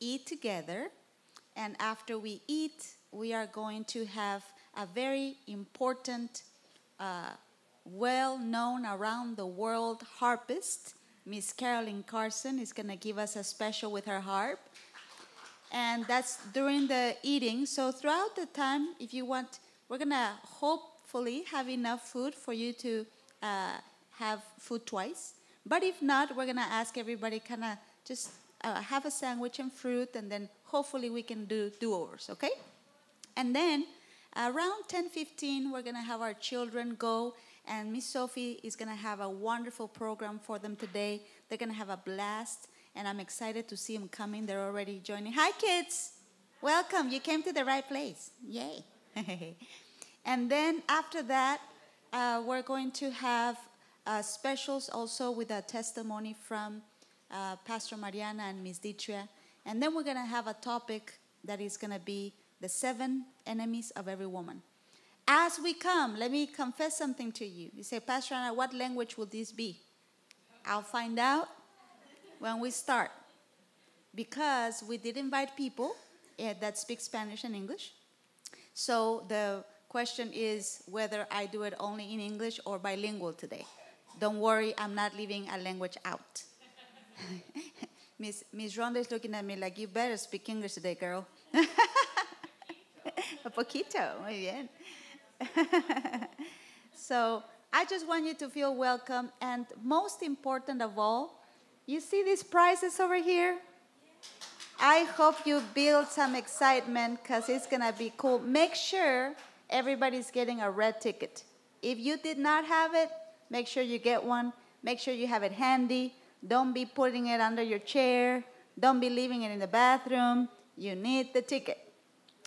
eat together. And after we eat, we are going to have a very important, uh, well known around the world harpist. Miss Carolyn Carson is going to give us a special with her harp. And that's during the eating. So, throughout the time, if you want, we're going to hopefully have enough food for you to uh, have food twice. But if not, we're going to ask everybody kind of just uh, have a sandwich and fruit, and then hopefully we can do do overs, okay? And then around 10:15, we're gonna have our children go, and Miss Sophie is gonna have a wonderful program for them today. They're gonna have a blast, and I'm excited to see them coming. They're already joining. Hi, kids! Welcome. You came to the right place. Yay! and then after that, uh, we're going to have uh, specials also with a testimony from uh, Pastor Mariana and Miss Ditria. And then we're going to have a topic that is going to be the seven enemies of every woman. As we come, let me confess something to you. You say, Pastor Anna, what language will this be? I'll find out when we start. Because we did invite people eh, that speak Spanish and English. So the question is whether I do it only in English or bilingual today. Don't worry, I'm not leaving a language out. Miss Miss Ronda is looking at me like you better speak English today, girl. A poquito, muy bien. so I just want you to feel welcome, and most important of all, you see these prizes over here. I hope you build some excitement because it's gonna be cool. Make sure everybody's getting a red ticket. If you did not have it, make sure you get one. Make sure you have it handy. Don't be putting it under your chair. Don't be leaving it in the bathroom. You need the ticket.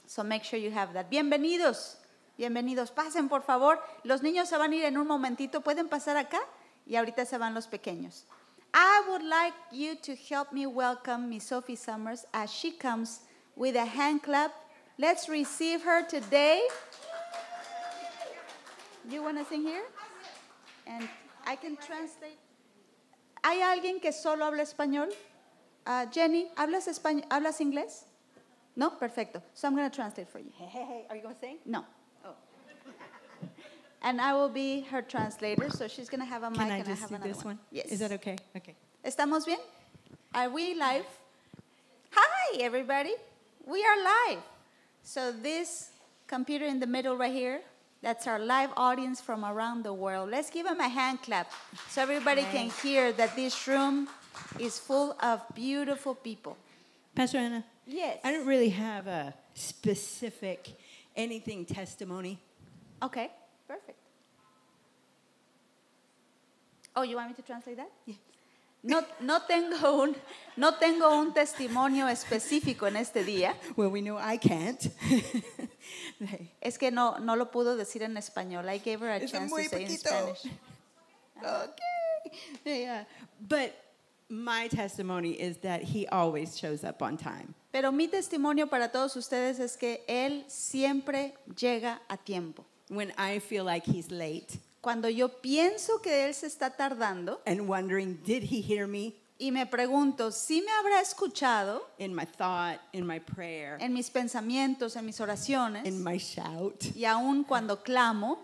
So make sure you have that. Bienvenidos. Bienvenidos. Pasen, por favor. Los niños se van a ir en un momentito. Pueden pasar acá y ahorita se van los pequeños. I would like you to help me welcome Miss Sophie Summers as she comes with a hand clap. Let's receive her today. You want to sing here? And I can translate. ¿Hay alguien que solo habla español? Uh, Jenny, ¿hablas, español, ¿hablas inglés? No? Perfecto. So I'm going to translate for you. Hey, hey, hey, are you going to sing? No. Oh. And I will be her translator, so she's going to have a mic Can I and I just have do another this one? Yes. Is that okay? Okay. ¿Estamos bien? Are we live? Hi, everybody. We are live. So this computer in the middle right here, that's our live audience from around the world. Let's give them a hand clap so everybody can hear that this room is full of beautiful people. Pastor Anna, Yes. I don't really have a specific anything testimony. Okay, perfect. Oh, you want me to translate that? Yeah. No, no, tengo un, no tengo un testimonio específico en este día. Well, we know I can't. Es que no, no lo pudo decir en español. I gave her a Es chance to say in poquito. Spanish. okay. Yeah. But my testimony is that he always shows up on time. Pero mi testimonio para todos ustedes es que él siempre llega a tiempo. When I feel like he's late Cuando yo pienso que él se está tardando and wondering, did he hear me y me pregunto si me habrá escuchado in my thought, in my prayer, en mis pensamientos, en mis oraciones, in my shout? y aun cuando clamo,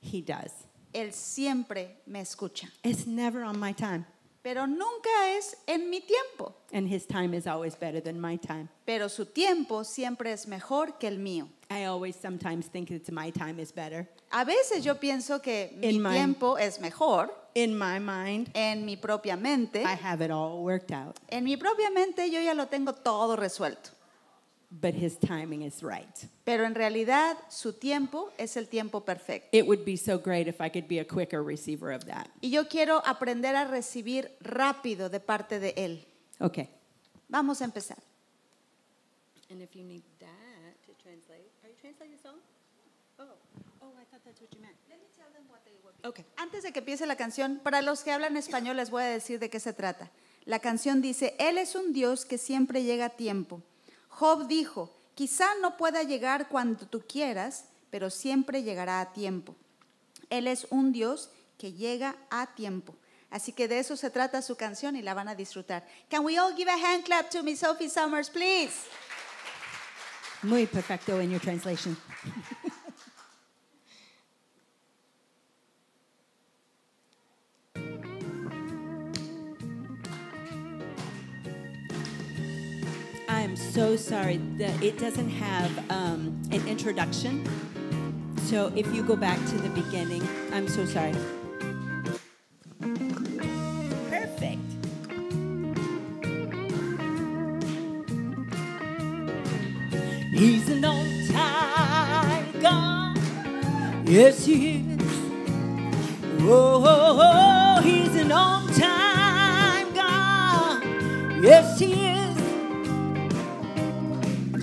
He does. él siempre me escucha. It's never on my time. Pero nunca es en mi tiempo. And his time is always better than my time. Pero su tiempo siempre es mejor que el mío. I always sometimes think that my time is better. A veces yo pienso que mi In my- tiempo es mejor In my mind, en mi propia mente. I have it all worked out, En mi propia mente yo ya lo tengo todo resuelto. but his timing is right. Pero en realidad su tiempo es el tiempo perfecto. It would be so great if I could be a quicker receiver of that. Y yo quiero aprender a recibir rápido de parte de él. Okay. Vamos a empezar. And if you need that to translate, are you translating the song? Oh, oh, I thought that's what you meant. Okay. Antes de que empiece la canción, para los que hablan español les voy a decir de qué se trata. La canción dice, Él es un Dios que siempre llega a tiempo. Job dijo, quizá no pueda llegar cuando tú quieras, pero siempre llegará a tiempo. Él es un Dios que llega a tiempo. Así que de eso se trata su canción y la van a disfrutar. Can we all give a hand clap to Miss Sophie Summers, please? Muy perfecto in your translation. I am so sorry that it doesn't have um, an introduction. So if you go back to the beginning, I'm so sorry. Perfect. He's an time God. Yes, he is. Oh, oh, oh, he's an on time God. Yes, he is.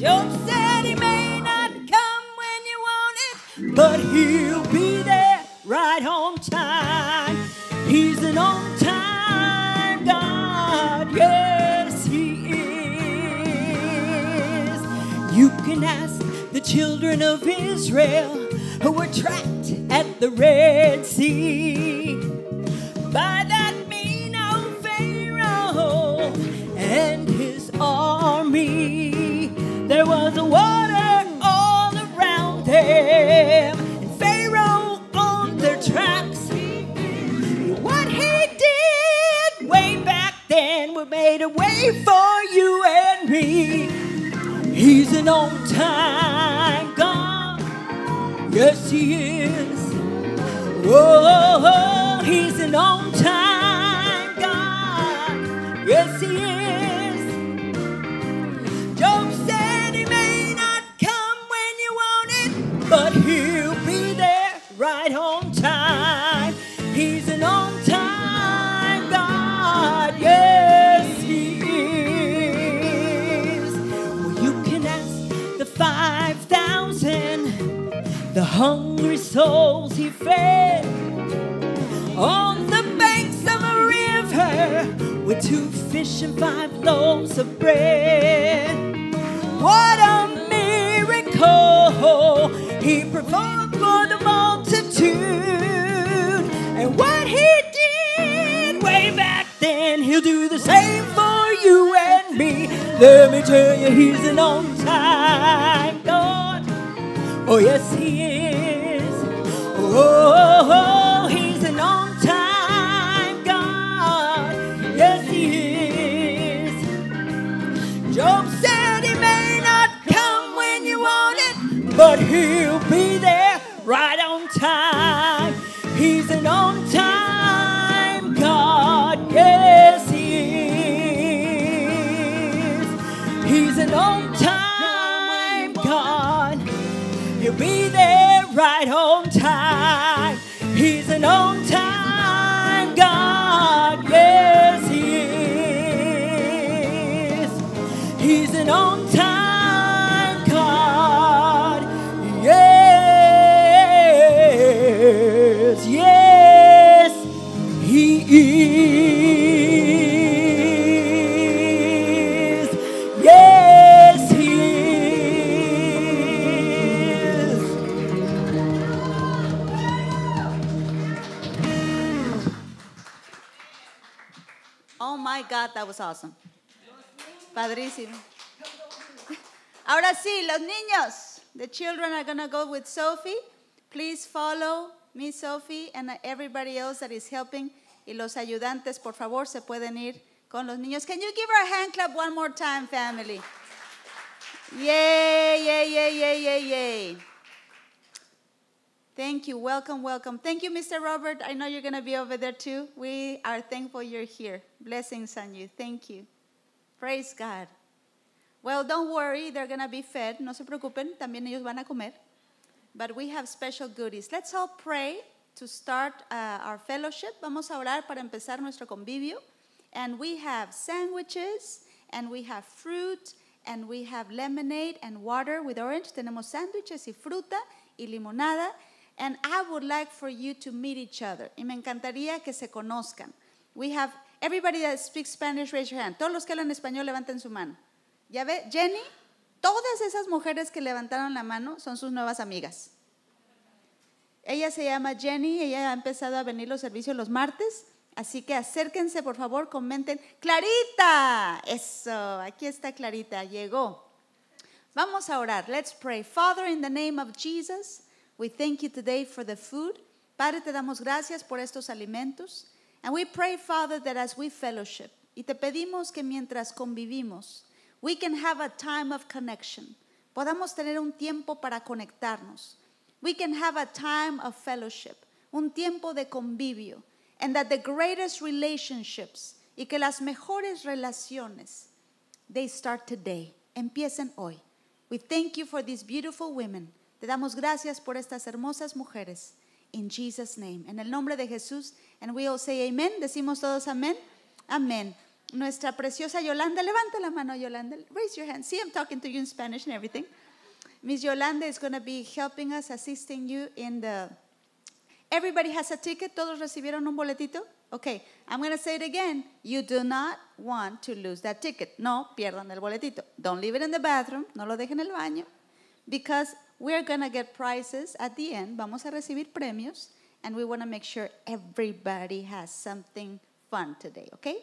Job said he may not come when you want it, but he'll be there right on time. He's an on time God. Yes, he is. You can ask the children of Israel who were trapped at the Red Sea by that mean old Pharaoh and his army. Me. He's an on time God. Yes, he is. Oh, he's an on time God. Yes, he is. Hungry souls he fed on the banks of a river with two fish and five loaves of bread. What a miracle he performed for the multitude. And what he did way back then, he'll do the same for you and me. Let me tell you, he's an on time God. Oh, yes, he is. Oh, he's an on time God. Yes, he is. Job said he may not come when you want it, but he'll that was awesome. Padrísimo. Ahora sí, los niños. The children are going to go with Sophie. Please follow me, Sophie, and everybody else that is helping. Y los ayudantes, por favor, se pueden ir con los niños. Can you give her a hand clap one more time, family? Yay, yay, yay, yay, yay, yay. Thank you. Welcome, welcome. Thank you, Mr. Robert. I know you're going to be over there too. We are thankful you're here. Blessings on you. Thank you. Praise God. Well, don't worry, they're going to be fed. No se preocupen, también ellos van a comer. But we have special goodies. Let's all pray to start uh, our fellowship. Vamos a orar para empezar nuestro convivio. And we have sandwiches, and we have fruit, and we have lemonade and water with orange. Tenemos sándwiches y fruta y limonada. And I would like for you to meet each other. Y me encantaría que se conozcan. We have everybody that speaks Spanish, raise your hand. Todos los que hablan español, levanten su mano. ¿Ya ve? Jenny, todas esas mujeres que levantaron la mano son sus nuevas amigas. Ella se llama Jenny, ella ha empezado a venir los servicios los martes, Así que acérquense, por favor, comenten. Clarita, eso, aquí está Clarita, llegó. Vamos a orar. Let's pray. Father, in the name of Jesus, we thank you today for the food. Padre, te damos gracias por estos alimentos. And we pray, Father, that as we fellowship, y te pedimos que mientras convivimos, we can have a time of connection. Podamos tener un tiempo para conectarnos. We can have a time of fellowship, un tiempo de convivio. And that the greatest relationships y que las mejores relaciones, they start today, empiecen hoy. We thank you for these beautiful women. Te damos gracias por estas hermosas mujeres. In Jesus' name. En el nombre de Jesús. And we all say amen. Decimos todos amén. Amén. Nuestra preciosa Yolanda, levanta la mano, Yolanda. Raise your hand. See, I'm talking to you in Spanish and everything. Miss Yolanda is going to be helping us, assisting you in the. Everybody has a ticket. Todos recibieron un boletito. Okay, I'm going to say it again. You do not want to lose that ticket. No pierdan el boletito. Don't leave it in the bathroom. No lo dejen en el baño. Because we're going to get prizes at the end. Vamos a recibir premios. And we want to make sure everybody has something fun today. Okay?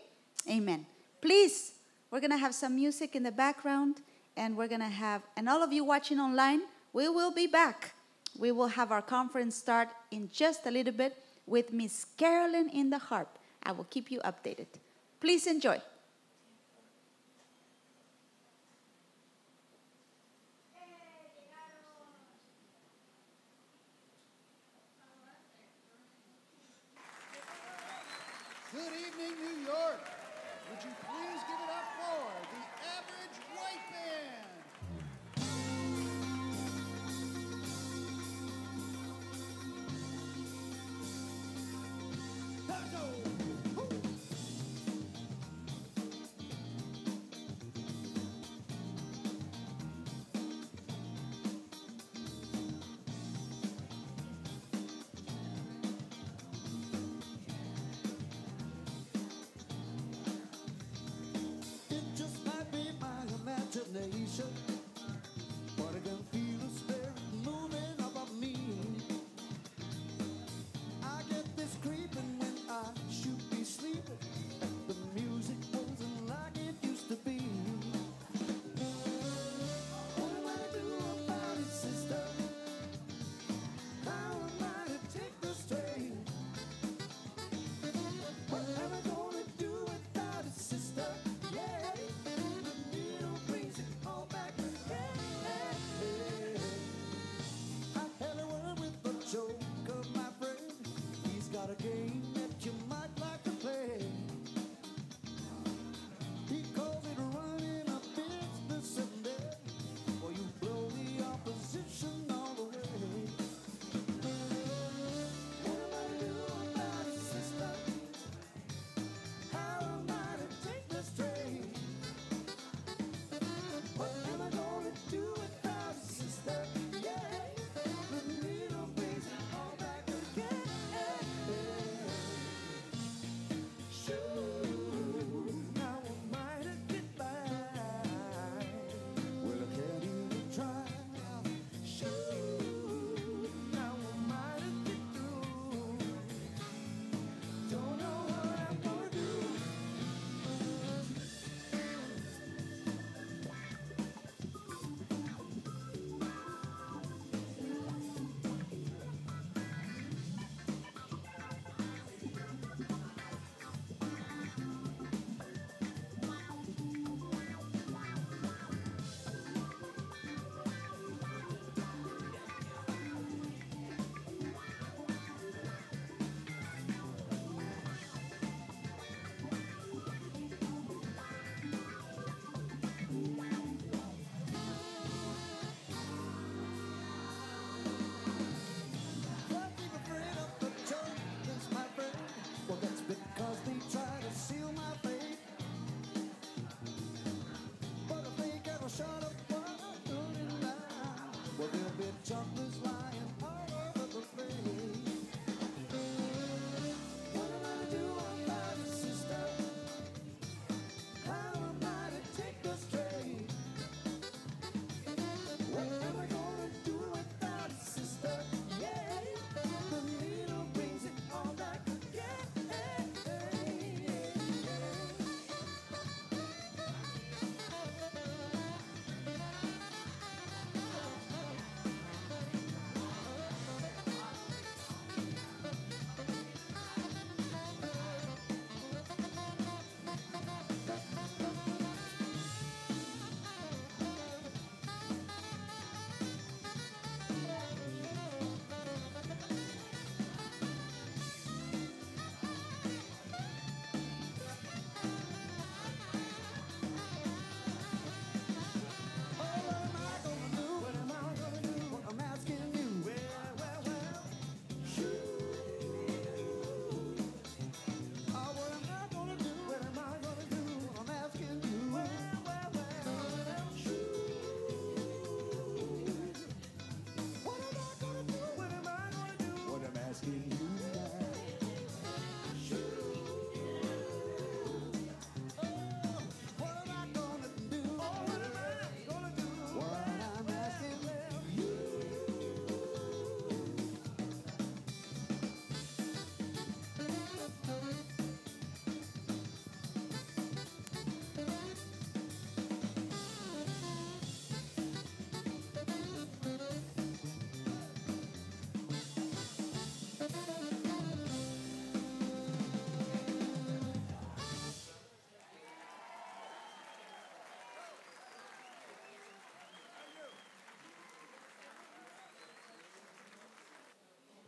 Amen. Please, we're going to have some music in the background. And we're going to have, and all of you watching online, we will be back. We will have our conference start in just a little bit with Miss Carolyn in the harp. I will keep you updated. Please enjoy. Good evening, New York.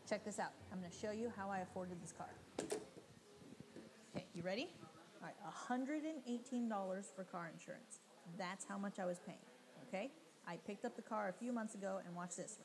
Check this out. I'm going to show you how I afforded this car. Okay, you ready? All right, $118 for car insurance. That's how much I was paying. Okay? I picked up the car a few months ago and watch this.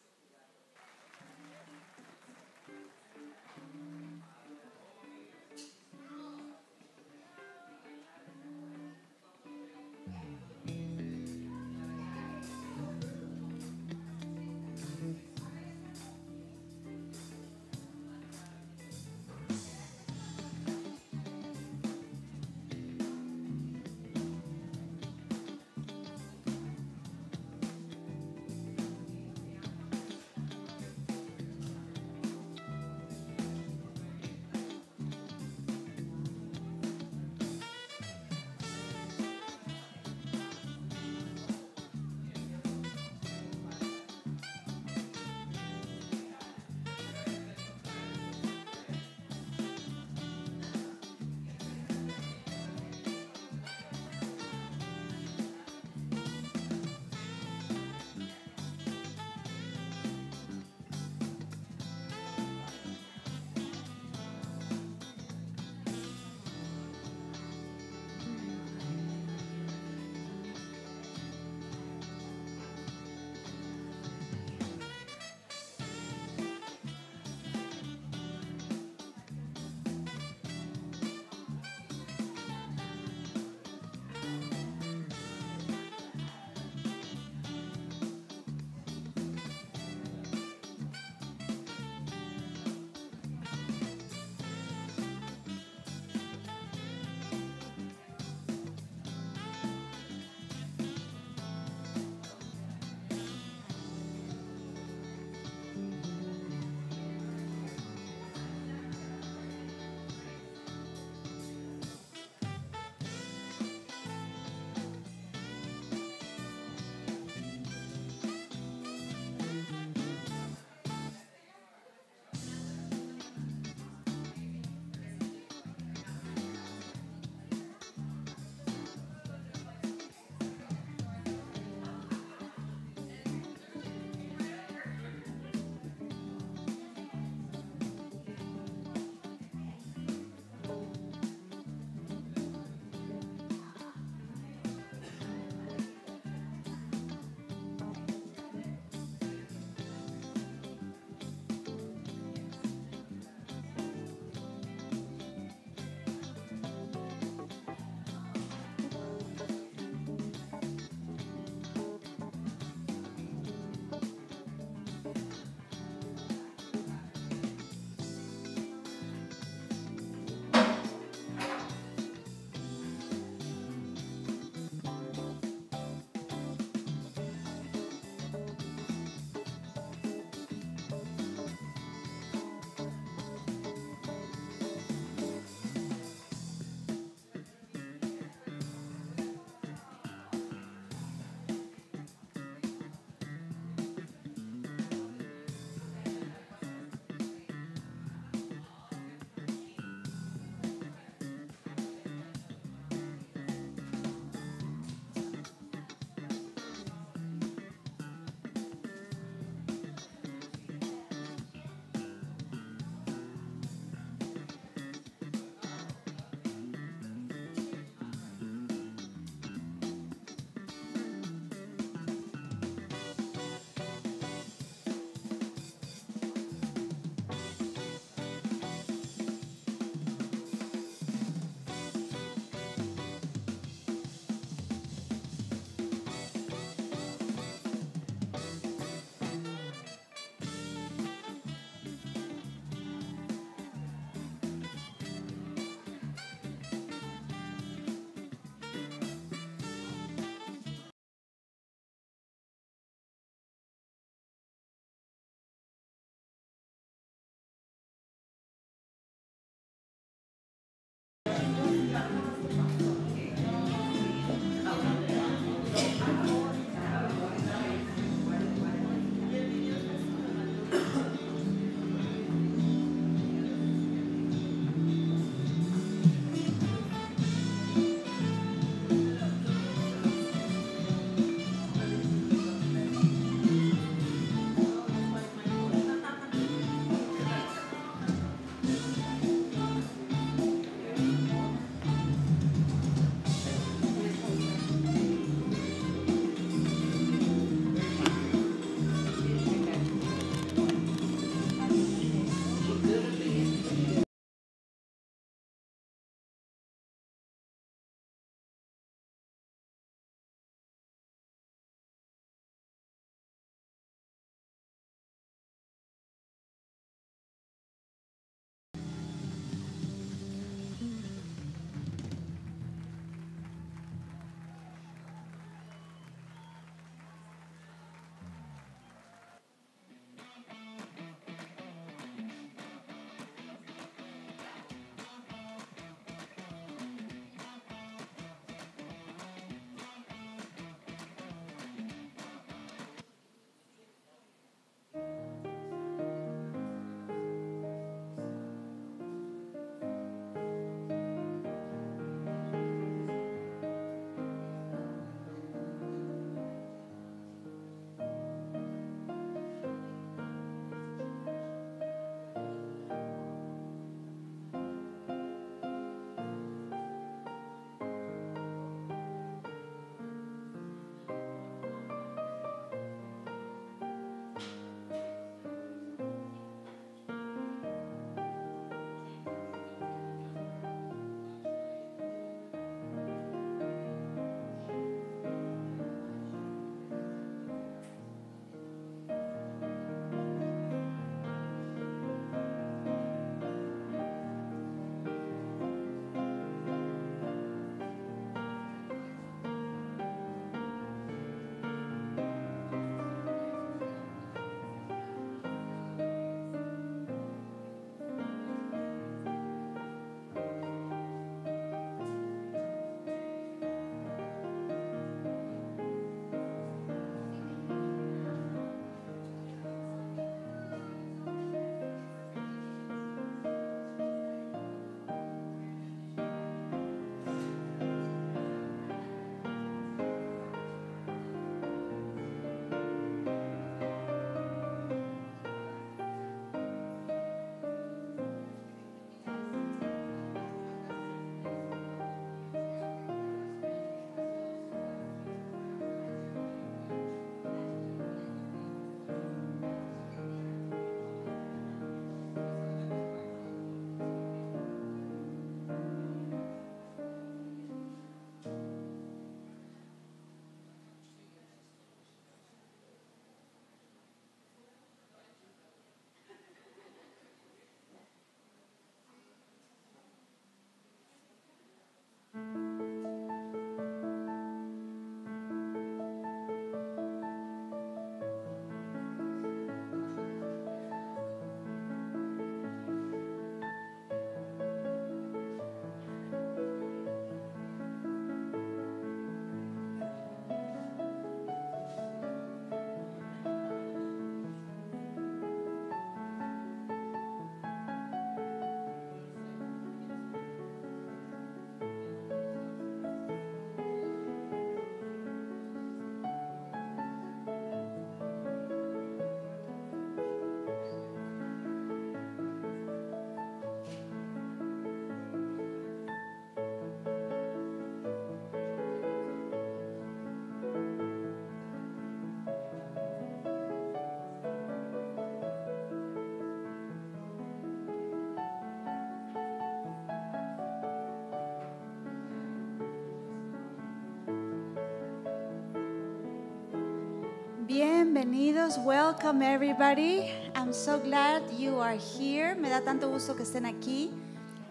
Bienvenidos, welcome everybody. I'm so glad you are here. Me da tanto gusto que estén aquí.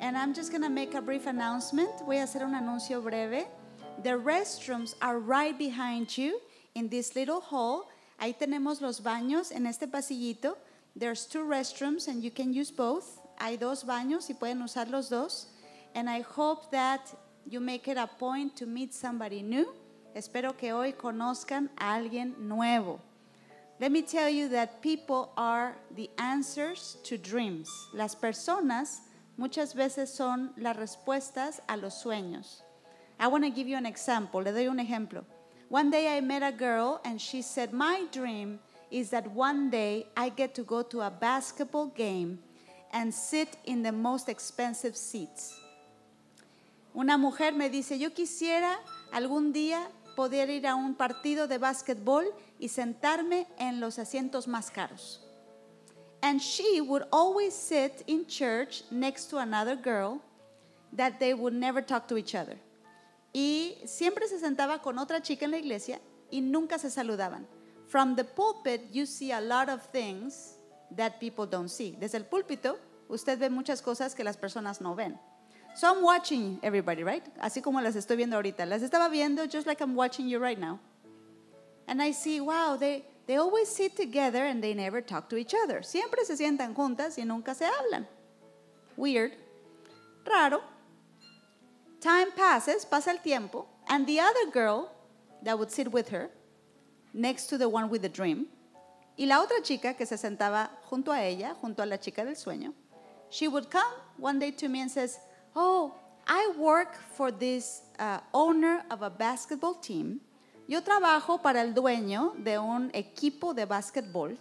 And I'm just going to make a brief announcement. Voy a hacer un anuncio breve. The restrooms are right behind you in this little hall. Ahí tenemos los baños en este pasillito. There's two restrooms and you can use both. Hay dos baños y pueden usar los dos. And I hope that you make it a point to meet somebody new. Espero que hoy conozcan a alguien nuevo. Let me tell you that people are the answers to dreams. Las personas muchas veces son las respuestas a los sueños. I want to give you an example. Le doy un ejemplo. One day I met a girl and she said, My dream is that one day I get to go to a basketball game and sit in the most expensive seats. Una mujer me dice, yo quisiera algún día poder ir a un partido de básquetbol y sentarme en los asientos más caros. And she would always sit in church next to another girl that they would never talk to each other. Y siempre se sentaba con otra chica en la iglesia y nunca se saludaban. From the pulpit you see a lot of things that people don't see. Desde el púlpito usted ve muchas cosas que las personas no ven. So I'm watching everybody, right? Así como las estoy viendo ahorita. Las estaba viendo just like I'm watching you right now. And I see, wow, they, they always sit together and they never talk to each other. Siempre se sientan juntas y nunca se hablan. Weird. Raro. Time passes, pasa el tiempo, and the other girl that would sit with her, next to the one with the dream, y la otra chica que se sentaba junto a ella, junto a la chica del sueño, she would come one day to me and says, Oh, I work for this uh, owner of a basketball team. Yo trabajo para el dueño de un equipo de básquetbol.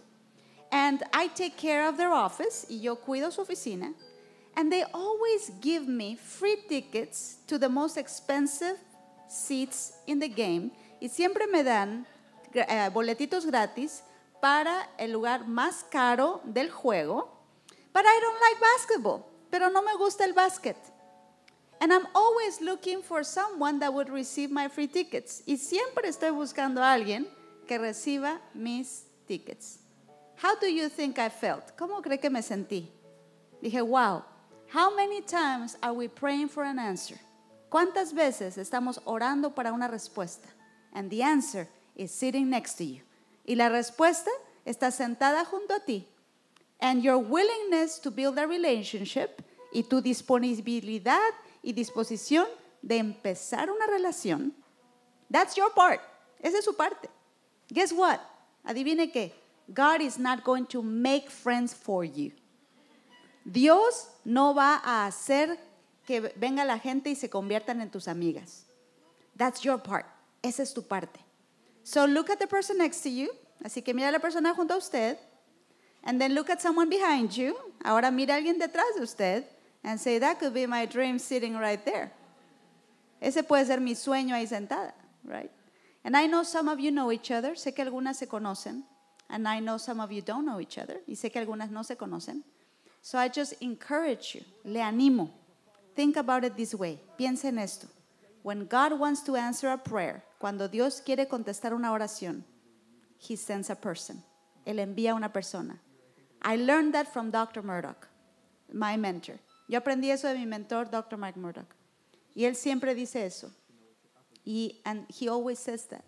And I take care of their office y yo cuido su oficina. And they always give me free tickets to the most expensive seats in the game. Y siempre me dan eh, boletitos gratis para el lugar más caro del juego. But I don't like basketball. Pero no me gusta el básquet. And I'm always looking for someone that would receive my free tickets. Y siempre estoy buscando a alguien que reciba mis tickets. How do you think I felt? ¿Cómo cree que me sentí? Dije, wow, how many times are we praying for an answer? ¿Cuántas veces estamos orando para una respuesta? And the answer is sitting next to you. Y la respuesta está sentada junto a ti. And your willingness to build a relationship y tu disponibilidad y disposición de empezar una relación, that's your part. Esa es su parte. Guess what? Adivine qué. God is not going to make friends for you. Dios no va a hacer que venga la gente y se conviertan en tus amigas. That's your part. Esa es tu parte. So look at the person next to you. Así que mira a la persona junto a usted. And then look at someone behind you. Ahora mira a alguien detrás de usted and say, that could be my dream sitting right there. Ese puede ser mi sueño ahí sentada, right? And I know some of you know each other. Sé que algunas se conocen. And I know some of you don't know each other. Y sé que algunas no se conocen. So I just encourage you. Le animo. Think about it this way. Piensa en esto. When God wants to answer a prayer, cuando Dios quiere contestar una oración, He sends a person. Él envía una persona. I learned that from Dr. Murdock, my mentor. Yo aprendí eso de mi mentor, Dr. Mike Murdoch. Y él siempre dice eso. Y, and he always says that.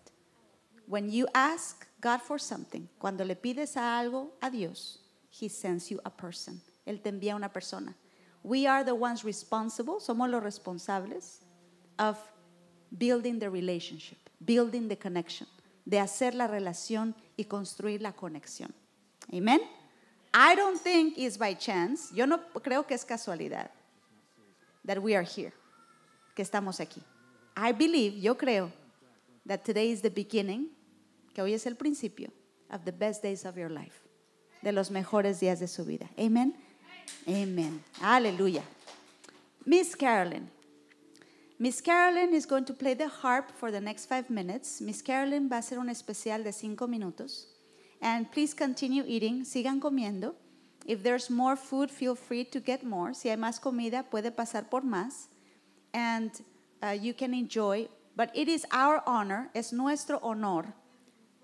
When you ask God for something, cuando le pides a algo a Dios, He sends you a person. Él te envía una persona. We are the ones responsible, somos los responsables of building the relationship, building the connection, de hacer la relación y construir la conexión. Amen. I don't think it's by chance, yo no creo que es casualidad that we are here, que estamos aquí. I believe, yo creo, that today is the beginning, que hoy es el principio of the best days of your life, de los mejores días de su vida. Amen. Amen. Aleluya. Miss Carolyn. Miss Carolyn is going to play the harp for the next five minutes. Miss Carolyn va a hacer un especial de cinco minutos. And please continue eating. Sigan comiendo. If there's more food, feel free to get more. Si hay más comida, puede pasar por más. And uh, you can enjoy. But it is our honor, es nuestro honor,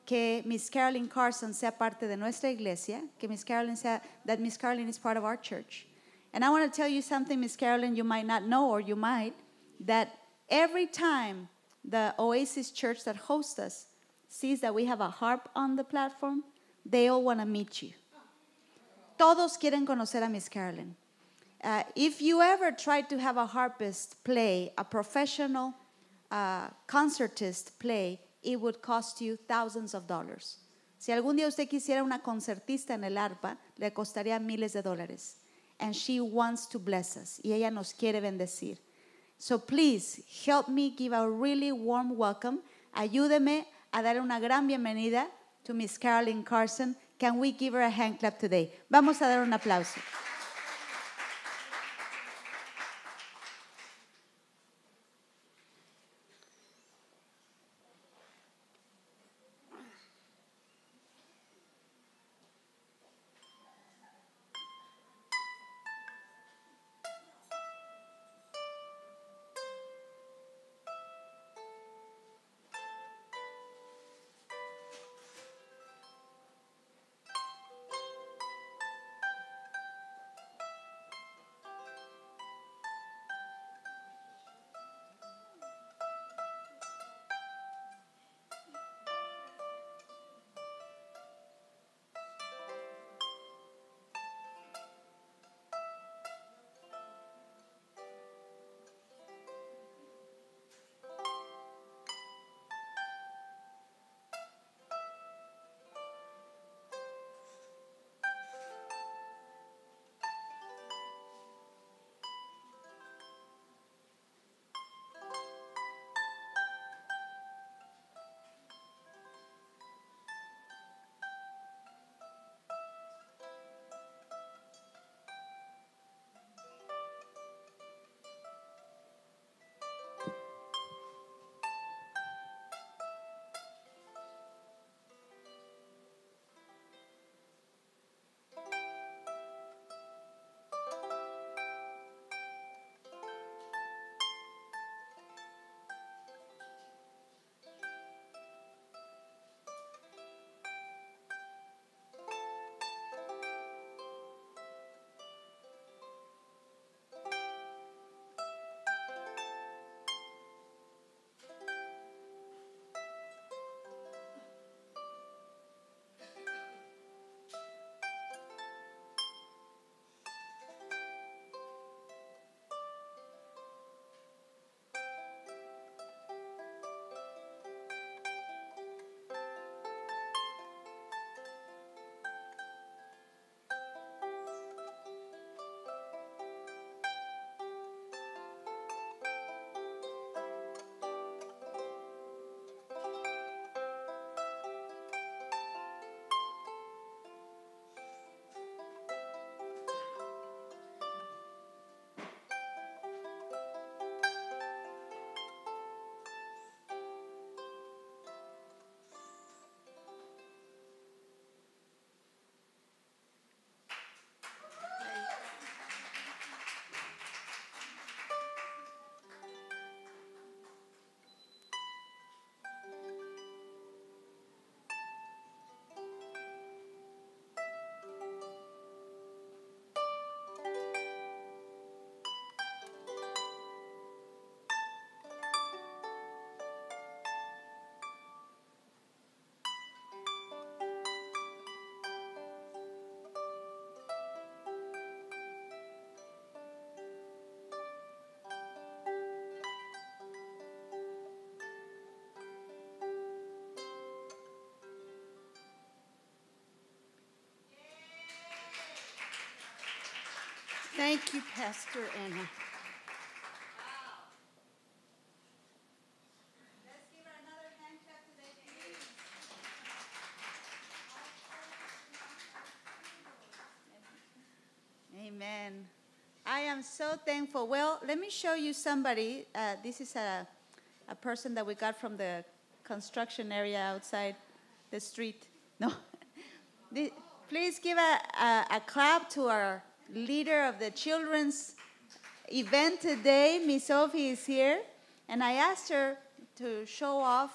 que Miss Carolyn Carson sea parte de nuestra iglesia, que Miss Carolyn sea, that Miss Carolyn is part of our church. And I want to tell you something, Miss Carolyn, you might not know or you might, that every time the Oasis Church that hosts us sees that we have a harp on the platform, they all want to meet you. Todos quieren conocer a Miss Carolyn. Uh, if you ever tried to have a harpist play, a professional uh, concertist play, it would cost you thousands of dollars. Si algún día usted quisiera una concertista en el arpa, le costaría miles de dólares. And she wants to bless us. Y ella nos quiere bendecir. So please help me give a really warm welcome. Ayúdeme a dar una gran bienvenida to Miss Carolyn Carson. Can we give her a hand clap today? Vamos a dar un aplauso. Thank you, Pastor Anna. Amen. I am so thankful. Well, let me show you somebody. Uh, this is a, a person that we got from the construction area outside the street. No. Please give a, a, a clap to our leader of the children's event today. Miss Sophie is here. And I asked her to show off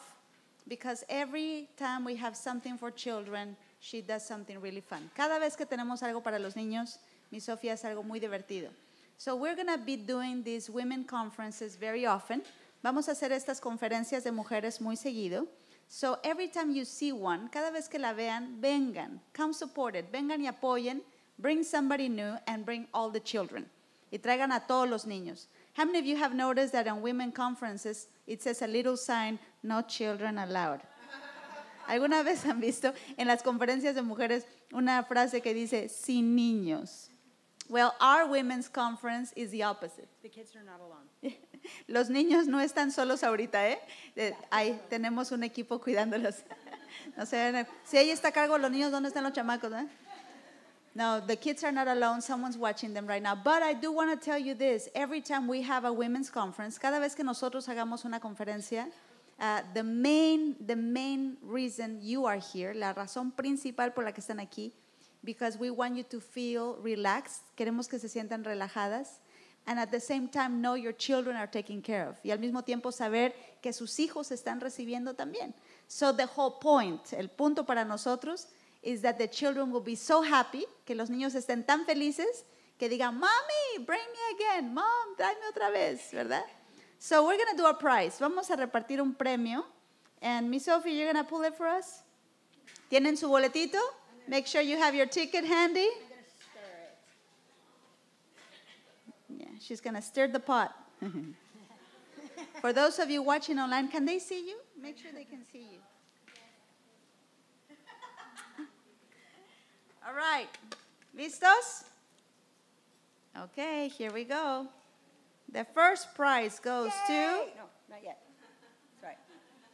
because every time we have something for children, she does something really fun. Cada vez que tenemos algo para los niños, Miss Sofía hace algo muy divertido. So we're going to be doing these women conferences very often. Vamos a hacer estas conferencias de mujeres muy seguido. So every time you see one, cada vez que la vean, vengan, come support it, vengan y apoyen, bring somebody new and bring all the children. Y traigan a todos los niños. How many of you have noticed that on women conferences it says a little sign, no children allowed? ¿Alguna vez han visto en las conferencias de mujeres una frase que dice sin niños? Well, our women's conference is the opposite. The kids are not alone. Los niños no están solos ahorita, ¿eh? De- ahí tenemos un equipo cuidándolos. No sé, si ella está a cargo de los niños, ¿dónde están los chamacos? eh? No, the kids are not alone. Someone's watching them right now. But I do want to tell you this. Every time we have a women's conference, cada vez que nosotros hagamos una conferencia, uh, the, main, the main reason you are here, la razón principal por la que están aquí, because we want you to feel relaxed. Queremos que se sientan relajadas. And at the same time, know your children are taken care of. Y al mismo tiempo saber que sus hijos están recibiendo también. So the whole point, el punto para nosotros, is that the children will be so happy, que los niños estén tan felices, que digan, Mommy, bring me again. Mom, tráeme otra vez, ¿verdad? So we're going to do a prize. Vamos a repartir un premio. And Miss Sophie, you're going to pull it for us? ¿Tienen su boletito? Make sure you have your ticket handy. Yeah, she's going to stir the pot. For those of you watching online, can they see you? Make sure they can see you. All right. ¿Listos? Okay, here we go. The first prize goes to. No, not yet. Sorry.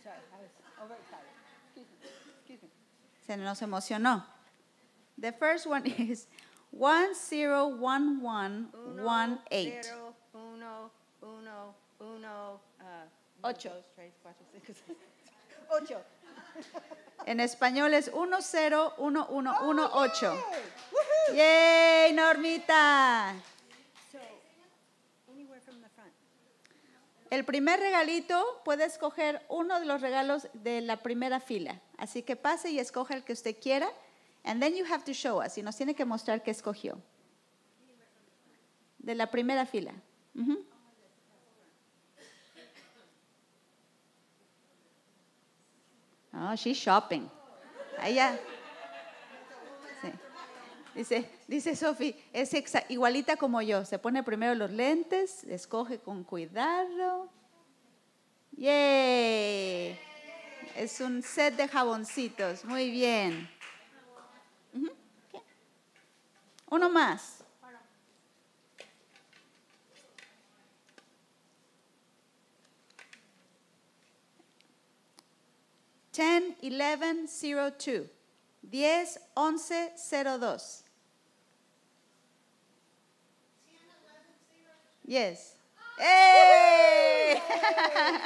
Sorry, I was overexcited. Excuse me. Excuse me. Se nos emocionó. The first one is 101118. Cero, uno, uno, uno, uh, Ocho. dos, tres, cuatro, cinco, seis. Ocho. En español es 101118. Woohoo! ¡Yay, Normita! So, from the front. El primer regalito puede escoger uno de los regalos de la primera fila. Así que pase y escoja el que usted quiera. And then you have to show us. Y nos tiene que mostrar qué escogió. De la primera fila. Ujú. Oh, she's shopping. Ella. Sí. Dice, dice Sophie, es exa- igualita como yo. Se pone primero los lentes, escoge con cuidado. ¡Yay! Es un set de jaboncitos. Muy bien. Uno más. Ten, eleven, zero, two. Diez, once, cero, dos. Yes. Hey!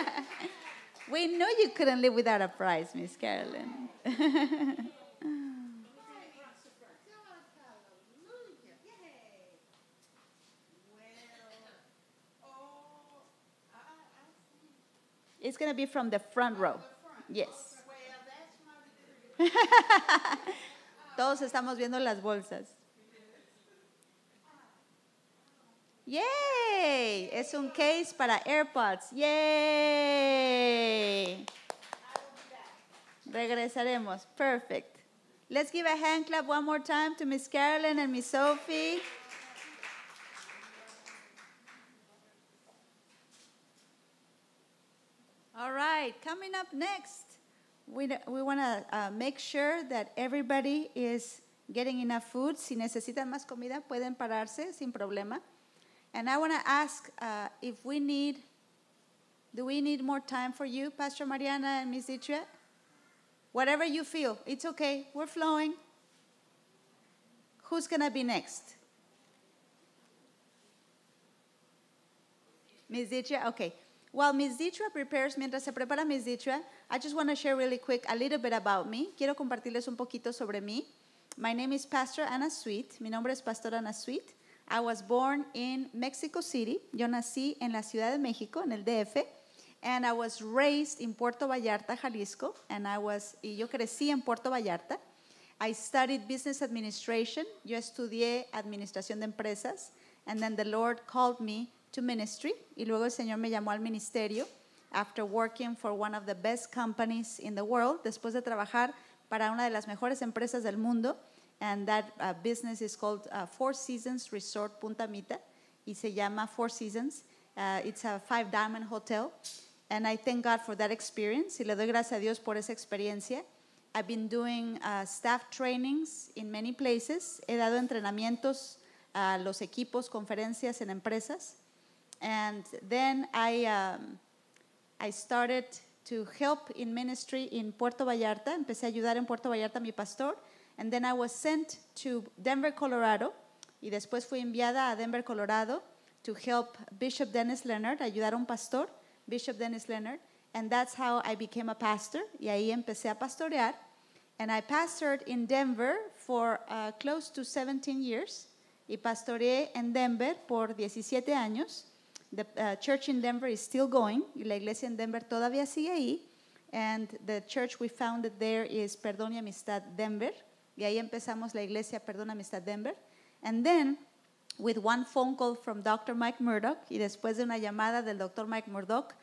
we knew you couldn't live without a prize, Miss Carolyn. It's going to be from the front row. Yes. Todos estamos viendo las bolsas. ¡Yay! Es un case para AirPods. ¡Yay! Regresaremos. Perfect. Let's give a hand clap one more time to Miss Carolyn and Miss Sophie. All right, coming up next, we, we want to uh, make sure that everybody is getting enough food. Si necesitan más comida, pueden pararse sin problema. And I want to ask uh, if we need, do we need more time for you, Pastor Mariana and Miss Ditria? Whatever you feel, it's okay. We're flowing. Who's going to be next? Miss Ditra, okay. While Miss Ditra prepares, mientras se prepara Miss Ditra, I just want to share really quick a little bit about me. Quiero compartirles un poquito sobre mí. My name is Pastor Ana Sweet. Mi nombre es Pastor Ana Sweet. I was born in Mexico City. Yo nací en la Ciudad de México, en el DF. And I was raised in Puerto Vallarta, Jalisco, and I was, y yo crecí en Puerto Vallarta. I studied business administration. Yo estudié administración de empresas. And then the Lord called me to ministry. Y luego el Señor me llamó al ministerio after working for one of the best companies in the world, después de trabajar para una de las mejores empresas del mundo. And that uh, business is called uh, Four Seasons Resort Punta Mita. Y se llama Four Seasons. Uh, it's a five diamond hotel. And I thank God for that experience. Y le doy gracias a Dios por esa experiencia. I've been doing uh, staff trainings in many places. He dado entrenamientos a los equipos, conferencias en empresas. And then I, um, I started to help in ministry in Puerto Vallarta. Empecé a ayudar en Puerto Vallarta mi pastor. And then I was sent to Denver, Colorado. Y después fui enviada a Denver, Colorado to help Bishop Dennis Leonard, ayudar a un pastor, Bishop Dennis Leonard. And that's how I became a pastor. Y ahí empecé a pastorear. And I pastored in Denver for uh, close to 17 years. Y pastoreé en Denver por 17 años. The uh, church in Denver is still going. La iglesia en Denver todavía sigue ahí. And the church we founded there is Perdón y Amistad Denver. Y ahí empezamos la iglesia Perdón y Amistad Denver. And then, with one phone call from Dr. Mike Murdock, y después de una llamada del Dr. Mike Murdock,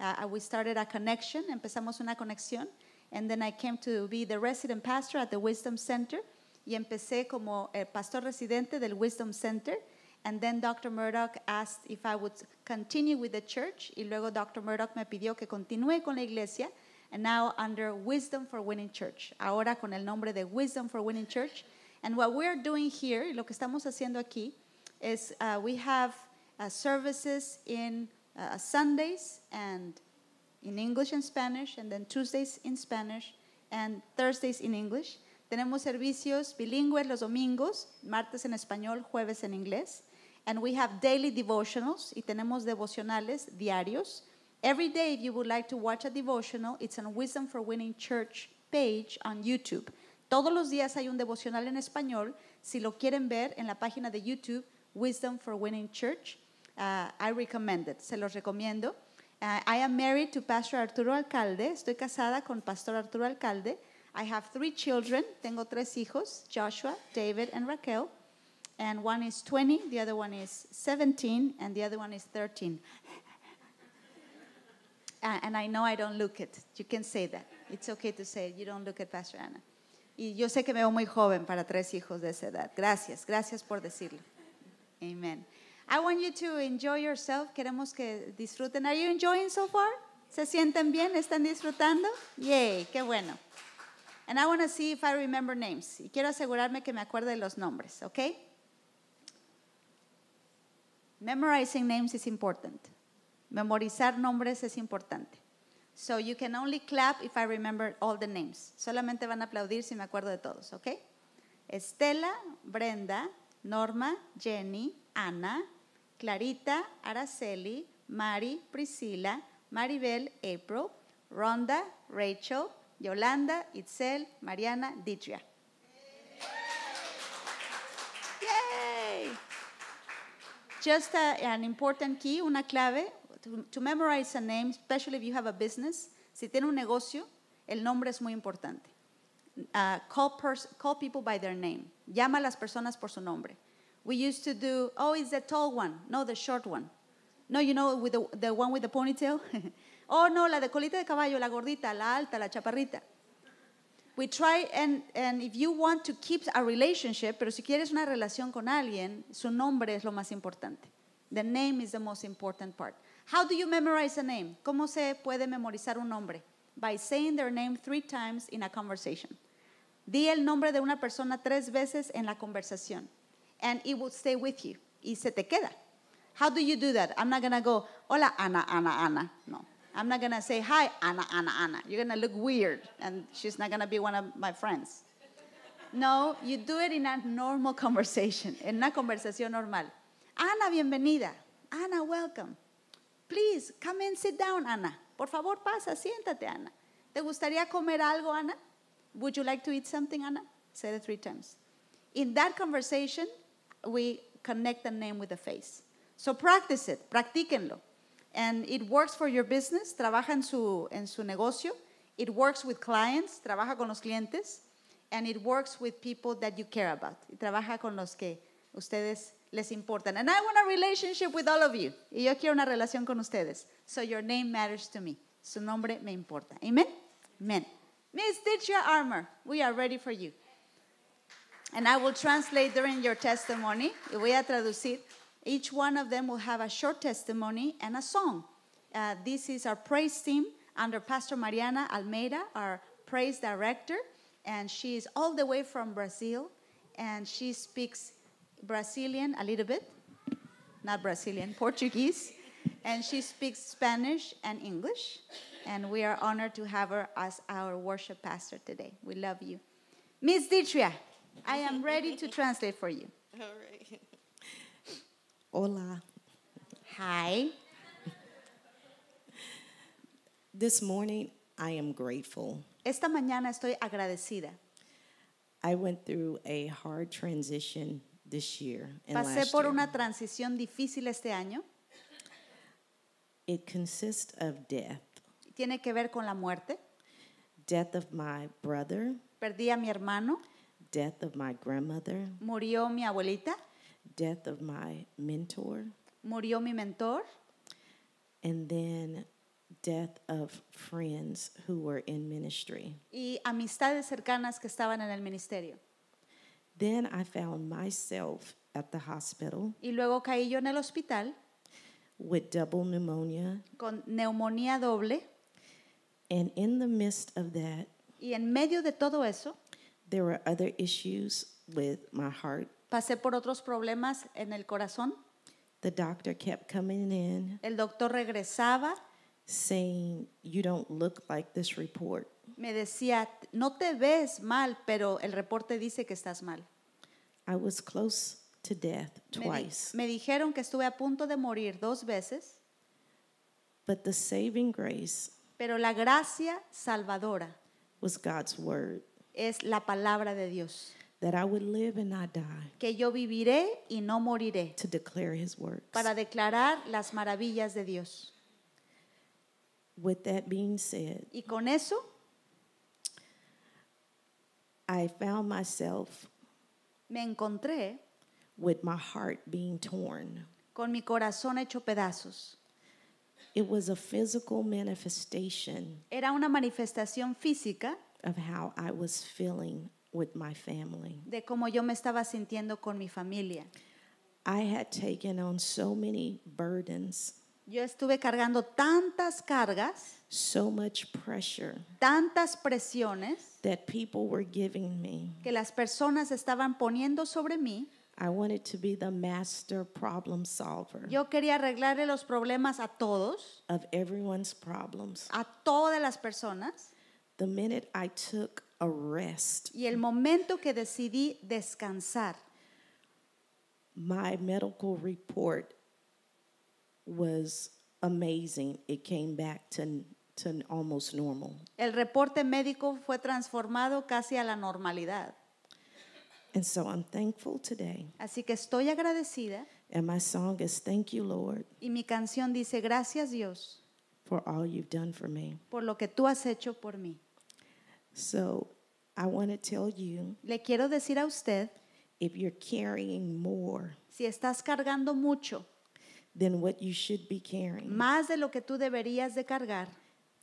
uh, we started a connection, empezamos una conexión, and then I came to be the resident pastor at the Wisdom Center, y empecé como el pastor residente del Wisdom Center, and then Dr. Murdock asked if I would continue with the church, y luego Dr. Murdock me pidió que continúe con la iglesia, and now under Wisdom for Winning Church, ahora con el nombre de Wisdom for Winning Church, and what we're doing here, lo que estamos haciendo aquí, is uh, we have uh, services in uh, Sundays and in English and Spanish, and then Tuesdays in Spanish and Thursdays in English. Tenemos servicios bilingües los domingos, martes en español, jueves en inglés. And we have daily devotionals y tenemos devocionales diarios. Every day, if you would like to watch a devotional, it's on Wisdom for Winning Church page on YouTube. Todos los días hay un devocional en español. Si lo quieren ver en la página de YouTube, Wisdom for Winning Church, uh, I recommend it. Se los recomiendo. Uh, I am married to Pastor Arturo Alcalde. Estoy casada con Pastor Arturo Alcalde. I have three children. Tengo tres hijos, Joshua, David, and Raquel. And one is 20, the other one is 17, and the other one is 13. Uh, and I know I don't look it. You can say that. It's okay to say it. You don't look at Pastor Anna. Y yo sé que me veo muy joven para tres hijos de esa edad. Gracias, gracias por decirlo. Amen. I want you to enjoy yourself. Queremos que disfruten. Are you enjoying so far? ¿Se sienten bien? ¿Están disfrutando? Yay, qué bueno. And I want to see if I remember names. Y quiero asegurarme que me acuerde de los nombres, ¿ok? Memorizing names is important. Memorizar nombres es importante. So you can only clap if I remember all the names. Solamente van a aplaudir si me acuerdo de todos, ¿ok? Estela, Brenda, Norma, Jenny, Ana, Clarita, Araceli, Mari, Priscila, Maribel, April, Rhonda, Rachel, Yolanda, Itzel, Mariana, Didria. Yay! Just an important key, una clave, to, to memorize a name, especially if you have a business. Si tiene un negocio, el nombre es muy importante. Uh, call, call people by their name. Llama a las personas por su nombre. We used to do, oh, it's the tall one. No, the short one. No, you know, with the, the one with the ponytail. oh, no, la de colita de caballo, la gordita, la alta, la chaparrita. We try, and, and if you want to keep a relationship, pero si quieres una relación con alguien, su nombre es lo más importante. The name is the most important part. How do you memorize a name? ¿Cómo se puede memorizar un nombre? By saying their name three times in a conversation. Di el nombre de una persona tres veces en la conversación. And it will stay with you. Y se te queda. How do you do that? I'm not going to go, hola, Ana, Ana, Ana. No. I'm not going to say, hi, Ana, Ana, Ana. You're going to look weird, and she's not going to be one of my friends. No, you do it in a normal conversation, en una conversación normal. Ana, bienvenida. Ana, welcome. Please, come and sit down, Ana. Por favor, pasa, siéntate, Ana. ¿Te gustaría comer algo, Ana? Would you like to eat something, Ana? Say it three times. In that conversation, we connect the name with the face. So practice it, practíquenlo. And it works for your business, trabaja en su, en su negocio. It works with clients, trabaja con los clientes. And it works with people that you care about. Y trabaja con los que ustedes les importan. And I want a relationship with all of you. Y yo quiero una relación con ustedes. So your name matters to me. Su nombre me importa. Amen? Amen. Miss Ditya Armour, we are ready for you. And I will translate during your testimony. Y voy a traducir. Each one of them will have a short testimony and a song. Uh, this is our praise team under Pastor Mariana Almeida, our praise director. And she is all the way from Brazil. And she speaks Brazilian a little bit, not Brazilian, Portuguese. And she speaks Spanish and English. And we are honored to have her as our worship pastor today. We love you. Miss Ditria, I am ready to translate for you. All right. Hola. Hi. This morning, I am grateful. Esta mañana estoy agradecida. I went through a hard transition this year and Pasé last por year. una transición difícil este año. It consists of death, Tiene que ver con la muerte. death of my brother, Perdí a mi hermano, death of my grandmother, murió mi abuelita, death of my mentor, murió mi mentor and then death of friends who were in ministry. y amistades cercanas que estaban en el ministerio. Then I found myself at the hospital Y luego caí yo en el hospital with double pneumonia, con neumonía doble and in the midst of that, y en medio de todo eso there were other issues with my heart. Pasé por otros problemas en el corazón. The doctor kept coming in El doctor regresaba, saying, You don't look like this report. me decía, no te ves mal, pero el reporte dice que estás mal. I was close to death Me, di- twice, me dijeron que estuve a punto de morir dos veces, but the saving grace pero la gracia salvadora was God's word es la palabra de Dios, that I would live and not die que yo viviré y no moriré to declare his works. para declarar las maravillas de Dios. With that being said, Y con eso I found myself me encontré with my heart being torn. con mi corazón hecho pedazos. It was a physical manifestation Era una manifestación física of how I was feeling with my family. de cómo yo me estaba sintiendo con mi familia. I had taken on so many burdens, Yo estuve cargando tantas cargas, so much pressure tantas presiones that people were giving me. que las personas estaban poniendo sobre mí. I wanted to be the master problem solver Yo quería arreglarle los problemas a todos, of everyone's problems. a todas las personas. The minute I took a rest, Y el momento que decidí descansar, my medical report was amazing. It came back to, to almost normal. el reporte médico fue transformado casi a la normalidad. And so I'm thankful today. Así que estoy agradecida And my song is Thank You, Lord, y mi canción dice, gracias Dios for all you've done for me. por lo que tú has hecho por mí. So I want to tell you Le quiero decir a usted, if you're carrying more si estás cargando mucho, than what you should be carrying, más de lo que tú deberías de cargar,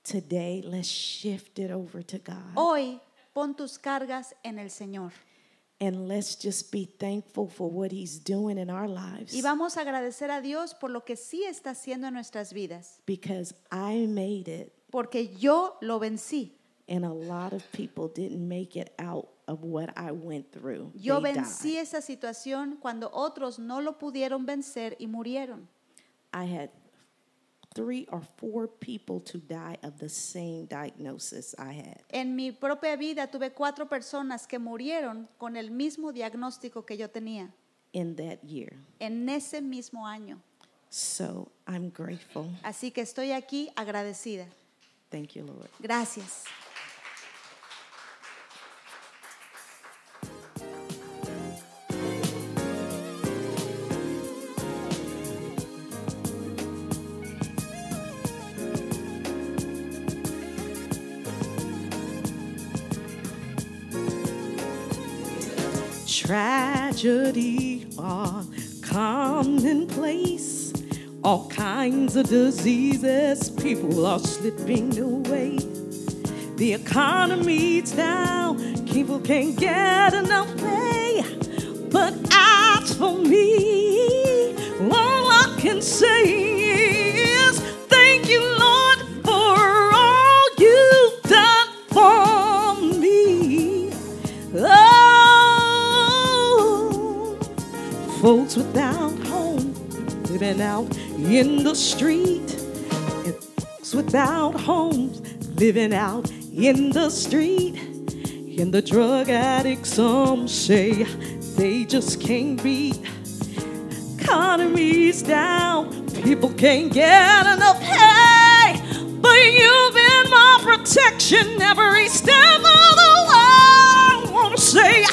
today let's shift it over to God. hoy pon tus cargas en el Señor. And let's just be thankful for what He's doing in our lives. Y vamos a agradecer a Dios por lo que sí está haciendo en nuestras vidas, Because I made it, porque yo lo vencí. And a lot of people didn't make it out of what I went through. Yo They vencí died. esa situación cuando otros no lo pudieron vencer y murieron. I had three or four people to die of the same diagnosis I had. En mi propia vida tuve cuatro personas que murieron con el mismo diagnóstico que yo tenía in that year. en ese mismo año. So I'm grateful. Así que estoy aquí agradecida. Thank you, Lord. Gracias. Tragedy are commonplace. All kinds of diseases, people are slipping away. The economy's down, people can't get enough pay. But as for me, all I can say folks without home, living out in the street. And folks without homes, living out in the street. And the drug addicts, some say they just can't beat. Economy's down, people can't get enough pay. But you've been my protection every step of the way. I wanna say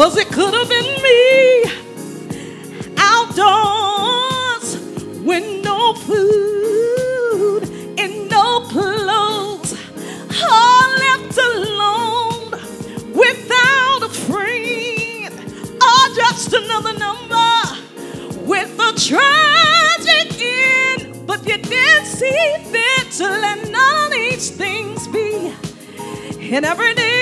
cause it could have been me outdoors with no food and no clothes, all left alone without a friend, or just another number with a tragic end. But you didn't see fit to let none of these things be. And every day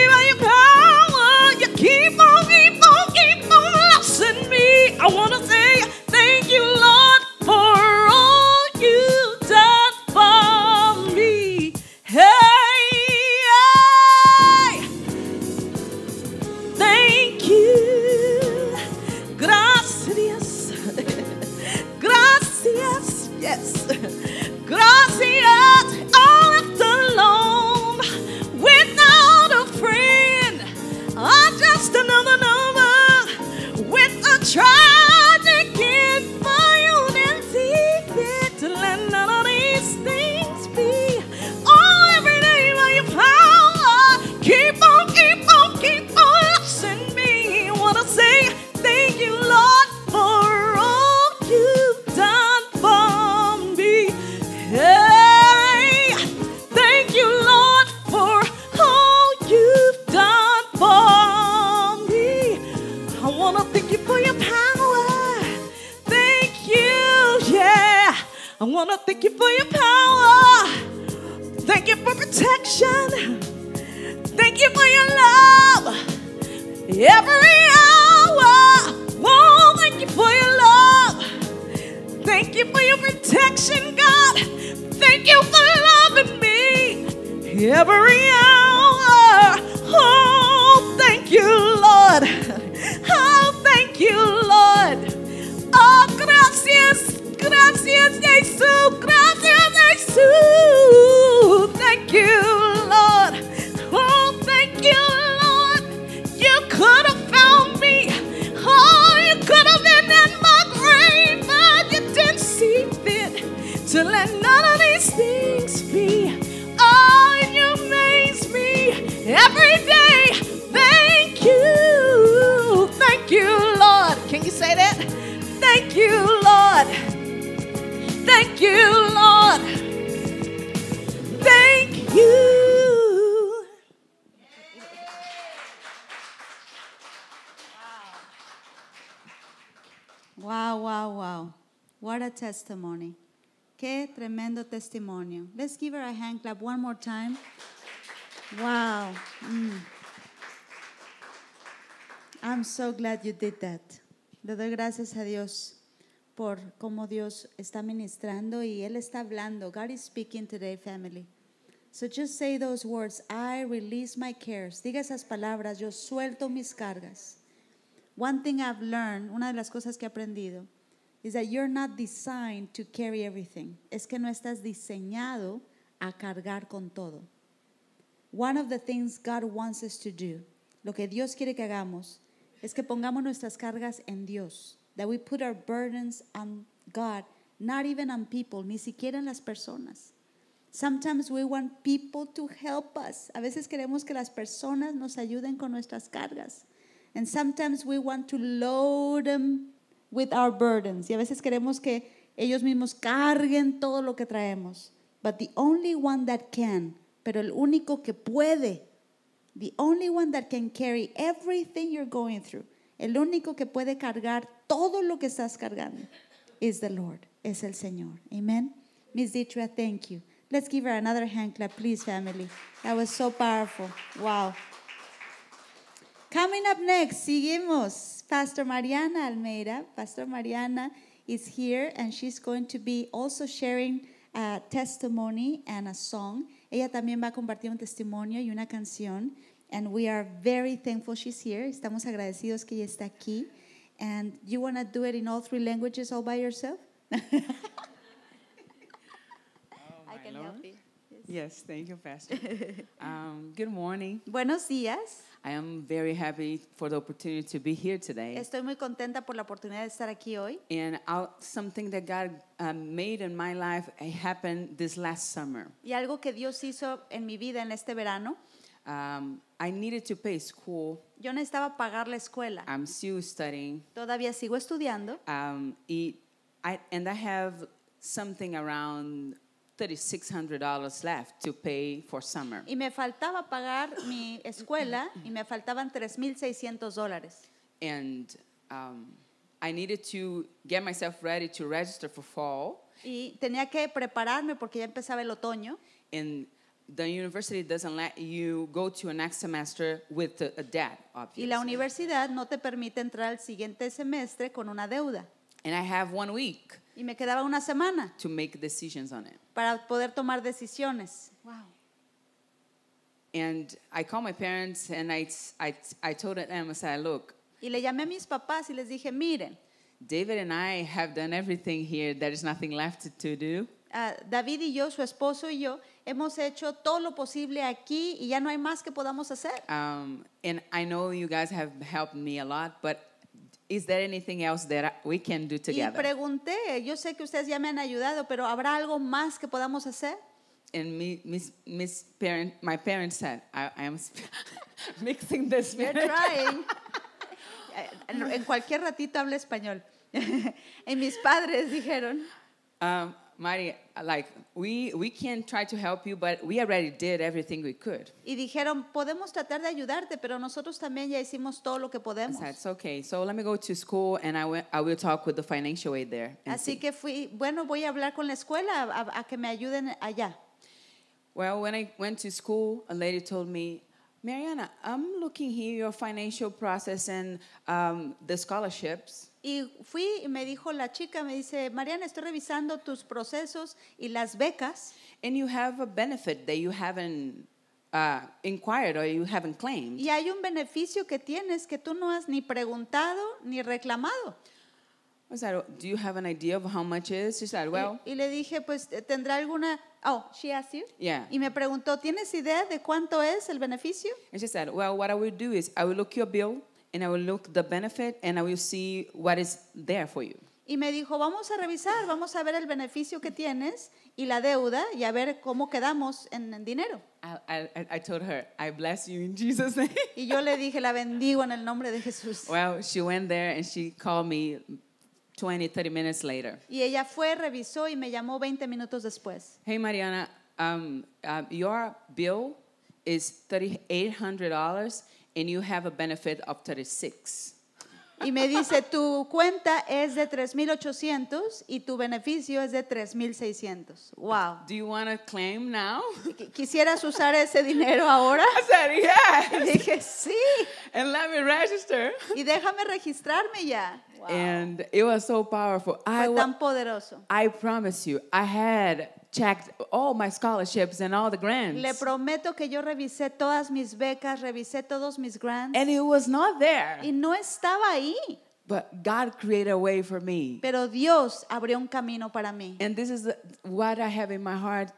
testimonio. Let's give her a hand clap one more time. Wow. Mm. I'm so glad you did that. Le doy gracias a Dios por cómo Dios está ministrando y Él está hablando. God is speaking today, family. So just say those words. I release my cares. Diga esas palabras. Yo suelto mis cargas. One thing I've learned, una de las cosas que he aprendido, is that you're not designed to carry everything. Es que no estás diseñado a cargar con todo. One of the things God wants us to do, lo que Dios quiere que hagamos, es que pongamos nuestras cargas en Dios. That we put our burdens on God, not even on people, ni siquiera en las personas. Sometimes we want people to help us. A veces queremos que las personas nos ayuden con nuestras cargas. And sometimes we want to load them with our burdens. Y a veces queremos que ellos mismos carguen todo lo que traemos. But the only one that can, pero el único que puede, the only one that can carry everything you're going through, el único que puede cargar todo lo que estás cargando, is the Lord, es el Señor. Amen. Miss Ditra, thank you. Let's give her another hand clap, please, family. That was so powerful. Wow. Coming up next, seguimos. Pastor Mariana Almeida. Pastor Mariana is here and she's going to be also sharing a testimony and a song. Ella también va a compartir un testimonio y una canción. And we are very thankful she's here. Estamos agradecidos que ella está aquí. And you want to do it in all three languages all by yourself? I can help you. Yes, thank you, Pastor. um, good morning. Buenos días. I am very happy for the opportunity to be here today. Estoy muy contenta por la oportunidad de estar aquí hoy. And out, something that God um, made in my life happened this last summer. Y algo que Dios hizo en mi vida en este verano, Um, I needed to pay school. yo necesitaba pagar la escuela. I'm still studying. Todavía sigo estudiando Um, it, I, and I have something around $3,600 left to pay for summer. y me faltaba pagar mi escuela y me faltaban 3.600 dólares. And um, I needed to get myself ready to register for fall. Y tenía que prepararme porque ya empezaba el otoño and the university doesn't let you go to a next semester with a, debt, y obviously. la universidad no te permite entrar al siguiente semestre con una deuda. and I have one week Y me quedaba una semana to make decisions on it. para poder tomar decisiones. And I called my parents and I, I, I told them, I said, look, Y le llamé a mis papás y les dije, miren, David and I have done everything here. There is nothing left to do. ah, David y yo, su esposo y yo, hemos hecho todo lo posible aquí y ya no hay más que podamos hacer. Um, and I know you guys have helped me a lot, but is there anything else that we can do Y together? pregunté, yo sé que ustedes ya me han ayudado, pero ¿habrá algo más que podamos hacer? And me, miss, miss parent, my parents said, I, I am mixing this. You're trying. en, en cualquier ratito habla español. y mis padres dijeron, Um, Mari, like we we can try to help you, but we already did everything we could. y dijeron, podemos tratar de ayudarte, pero nosotros también ya hicimos todo lo que podemos. it's okay. So let me go to school, and I will I will talk with the financial aid there. and Así see." que fui, bueno, voy a hablar con la escuela a, a que me ayuden allá. Well, when I went to school, a lady told me, Mariana, I'm looking here your financial process and um, the scholarships. Y fui y me dijo la chica, me dice, Mariana, estoy revisando tus procesos y las becas And you have a benefit that you haven't uh, inquired or you haven't claimed. y hay un beneficio que tienes que tú no has ni preguntado ni reclamado. I said, Do you have an idea of how much it is? She said, Well, y, y le dije, pues, ¿tendrá alguna? Oh, she asked you? Yeah. Y me preguntó, ¿tienes idea de cuánto es el beneficio? And she said, Well, what I will do is I will look your bill and I will look the benefit and I will see what is there for you. Y me dijo, vamos a revisar, vamos a ver el beneficio que tienes y la deuda y a ver cómo quedamos en, en dinero. I, I, I told her, I bless you in Jesus' name. Y yo le dije, la bendigo en el nombre de Jesús. well, she went there and she called me 20, 30 minutes later. Y ella fue, revisó y me llamó 20 minutos después. Hey, Mariana, um, um, your bill is $3,800 and you have a benefit of 36 Y me dice, tu cuenta es de 3.800 y tu beneficio es de 3.600. Wow. Do you want to claim now? Qu- ¿Quisieras usar ese dinero ahora? I said, Y yes. dije, sí. and let me register. Y déjame registrarme ya. And it was so powerful. I, Fue wa- tan poderoso. I promise you, I had checked all my scholarships and all the grants. Le prometo que yo revisé todas mis becas, revisé todos mis grants and it was not there. y no estaba ahí. But God created a way for me. Pero Dios abrió un camino para mí. And this is what I have in my heart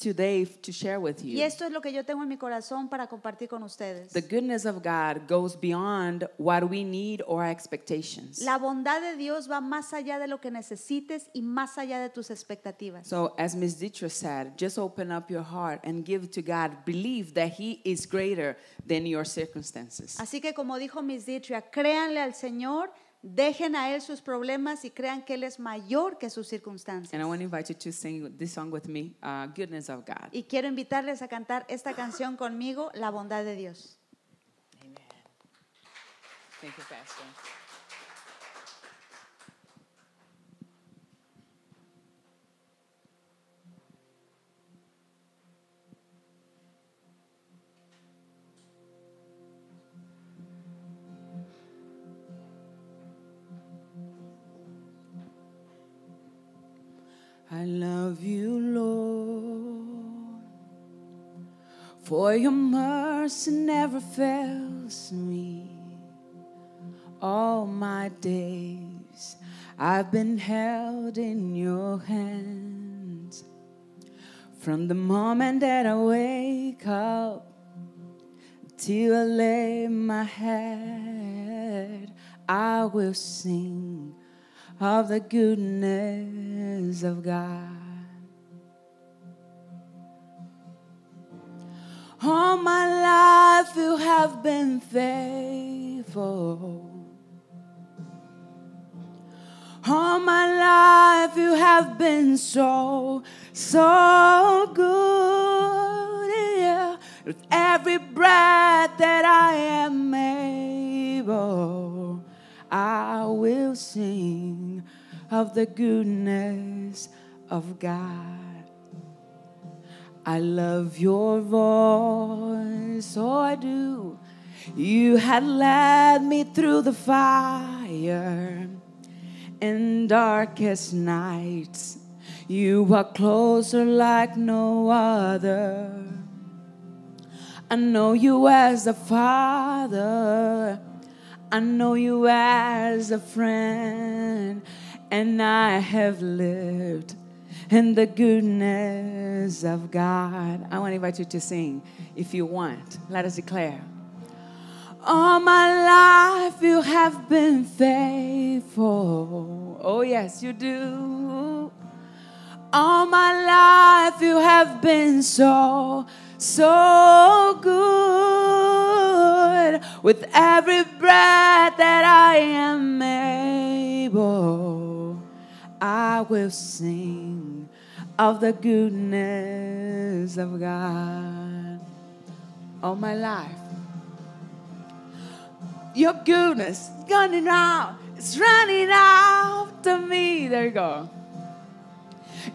today to share with Y you. esto es lo que yo tengo en mi corazón para compartir con ustedes. The goodness of God goes beyond what we need or our expectations. La bondad de Dios va más allá de lo que necesites y más allá de tus expectativas. So, as Ms. Dietrich said, just open up your heart and give to God. Believe that He is greater than your circumstances. Así que como dijo Miss Ditria, créanle al Señor, Dejen a Él sus problemas y crean que Él es mayor que sus circunstancias. And I want to invite you to sing this song with me, uh, Goodness of God. Y quiero invitarles a cantar esta canción conmigo, La bondad de Dios. Amen. Thank you, Pastor. I love you, Lord, for your mercy never fails me. All my days I've been held in your hands. From the moment that I wake up till I lay my head, I will sing of the goodness of God. All my life you have been faithful. All my life you have been so, so good. Yeah. With every breath that I am able, I will sing of the goodness of God. I love your voice, oh I do. You had led me through the fire in darkest nights. You are closer like no other. I know you as a father. I know you as a friend. And I have lived in the goodness of God. I want to invite you to sing if you want. Let us declare. All my life you have been faithful. Oh, yes, you do. All my life you have been so, so good. With every breath that I am able, I will sing of the goodness of God. All my life your goodness is running out, it's running after me. There you go.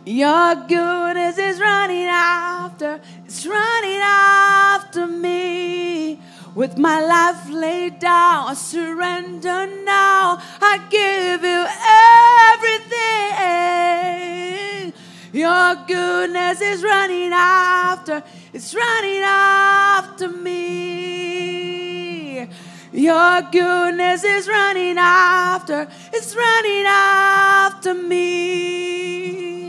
Your goodness is running after, it's running after me. With my life laid down, I surrender now. I give you everything. Your goodness is running after, it's running after me. Your goodness is running after, it's running after me.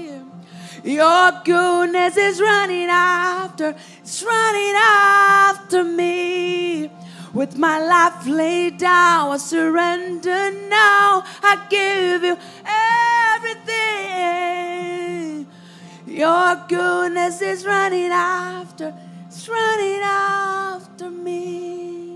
Your goodness is running after, it's running after me. With my life laid down, I surrender now. I give you everything. Your goodness is running after, it's running after me.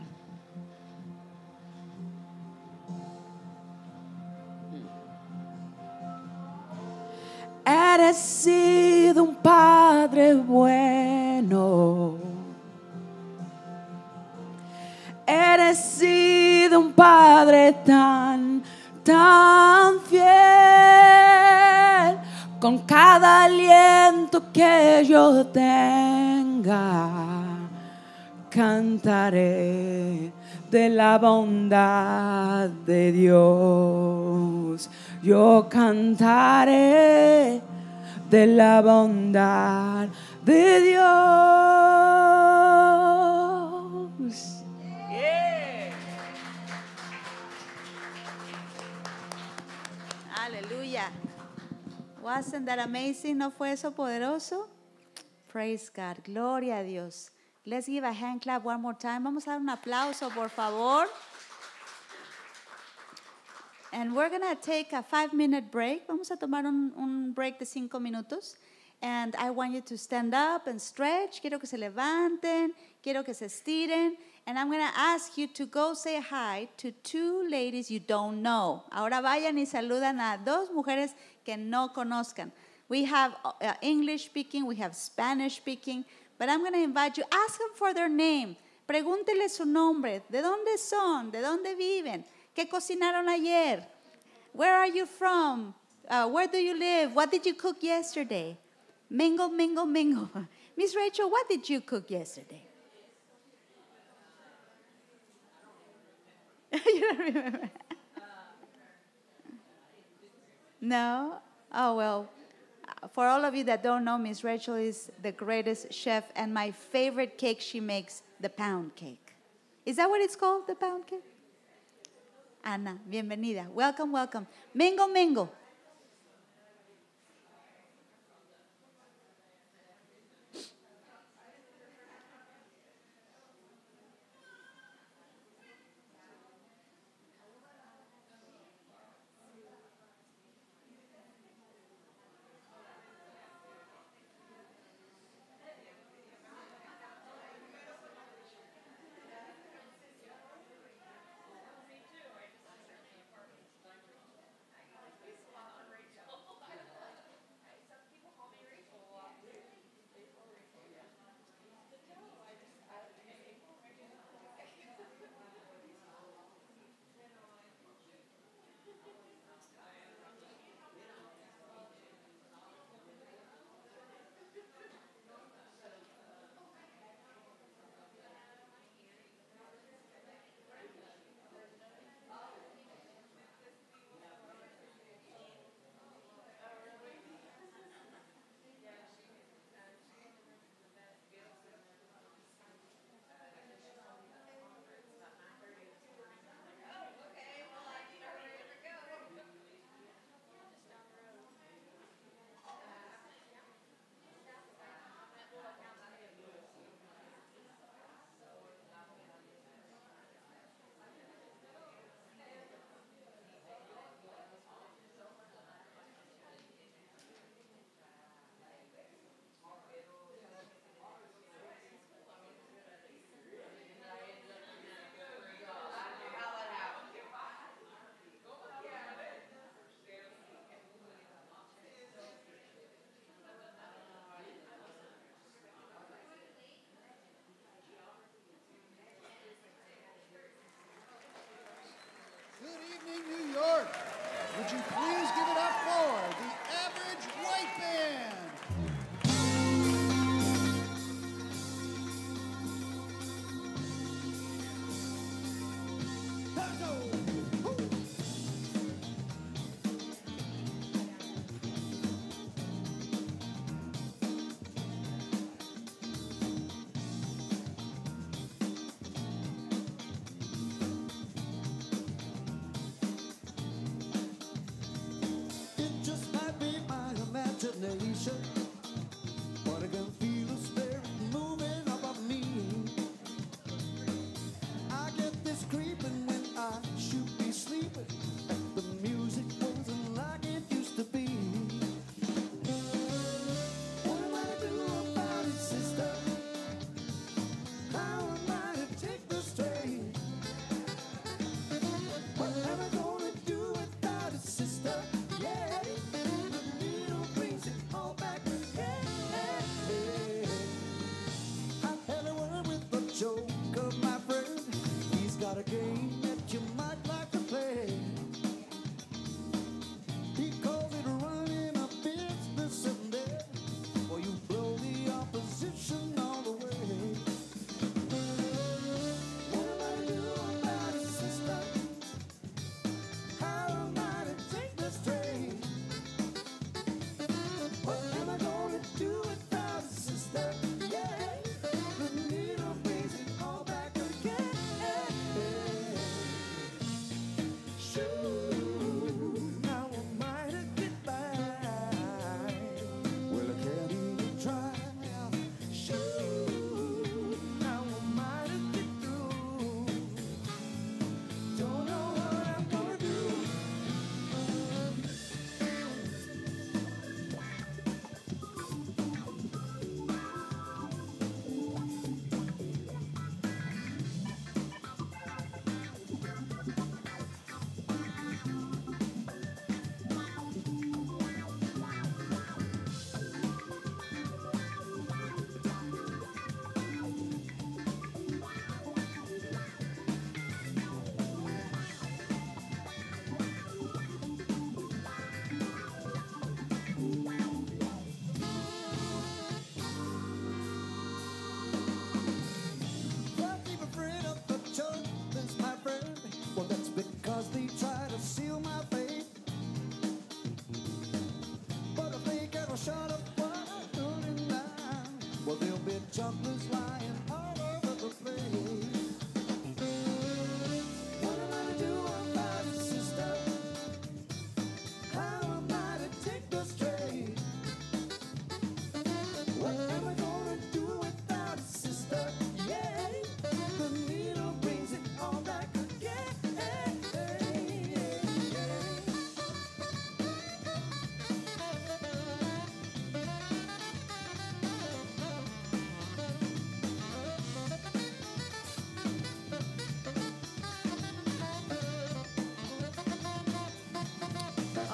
Eres sido un padre bueno. Eres sido un padre tan, tan fiel. Con cada aliento que yo tenga, cantaré de la bondad de Dios yo cantaré de la bondad de Dios. Yeah. Aleluya. Wasn't that amazing? ¿No fue eso poderoso? Praise God. Gloria a Dios. Let's give a hand clap one more time. Vamos a dar un aplauso, por favor. And we're going to take a five minute break. Vamos a tomar un, un break de cinco minutos. And I want you to stand up and stretch. Quiero que se levanten. Quiero que se estiren. And I'm going to ask you to go say hi to two ladies you don't know. Ahora vayan y saludan a dos mujeres que no conozcan. We have uh, English speaking, we have Spanish speaking, but I'm going to invite you, ask them for their name. Pregúntele su nombre, de dónde son, de dónde viven, qué cocinaron ayer, where are you from, uh, where do you live, what did you cook yesterday. Mingle, mingle, mingle. Miss Rachel, what did you cook yesterday? you don't remember? No? Oh, well, for all of you that don't know, Miss Rachel is the greatest chef, and my favorite cake she makes, the pound cake. Is that what it's called, the pound cake? Ana, bienvenida. Welcome, welcome. Mingo, mingo.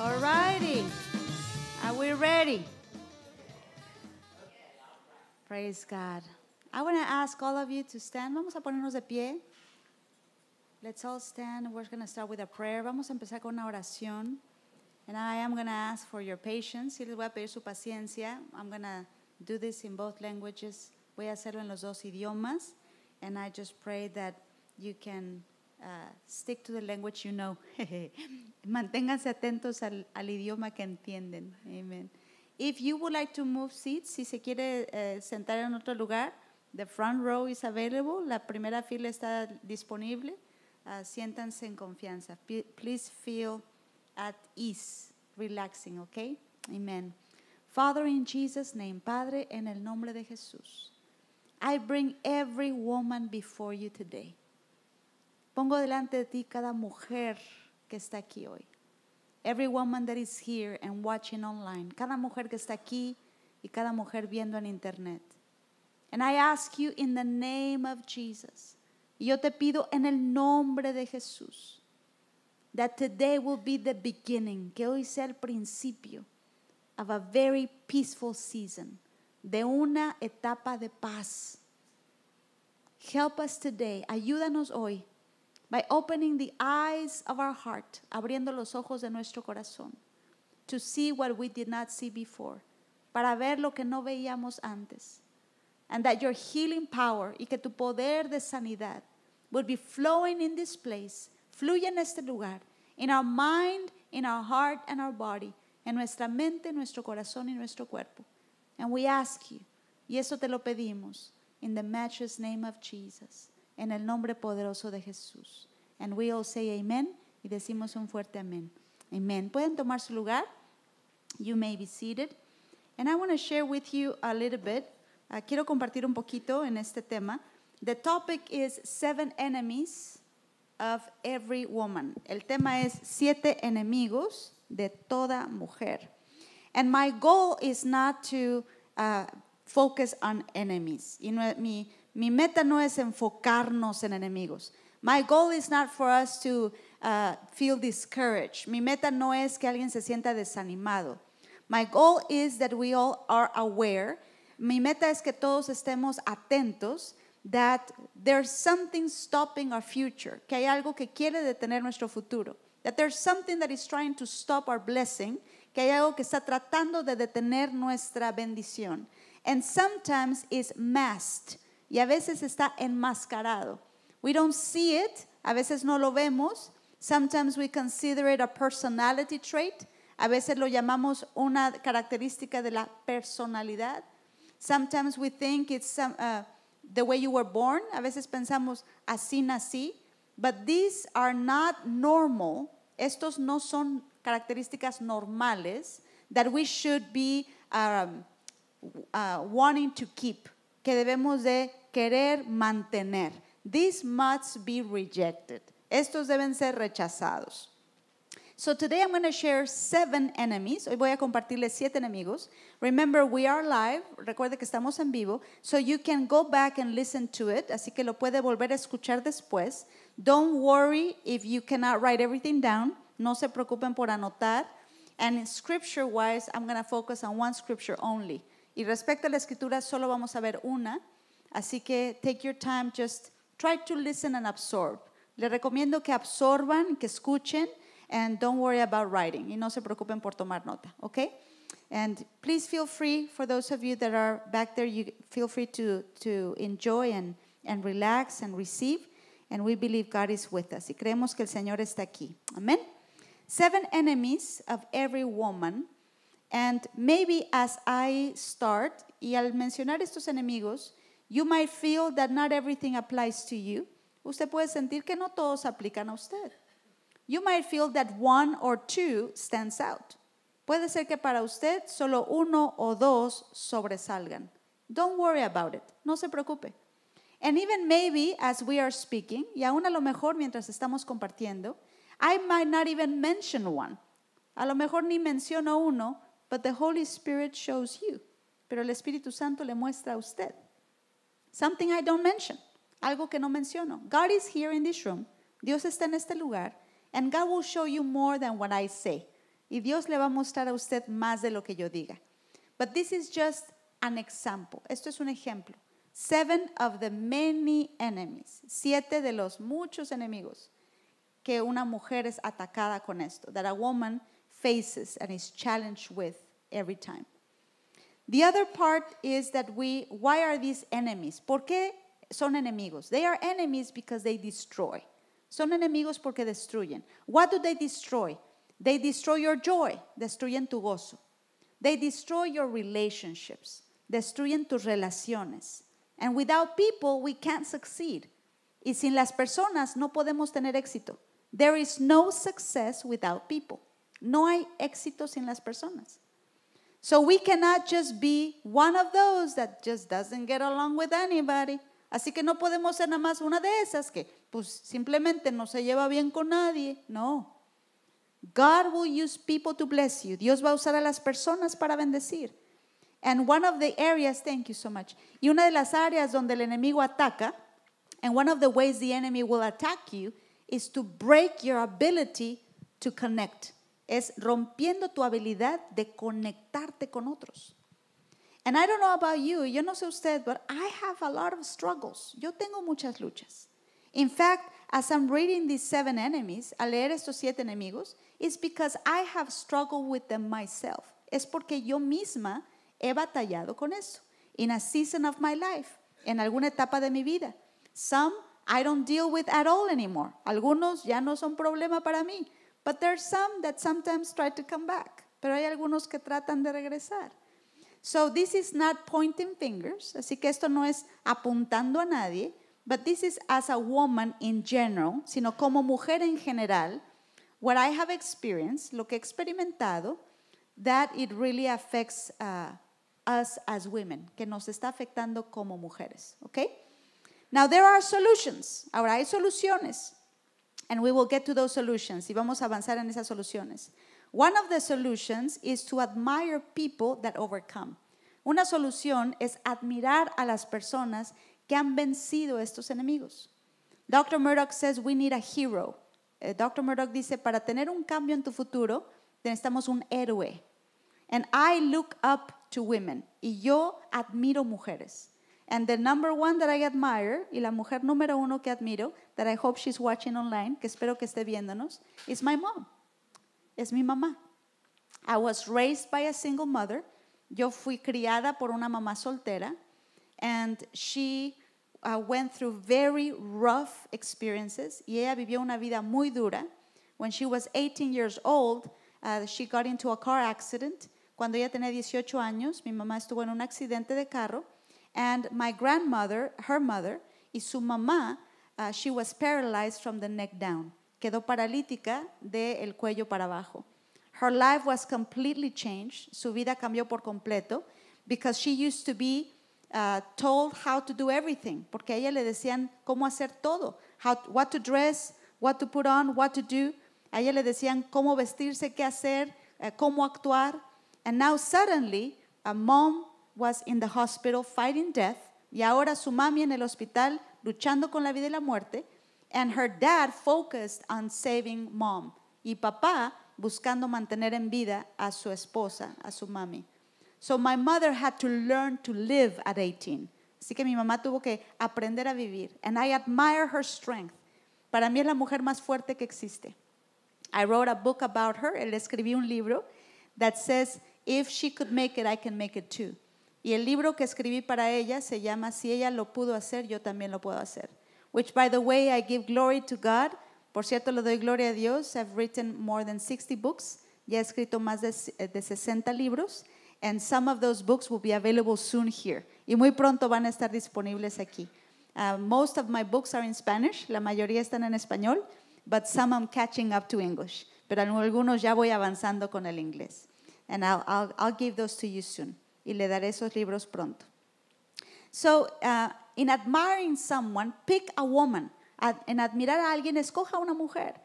All righty. Are we ready? Praise God. I want to ask all of you to stand. Vamos a ponernos de pie. Let's all stand. We're going to start with a prayer. Vamos a empezar con una oración. And I am going to ask for your patience. Y les voy a pedir su paciencia. I'm going to do this in both languages. Voy a hacerlo en los dos idiomas. And I just pray that you can uh, stick to the language you know. Manténganse atentos al, al idioma que entienden. Amen. If you would like to move seats, si se quiere eh, sentar en otro lugar, the front row is available. La primera fila está disponible. Ah, siéntanse en confianza. P- Please feel at ease, relaxing, okay? Amen. Father, in Jesus' name, Padre, en el nombre de Jesús, I bring every woman before you today. Pongo delante de ti cada mujer que está aquí hoy. Every woman that is here and watching online. Cada mujer que está aquí y cada mujer viendo en internet. And I ask you in the name of Jesus. Y yo te pido en el nombre de Jesús. That today will be the beginning. Que hoy sea el principio of a very peaceful season. De una etapa de paz. Help us today. Ayúdanos hoy by opening the eyes of our heart, abriendo los ojos de nuestro corazón, to see what we did not see before, para ver lo que no veíamos antes. And that your healing power y que tu poder de sanidad will be flowing in this place, fluye en este lugar, in our mind, in our heart and our body, en nuestra mente, nuestro corazón y nuestro cuerpo. And we ask you, y eso te lo pedimos, in the matchless name of Jesus, en el nombre poderoso de Jesús. And we all say amen y decimos un fuerte amén. Amen. Pueden tomar su lugar. You may be seated. And I want to share with you a little bit. ah, quiero compartir un poquito en este tema. The topic is seven enemies of every woman. El tema es siete enemigos de toda mujer. And my goal is not to uh, focus on enemies. Y no- mi, mi meta no es enfocarnos en enemigos. My goal is not for us to uh, feel discouraged. Mi meta no es que alguien se sienta desanimado. My goal is that we all are aware. Mi meta es que todos estemos atentos that there's something stopping our future, que hay algo que quiere detener nuestro futuro. That there's something that is trying to stop our blessing, que hay algo que está tratando de detener nuestra bendición. And sometimes it's masked, y a veces está enmascarado. We don't see it, a veces no lo vemos. Sometimes we consider it a personality trait, a veces lo llamamos una característica de la personalidad. Sometimes we think it's some, uh, the way you were born. A veces pensamos así nací. But these are not normal. Estos no son características normales that we should be um, uh, wanting to keep, que debemos de querer mantener. These must be rejected. Estos deben ser rechazados. So today I'm going to share seven enemies. Hoy voy a compartirles siete enemigos. Remember, we are live. Recuerde que estamos en vivo. So you can go back and listen to it. Así que lo puede volver a escuchar después. Don't worry if you cannot write everything down. No se preocupen por anotar. And scripture wise, I'm going to focus on one scripture only. Y respecto a la escritura, solo vamos a ver una. Así que take your time, just try to listen and absorb. Les recomiendo que absorban, que escuchen, and don't worry about writing. Y no se preocupen por tomar nota, okay? And please feel free, for those of you that are back there, you feel free to, to enjoy and, and relax and receive. And we believe God is with us. Y creemos que el Señor está aquí. Amen. Seven enemies of every woman. And maybe as I start, y al mencionar estos enemigos, you might feel that not everything applies to you. Usted puede sentir que no todos aplican a usted. You might feel that one or two stands out. Puede ser que para usted solo uno o dos sobresalgan. Don't worry about it. No se preocupe. And even maybe as we are speaking, y aún a lo mejor mientras estamos compartiendo, I might not even mention one. A lo mejor ni menciono uno, but the Holy Spirit shows you. Pero el Espíritu Santo le muestra a usted. Something I don't mention. Algo que no menciono. God is here in this room. Dios está en este lugar. And God will show you more than what I say. Y Dios le va a mostrar a usted más de lo que yo diga. But this is just an example. Esto es un ejemplo. Seven of the many enemies. Siete de los muchos enemigos que una mujer es atacada con esto. That a woman faces and is challenged with every time. The other part is that we, why are these enemies? ¿Por qué son enemigos? They are enemies because they destroy. Son enemigos porque destruyen. What do they destroy? They destroy your joy, destruyen tu gozo. They destroy your relationships, destruyen tus relaciones. And without people, we can't succeed. Y sin las personas no podemos tener éxito. There is no success without people. No hay éxito sin las personas. So we cannot just be one of those that just doesn't get along with anybody. Así que no podemos ser nada más una de esas que pues simplemente no se lleva bien con nadie. No. God will use people to bless you. Dios va a usar a las personas para bendecir. And one of the areas, thank you so much. Y una de las áreas donde el enemigo ataca, and one of the ways the enemy will attack you is to break your ability to connect. Es rompiendo tu habilidad de conectarte con otros. And I don't know about you, yo no sé usted, but I have a lot of struggles. Yo tengo muchas luchas. In fact, as I'm reading these seven enemies, al leer estos siete enemigos, it's because I have struggled with them myself. Es porque yo misma he batallado con eso. In a season of my life, en alguna etapa de mi vida. Some I don't deal with at all anymore. Algunos ya no son problema para mí. But there's some that sometimes try to come back. Pero hay algunos que tratan de regresar. So this is not pointing fingers, así que esto no es apuntando a nadie, but this is as a woman in general, sino como mujer en general, what I have experienced, lo que he experimentado, that it really affects uh, us as women, que nos está afectando como mujeres, okay? Now there are solutions, ahora hay soluciones, and we will get to those solutions y vamos a avanzar en esas soluciones. One of the solutions is to admire people that overcome. Una solución es admirar a las personas que han vencido estos enemigos. Dr. Murdoch says we need a hero. Eh, Dr. Murdoch dice, para tener un cambio en tu futuro, necesitamos un héroe. And I look up to women. Y yo admiro mujeres. And the number one that I admire, y la mujer número uno que admiro, that I hope she's watching online, que espero que esté viéndonos, is my mom. Es mi mamá. I was raised by a single mother. Yo fui criada por una mamá soltera. And she uh, went through very rough experiences. Y ella vivió una vida muy dura. When she was 18 years old, uh, she got into a car accident. Cuando ella tenía 18 años, mi mamá estuvo en un accidente de carro. And my grandmother, her mother, y su mamá, uh, she was paralyzed from the neck down. Quedó paralítica de el cuello para abajo. Her life was completely changed. Su vida cambió por completo because she used to be uh, told how to do everything. Porque a ella le decían cómo hacer todo. How, what to dress, what to put on, what to do. A ella le decían cómo vestirse, qué hacer, uh, cómo actuar. And now suddenly, a mom was in the hospital fighting death. Y ahora su mami en el hospital luchando con la vida y la muerte. And her dad focused on saving mom. Y papá buscando mantener en vida a su esposa, a su mami. So my mother had to learn to live at 18. Así que mi mamá tuvo que aprender a vivir. And I admire her strength. Para mí es la mujer más fuerte que existe. I wrote a book about her. Le escribí un libro that says, if she could make it, I can make it too. Y el libro que escribí para ella se llama Si ella lo pudo hacer, yo también lo puedo hacer. Which, by the way, I give glory to God. Por cierto, le doy gloria a Dios. I've written more than 60 books. Ya he escrito más de, de 60 libros. And some of those books will be available soon here. Y muy pronto van a estar disponibles aquí. Uh, most of my books are in Spanish. La mayoría están en español. But some I'm catching up to English. Pero algunos ya voy avanzando con el inglés. And I'll, I'll, I'll give those to you soon. Y le daré esos libros pronto. So, uh, in admiring someone, pick a woman. Ad- en admirar a alguien, escoja una mujer.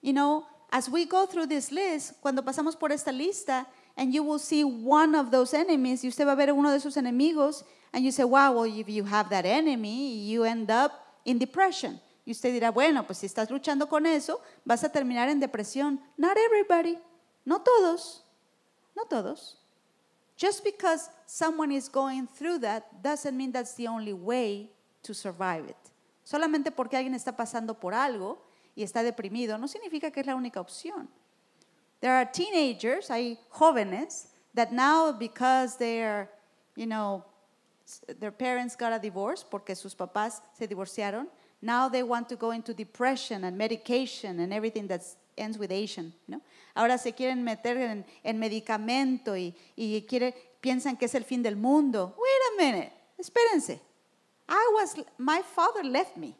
You know, as we go through this list, cuando pasamos por esta lista, and you will see one of those enemies, y usted va a ver uno de enemigos, and you say, wow, well, if you have that enemy, you end up in depression. Y usted dirá, bueno, pues si estás luchando con eso, vas a terminar en depresión. Not everybody. No todos, no todos. Just because someone is going through that doesn't mean that's the only way to survive it. Solamente porque alguien está pasando por algo y está deprimido no significa que es la única opción. There are teenagers, hay jóvenes that now because they're, you know, their parents got a divorce porque sus papás se divorciaron, now they want to go into depression and medication and everything that ends with Asian, know? Ahora se quieren meter en, en medicamento y, y piensan que es el fin del mundo. Wait a minute, espérense. I was, my father left me.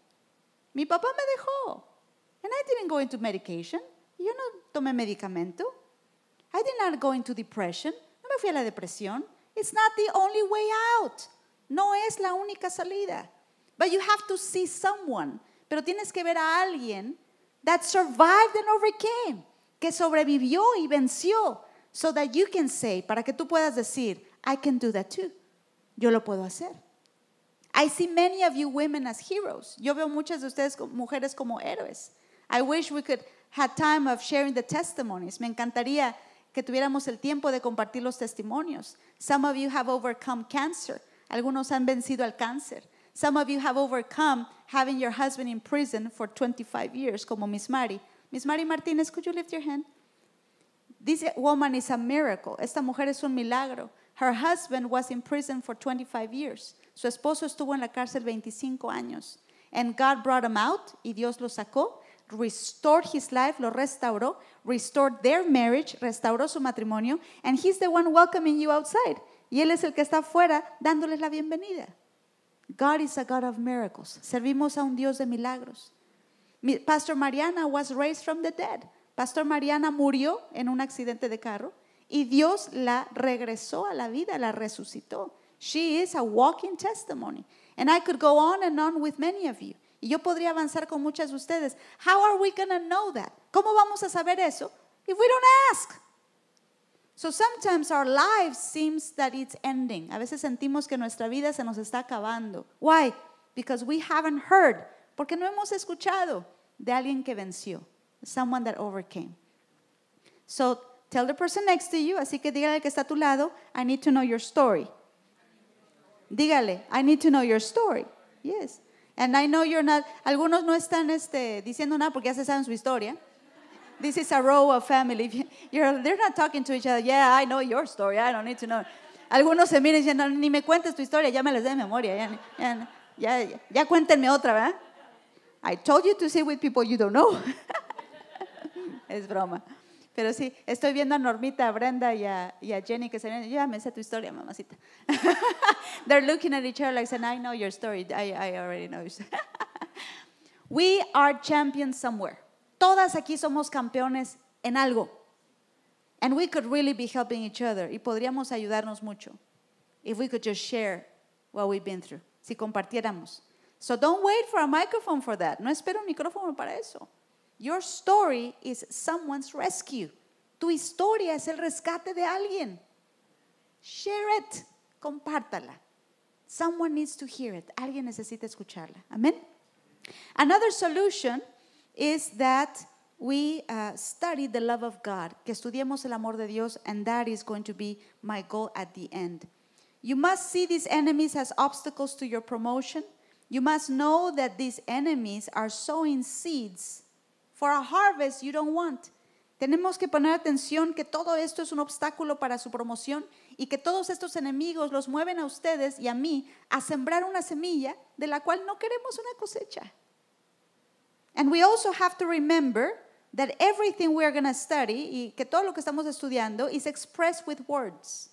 Mi papá me dejó. And I didn't go into medication. Yo no tomé medicamento. I did not go into depression. No me fui a la depresión. It's not the only way out. No es la única salida. But you have to see someone. Pero tienes que ver a alguien that survived and overcame. Que sobrevivió y venció. So that you can say, para que tú puedas decir, I can do that too. Yo lo puedo hacer. I see many of you women as heroes. Yo veo muchas de ustedes mujeres como héroes. I wish we could have time of sharing the testimonies. Me encantaría que tuviéramos el tiempo de compartir los testimonios. Some of you have overcome cancer. Algunos han vencido al cáncer. Some of you have overcome having your husband in prison for 25 years, como Miss Mari. Miss Mari Martinez, could you lift your hand? This woman is a miracle. Esta mujer es un milagro. Her husband was in prison for 25 years. Su esposo estuvo en la cárcel 25 años. And God brought him out y Dios lo sacó, restored his life, lo restauró, restored their marriage, restauró su matrimonio, and he's the one welcoming you outside. Y él es el que está afuera dándoles la bienvenida. God is a God of miracles. Servimos a un Dios de milagros. Mi- Pastor Mariana was raised from the dead. Pastor Mariana murió en un accidente de carro y Dios la regresó a la vida, la resucitó. She is a walking testimony. And I could go on and on with many of you. Y yo podría avanzar con muchas de ustedes. How are we going to know that? ¿Cómo vamos a saber eso if we don't ask? So sometimes our lives seems that it's ending. A veces sentimos que nuestra vida se nos está acabando. Why? Because we haven't heard. Porque no hemos escuchado de alguien que venció. Someone that overcame. So tell the person next to you, así que dígale al que está a tu lado, I need to know your story. Dígale, I need to know your story. Yes. And I know you're not, algunos no están este, diciendo nada porque ya se saben su historia. This is a row of family. You're, they're not talking to each other. Yeah, I know your story. I don't need to know. Algunos se miran y dicen, "No, ni me cuentes tu historia, ya me las de memoria. Ya, ya, ya, ya cuéntenme otra, ¿verdad? I told you to sit with people you don't know. es broma. Pero sí, estoy viendo a Normita, a Brenda y a, y a Jenny que se ven, ya me sé tu historia, mamacita. They're looking at each other like saying, I know your story. I, I already know your. We are champions somewhere. Todas aquí somos campeones en algo. And we could really be helping each other. Y podríamos ayudarnos mucho. If we could just share what we've been through. Si compartiéramos. So don't wait for a microphone for that. No espero un micrófono para eso. Your story is someone's rescue. Tu historia es el rescate de alguien. Share it. Compártala. Someone needs to hear it. Alguien necesita escucharla. Amén. Another solution is that we uh, study the love of God, que estudiemos el amor de Dios, and that is going to be my goal at the end. You must see these enemies as obstacles to your promotion. You must know that these enemies are sowing seeds for a harvest you don't want. Tenemos que poner atención que todo esto es un obstáculo para su promoción y que todos estos enemigos los mueven a ustedes y a mí a sembrar una semilla de la cual no queremos una cosecha. And we also have to remember that everything we are going to study y que todo lo que estamos estudiando is expressed with words.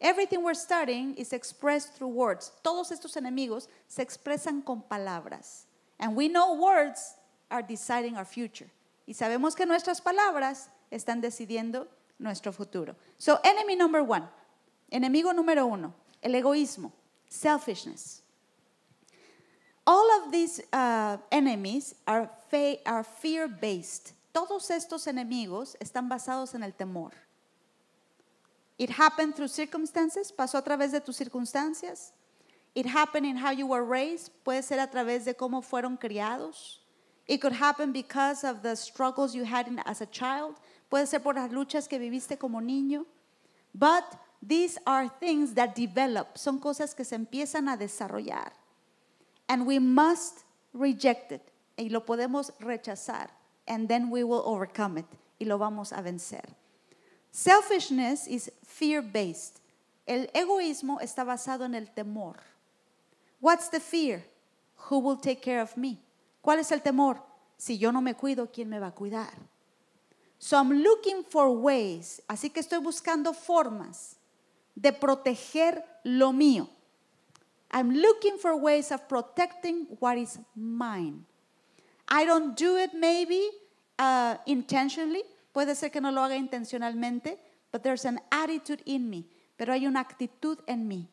Everything we're studying is expressed through words. Todos estos enemigos se expresan con palabras. And we know words are deciding our future. Y sabemos que nuestras palabras están decidiendo nuestro futuro. So, enemy number one, enemigo número uno, el egoísmo, selfishness. All of these uh, enemies are, fa- are fear based. Todos estos enemigos están basados en el temor. It happened through circumstances, pasó a través de tus circunstancias. It happened in how you were raised, puede ser a través de cómo fueron criados. It could happen because of the struggles you had in- as a child. Puede ser por las luchas que viviste como niño. But these are things that develop. Son cosas que se empiezan a desarrollar. And we must reject it. Y lo podemos rechazar. And then we will overcome it. Y lo vamos a vencer. Selfishness is fear based. El egoísmo está basado en el temor. What's the fear? Who will take care of me? ¿Cuál es el temor? Si yo no me cuido, ¿quién me va a cuidar? So I'm looking for ways, así que estoy buscando formas de proteger lo mío. I'm looking for ways of protecting what is mine. I don't do it maybe uh, intentionally. Puede ser que no lo haga intencionalmente, but there's an attitude in me. Pero hay una actitud en mí.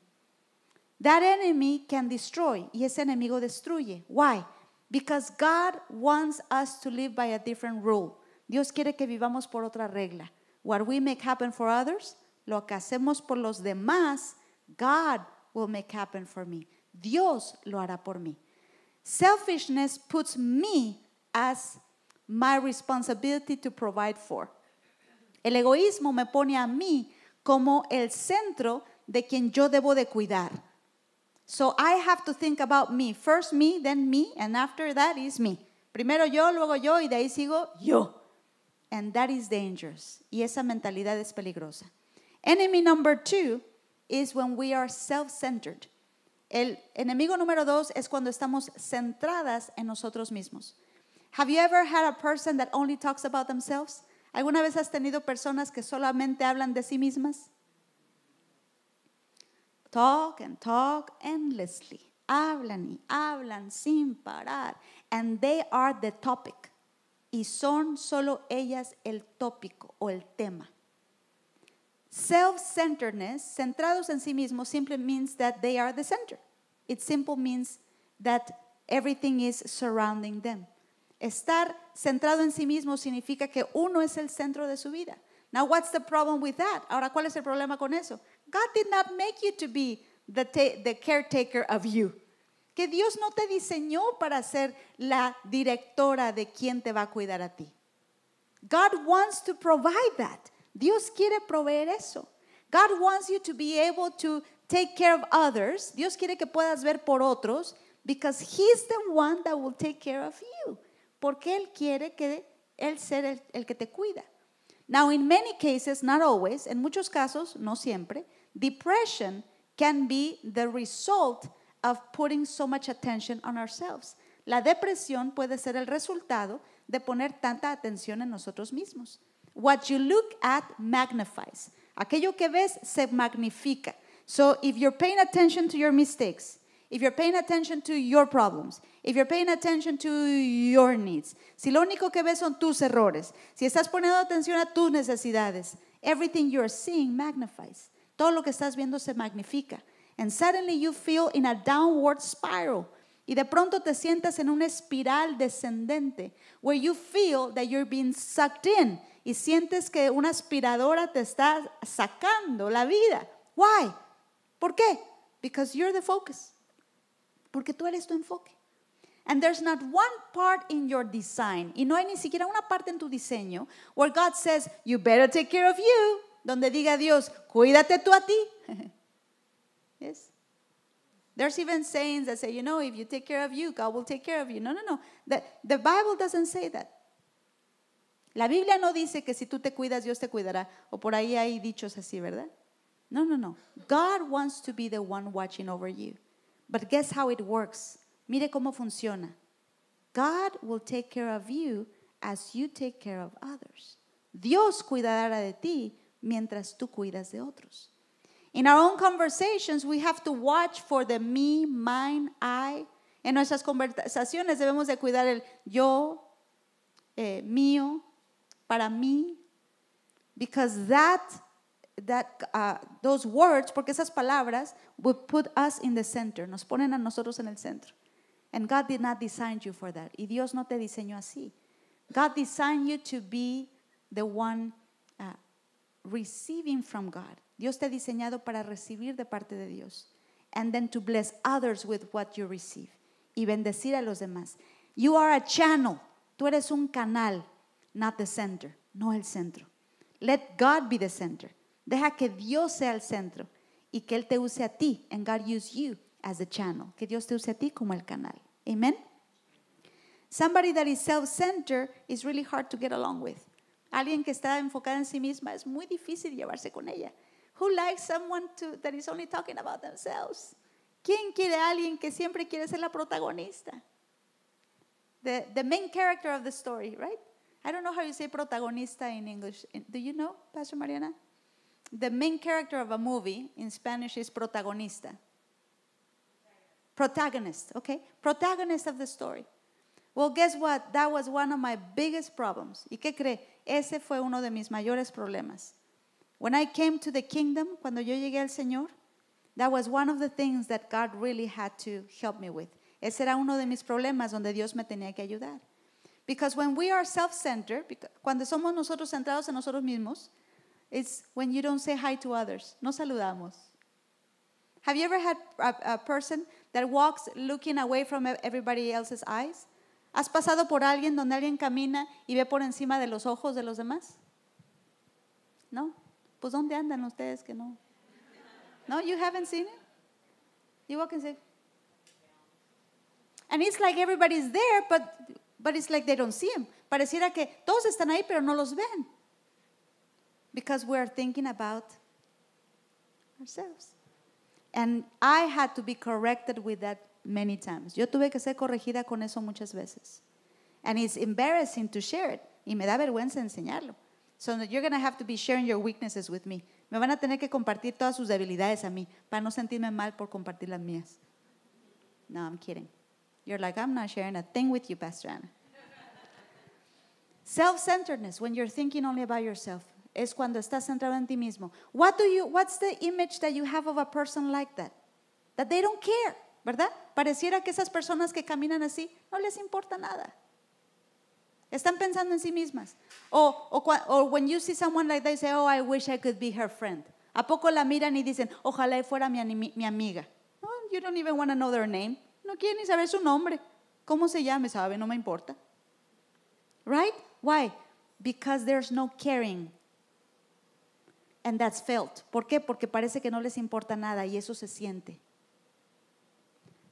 That enemy can destroy, y ese enemigo destruye. Why? Because God wants us to live by a different rule. Dios quiere que vivamos por otra regla. What we make happen for others, lo que hacemos por los demás, God will make happen for me. Dios lo hará por mí. Selfishness puts me as my responsibility to provide for. El egoísmo me pone a mí como el centro de quien yo debo de cuidar. So I have to think about me. First me, then me, and after that is me. Primero yo, luego yo, y de ahí sigo yo. And that is dangerous. Y esa mentalidad es peligrosa. Enemy number two is when we are self-centered. El enemigo número dos es cuando estamos centradas en nosotros mismos. Have you ever had a person that only talks about themselves? ¿Alguna vez has tenido personas que solamente hablan de sí mismas? Talk and talk endlessly. Hablan y hablan sin parar. And they are the topic. Y son solo ellas el tópico o el tema. Self-centeredness, centrados en sí mismos, simply means that they are the center. It simple means that everything is surrounding them. Estar centrado en sí mismo significa que uno es el centro de su vida. Now, what's the problem with that? Ahora, ¿cuál es el problema con eso? God did not make you to be the, the caretaker of you. Que Dios no te diseñó para ser la directora de quien te va a cuidar a ti. God wants to provide that. Dios quiere proveer eso. God wants you to be able to take care of others. Dios quiere que puedas ver por otros because He's the one that will take care of you. Porque Él quiere que Él el, el que te cuida. Now, in many cases, not always, en muchos casos, no siempre, depression can be the result of putting so much attention on ourselves. La depresión puede ser el resultado de poner tanta atención en nosotros mismos. What you look at magnifies. Aquello que ves se magnifica. So if you're paying attention to your mistakes, if you're paying attention to your problems, if you're paying attention to your needs, si lo único que ves son tus errores, si estás poniendo atención a tus necesidades, everything you're seeing magnifies. Todo lo que estás viendo se magnifica. And suddenly you feel in a downward spiral. Y de pronto te sientas en una espiral descendente, where you feel that you're being sucked in. Y sientes que una aspiradora te está sacando la vida. Why? ¿Por qué? Because you're the focus. Porque tú eres tu enfoque. And there's not one part in your design, y no hay ni siquiera una parte en tu diseño, where God says, you better take care of you, donde diga Dios, cuídate tú a ti. yes. There's even sayings that say, you know, if you take care of you, God will take care of you. No, no, no. The, the Bible doesn't say that. La Biblia no dice que si tú te cuidas, Dios te cuidará. O por ahí hay dichos así, ¿verdad? No, no, no. God wants to be the one watching over you. But guess how it works? Mire cómo funciona. God will take care of you as you take care of others. Dios cuidará de ti mientras tú cuidas de otros. In our own conversations, we have to watch for the me, mine, I. En nuestras conversaciones debemos de cuidar el yo, eh, mío, para mí, because that, that, uh, those words, porque esas palabras would put us in the center, nos ponen a nosotros en el centro. And God did not design you for that. Y Dios no te diseñó así. God designed you to be the one uh, receiving from God. Dios te ha diseñado para recibir de parte de Dios. And then to bless others with what you receive. Y bendecir a los demás. You are a channel. Tú eres un canal, not the center, no el centro. Let God be the center. Deja que Dios sea el centro y que Él te use a ti and God use you as the channel. Que Dios te use a ti como el canal. Amen. Somebody that is self-centered is really hard to get along with. Alguien que está enfocada en sí misma es muy difícil llevarse con ella. Who likes someone to, that is only talking about themselves? ¿Quién quiere a alguien que siempre quiere ser la protagonista? The, the main character of the story, right? I don't know how you say protagonista in English. Do you know, Pastor Mariana? The main character of a movie in Spanish is protagonista. Protagonist, okay? Protagonist of the story. Well, guess what? That was one of my biggest problems. ¿Y qué cree? Ese fue uno de mis mayores problemas. When I came to the kingdom, cuando yo llegué al Señor, that was one of the things that God really had to help me with. Ese era uno de mis problemas donde Dios me tenía que ayudar. Because when we are self-centered, cuando somos nosotros centrados en nosotros mismos, it's when you don't say hi to others. No saludamos. Have you ever had a, a person that walks looking away from everybody else's eyes? ¿Has pasado por alguien donde alguien camina y ve por encima de los ojos de los demás? ¿No? Pues ¿dónde andan ustedes que no? No, you haven't seen it? You walk and say, and it's like everybody's there, but, but it's like they don't see him. Pareciera que todos están ahí, pero no los ven. Because we're thinking about ourselves. And I had to be corrected with that many times. Yo tuve que ser corregida con eso muchas veces. And it's embarrassing to share it. Y me da vergüenza enseñarlo. So you're going to have to be sharing your weaknesses with me. Me van a tener que compartir todas sus debilidades a mí para no sentirme mal por compartir las mías. No, I'm kidding. You're like, I'm not sharing a thing with you, Pastor Anna. Self-centeredness, when you're thinking only about yourself, es cuando estás centrado en ti mismo. What do you, what's the image that you have of a person like that? That they don't care, ¿verdad? Pareciera que esas personas que caminan así no les importa nada. Están pensando en sí mismas. O, o, or when you see someone like that, you say, oh, I wish I could be her friend. ¿A poco la miran y dicen, ojalá fuera mi, mi amiga? No, you don't even want to know their name. No quieren ni saber su nombre. ¿Cómo se llame? ¿Sabe? No me importa. Right? Why? Because there's no caring. And that's felt. ¿Por qué? Porque parece que no les importa nada y eso se siente.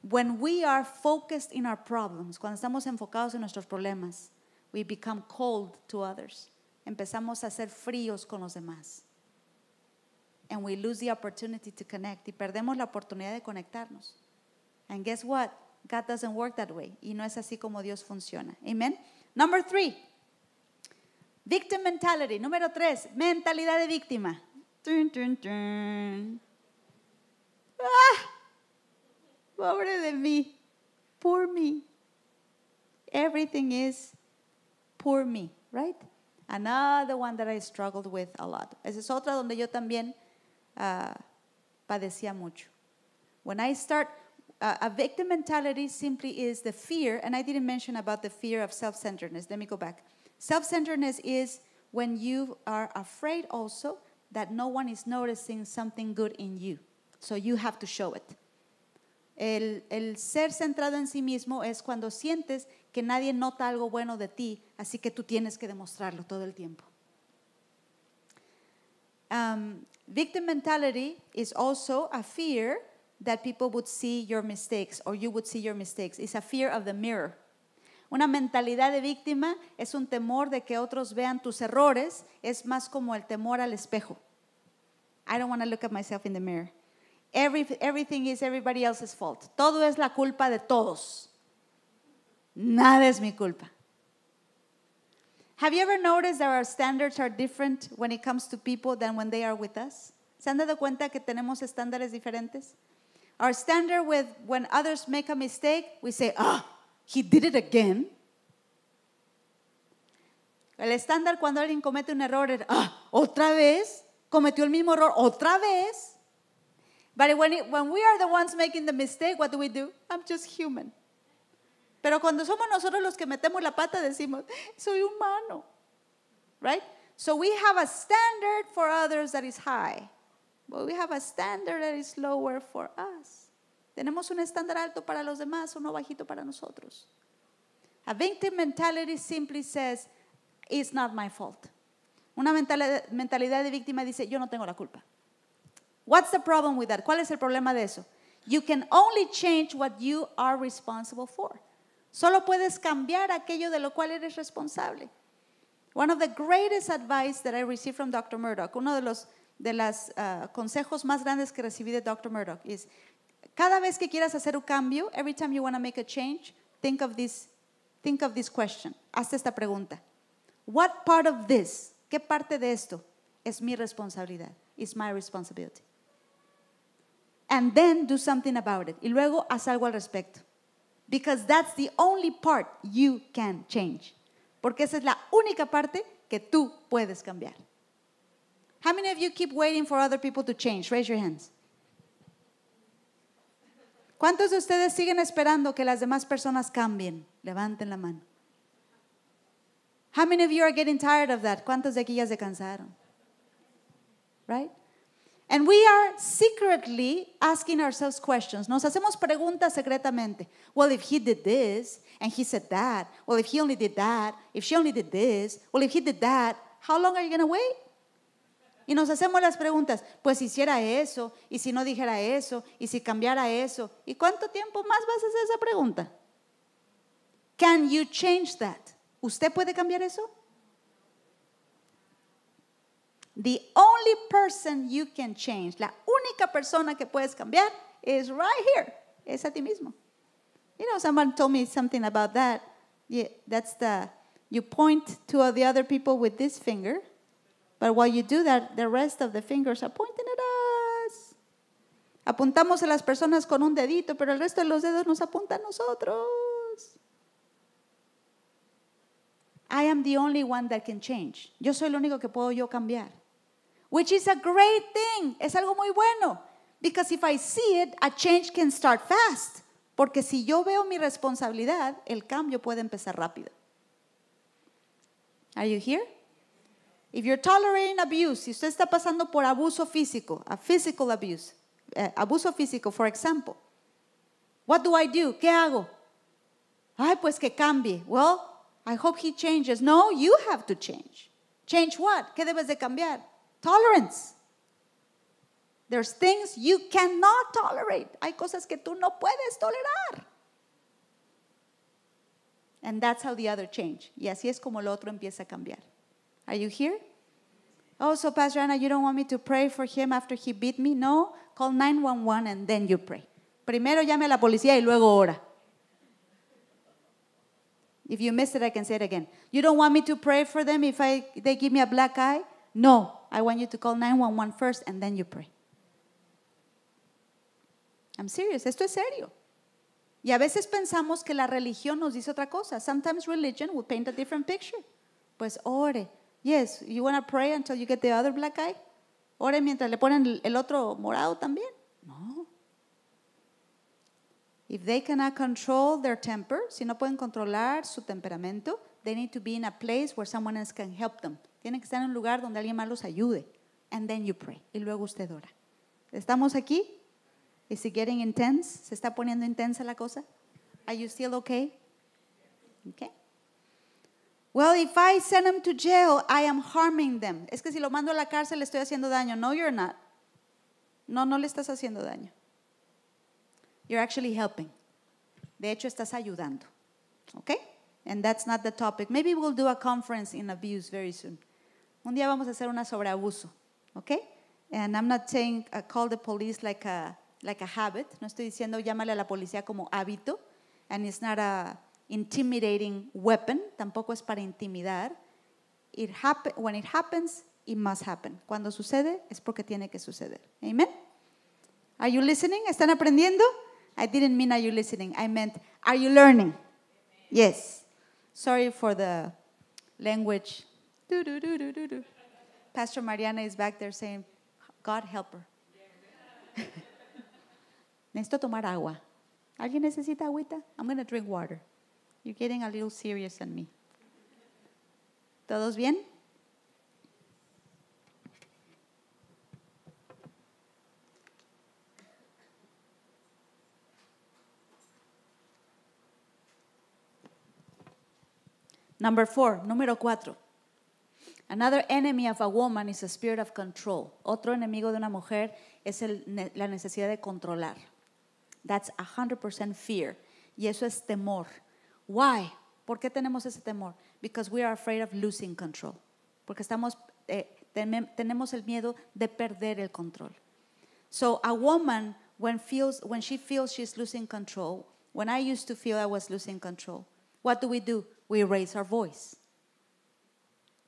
When we are focused in our problems, cuando estamos enfocados en nuestros problemas, we become cold to others. Empezamos a ser fríos con los demás. And we lose the opportunity to connect. Y perdemos la oportunidad de conectarnos. And guess what? God doesn't work that way. Y no es así como Dios funciona. Amen. Number three. Victim mentality. Número tres. Mentalidad de víctima. Tun, tun, tun. Ah, pobre de mí. Poor me. Everything is poor me, right? Another one that I struggled with a lot. Esa es otra donde yo también ah, padecía mucho. When I start, uh, a victim mentality simply is the fear, and I didn't mention about the fear of self centeredness. Let me go back. Self centeredness is when you are afraid also that no one is noticing something good in you. So you have to show it. El, el ser centrado en sí mismo es cuando sientes que nadie nota algo bueno de ti, así que tú tienes que demostrarlo todo el tiempo. Um, victim mentality is also a fear that people would see your mistakes or you would see your mistakes. It's a fear of the mirror. Una mentalidad de víctima es un temor de que otros vean tus errores, es más como el temor al espejo. I don't want to look at myself in the mirror. Every, everything is everybody else's fault. Todo es la culpa de todos. Nada es mi culpa. Have you ever noticed that our standards are different when it comes to people than when they are with us? ¿Se han dado cuenta que tenemos estándares diferentes? Our standard with when others make a mistake, we say, ah, he did it again. El estándar cuando alguien comete un error es, ah, otra vez, cometió el mismo error, otra vez. But when, it- when we are the ones making the mistake, what do we do? I'm just human. Pero cuando somos nosotros los que metemos la pata, decimos, soy humano. Right? So we have a standard for others that is high, but we have a standard that is lower for us. Tenemos un estándar alto para los demás, uno bajito para nosotros. A victim mentality simply says, it's not my fault. Una mentalidad, de víctima dice, yo no tengo la culpa. What's the problem with that? ¿Cuál es el problema de eso? You can only change what you are responsible for. Solo puedes cambiar aquello de lo cual eres responsable. One of the greatest advice that I received from Dr. Murdoch, uno de los de los consejos más grandes que recibí de Dr. Murdoch, es cada vez que quieras hacer un cambio, every time you want to make a change, think of this, think of this question. Hazte esta pregunta. What part of this, qué parte de esto es mi responsabilidad? Is my responsibility. And then do something about it. Y luego haz algo al respecto. Because that's the only part you can change. Porque esa es la única parte que tú puedes cambiar. How many of you keep waiting for other people to change? Raise your hands. ¿Cuántos de ustedes siguen esperando que las demás personas cambien? Levanten la mano. How many of you are getting tired of that? ¿Cuántos de aquí ya se cansaron? Right? And we are secretly asking ourselves questions. Nos hacemos preguntas secretamente. Well, if he did this and he said that, well, if he only did that, if she only did this, well, if he did that, how long are you going to wait? Y nos hacemos las preguntas, pues si hiciera eso, y si no dijera eso, y si cambiara eso, ¿y cuánto tiempo más vas a hacer esa pregunta? Can you change that? ¿Usted puede cambiar eso? The only person you can change, la única persona que puedes cambiar is right here, es a ti mismo. You know, someone told me something about that. Yeah, that's the, you point to the other people with this finger, but while you do that, the rest of the fingers are pointing at us. Apuntamos a las personas con un dedito, pero el resto de los dedos nos apunta a nosotros. I am the only one that can change. Yo soy lo único que puedo yo cambiar. Which is a great thing. Es algo muy bueno. Because if I see it, a change can start fast. Porque si yo veo mi responsabilidad, el cambio puede empezar rápido. Are you here? If you're tolerating abuse, si usted está pasando por abuso físico, a physical abuse, eh, abuso físico, for example, what do I do? ¿Qué hago? Ay, pues que cambie. Well, I hope he changes. No, you have to change. Change what? ¿Qué debes de cambiar? Tolerance. There's things you cannot tolerate. Hay cosas que tú no puedes tolerar. And that's how the other change. Y así es como el otro empieza a cambiar. Are you here? Oh, so Pastor Anna, you don't want me to pray for him after he beat me? No, call 911 and then you pray. Primero llame a la policía y luego ora. If you missed it, I can say it again. You don't want me to pray for them if I, they give me a black eye? No, I want you to call 911 first and then you pray. I'm serious, esto es serio. Y a veces pensamos que la religión nos dice otra cosa. Sometimes religion will paint a different picture. Pues ore. Yes, you want to pray until you get the other black eye? Ore mientras le ponen el otro morado también. No. If they cannot control their temper, si no pueden controlar su temperamento, they need to be in a place where someone else can help them. Tienen que estar en un lugar donde alguien más los ayude. And then you pray. Y luego usted ora. ¿Estamos aquí? Is it getting intense? ¿Se está poniendo intensa la cosa? Are you still okay? Okay. Well, if I send them to jail, I am harming them. Es que si lo mando a la cárcel le estoy haciendo daño. No, you're not. No, no le estás haciendo daño. You're actually helping. De hecho, estás ayudando. Okay? And that's not the topic. Maybe we'll do a conference in abuse very soon. Un día vamos a hacer una sobre abuso. Okay? And I'm not saying uh, call the police like a, like a habit. No estoy diciendo llámale a la policía como hábito. And it's not a intimidating weapon. Tampoco es para intimidar. It happen, when it happens, it must happen. Cuando sucede, es porque tiene que suceder. Amen? Are you listening? ¿Están aprendiendo? I didn't mean are you listening. I meant are you learning? Yes. Sorry for the language. Pastor Mariana is back there saying, God help her. Necesito tomar agua. ¿Alguien necesita agüita? I'm going to drink water. You're getting a little serious on me. ¿Todos bien? Number four, número cuatro. Another enemy of a woman is a spirit of control. Otro enemigo de una mujer es el la necesidad de controlar. That's 100% fear. Y eso es temor. Why? ¿Por qué tenemos ese temor? Because we are afraid of losing control. Porque estamos, eh, tenemos el miedo de perder el control. So a woman, when feels when she feels she's losing control, when I used to feel I was losing control, what do we do? We raise our voice.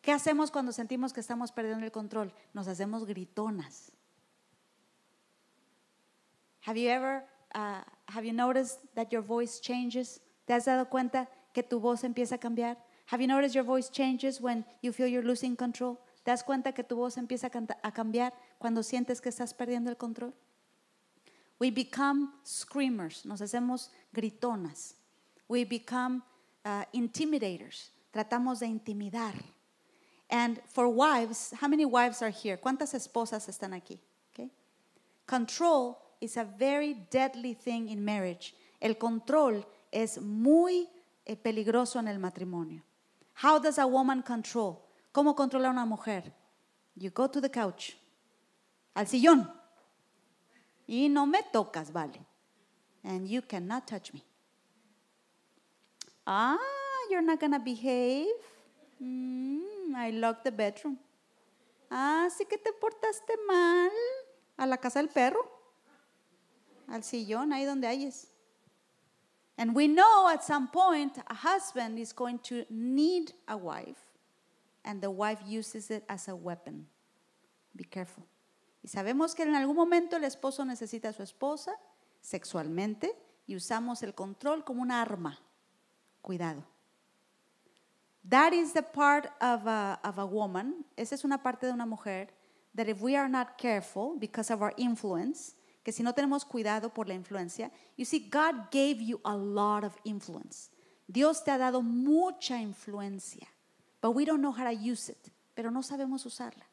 ¿Qué hacemos cuando sentimos que estamos perdiendo el control? Nos hacemos gritonas. Have you ever uh, have you noticed that your voice changes? ¿Te has dado cuenta que tu voz empieza a cambiar? Have you noticed your voice changes when you feel you're losing control? ¿Te das cuenta que tu voz empieza a, cambiar cuando sientes que estás perdiendo el control? We become screamers, nos hacemos gritonas. We become uh, intimidators, tratamos de intimidar. And for wives, how many wives are here? ¿Cuántas esposas están aquí? Okay. Control is a very deadly thing in marriage. El control es muy eh, peligroso en el matrimonio. How does a woman control? ¿Cómo controla una mujer? You go to the couch, al sillón, y no me tocas, vale. And you cannot touch me. Ah, you're not gonna behave. Mm, I locked the bedroom. Ah, sí que te portaste mal. A la casa del perro. Al sillón, ahí donde hayes. And we know at some point a husband is going to need a wife, and the wife uses it as a weapon. Be careful. Y sabemos que en algún momento el esposo necesita a su esposa sexualmente y usamos el control como una arma. Cuidado. That is the part of a, of a woman, esa es una parte de una mujer, that if we are not careful because of our influence, que si no tenemos cuidado por la influencia, you see, God gave you a lot of influence. Dios te ha dado mucha influencia, but we don't know how to use it, pero no sabemos usarla.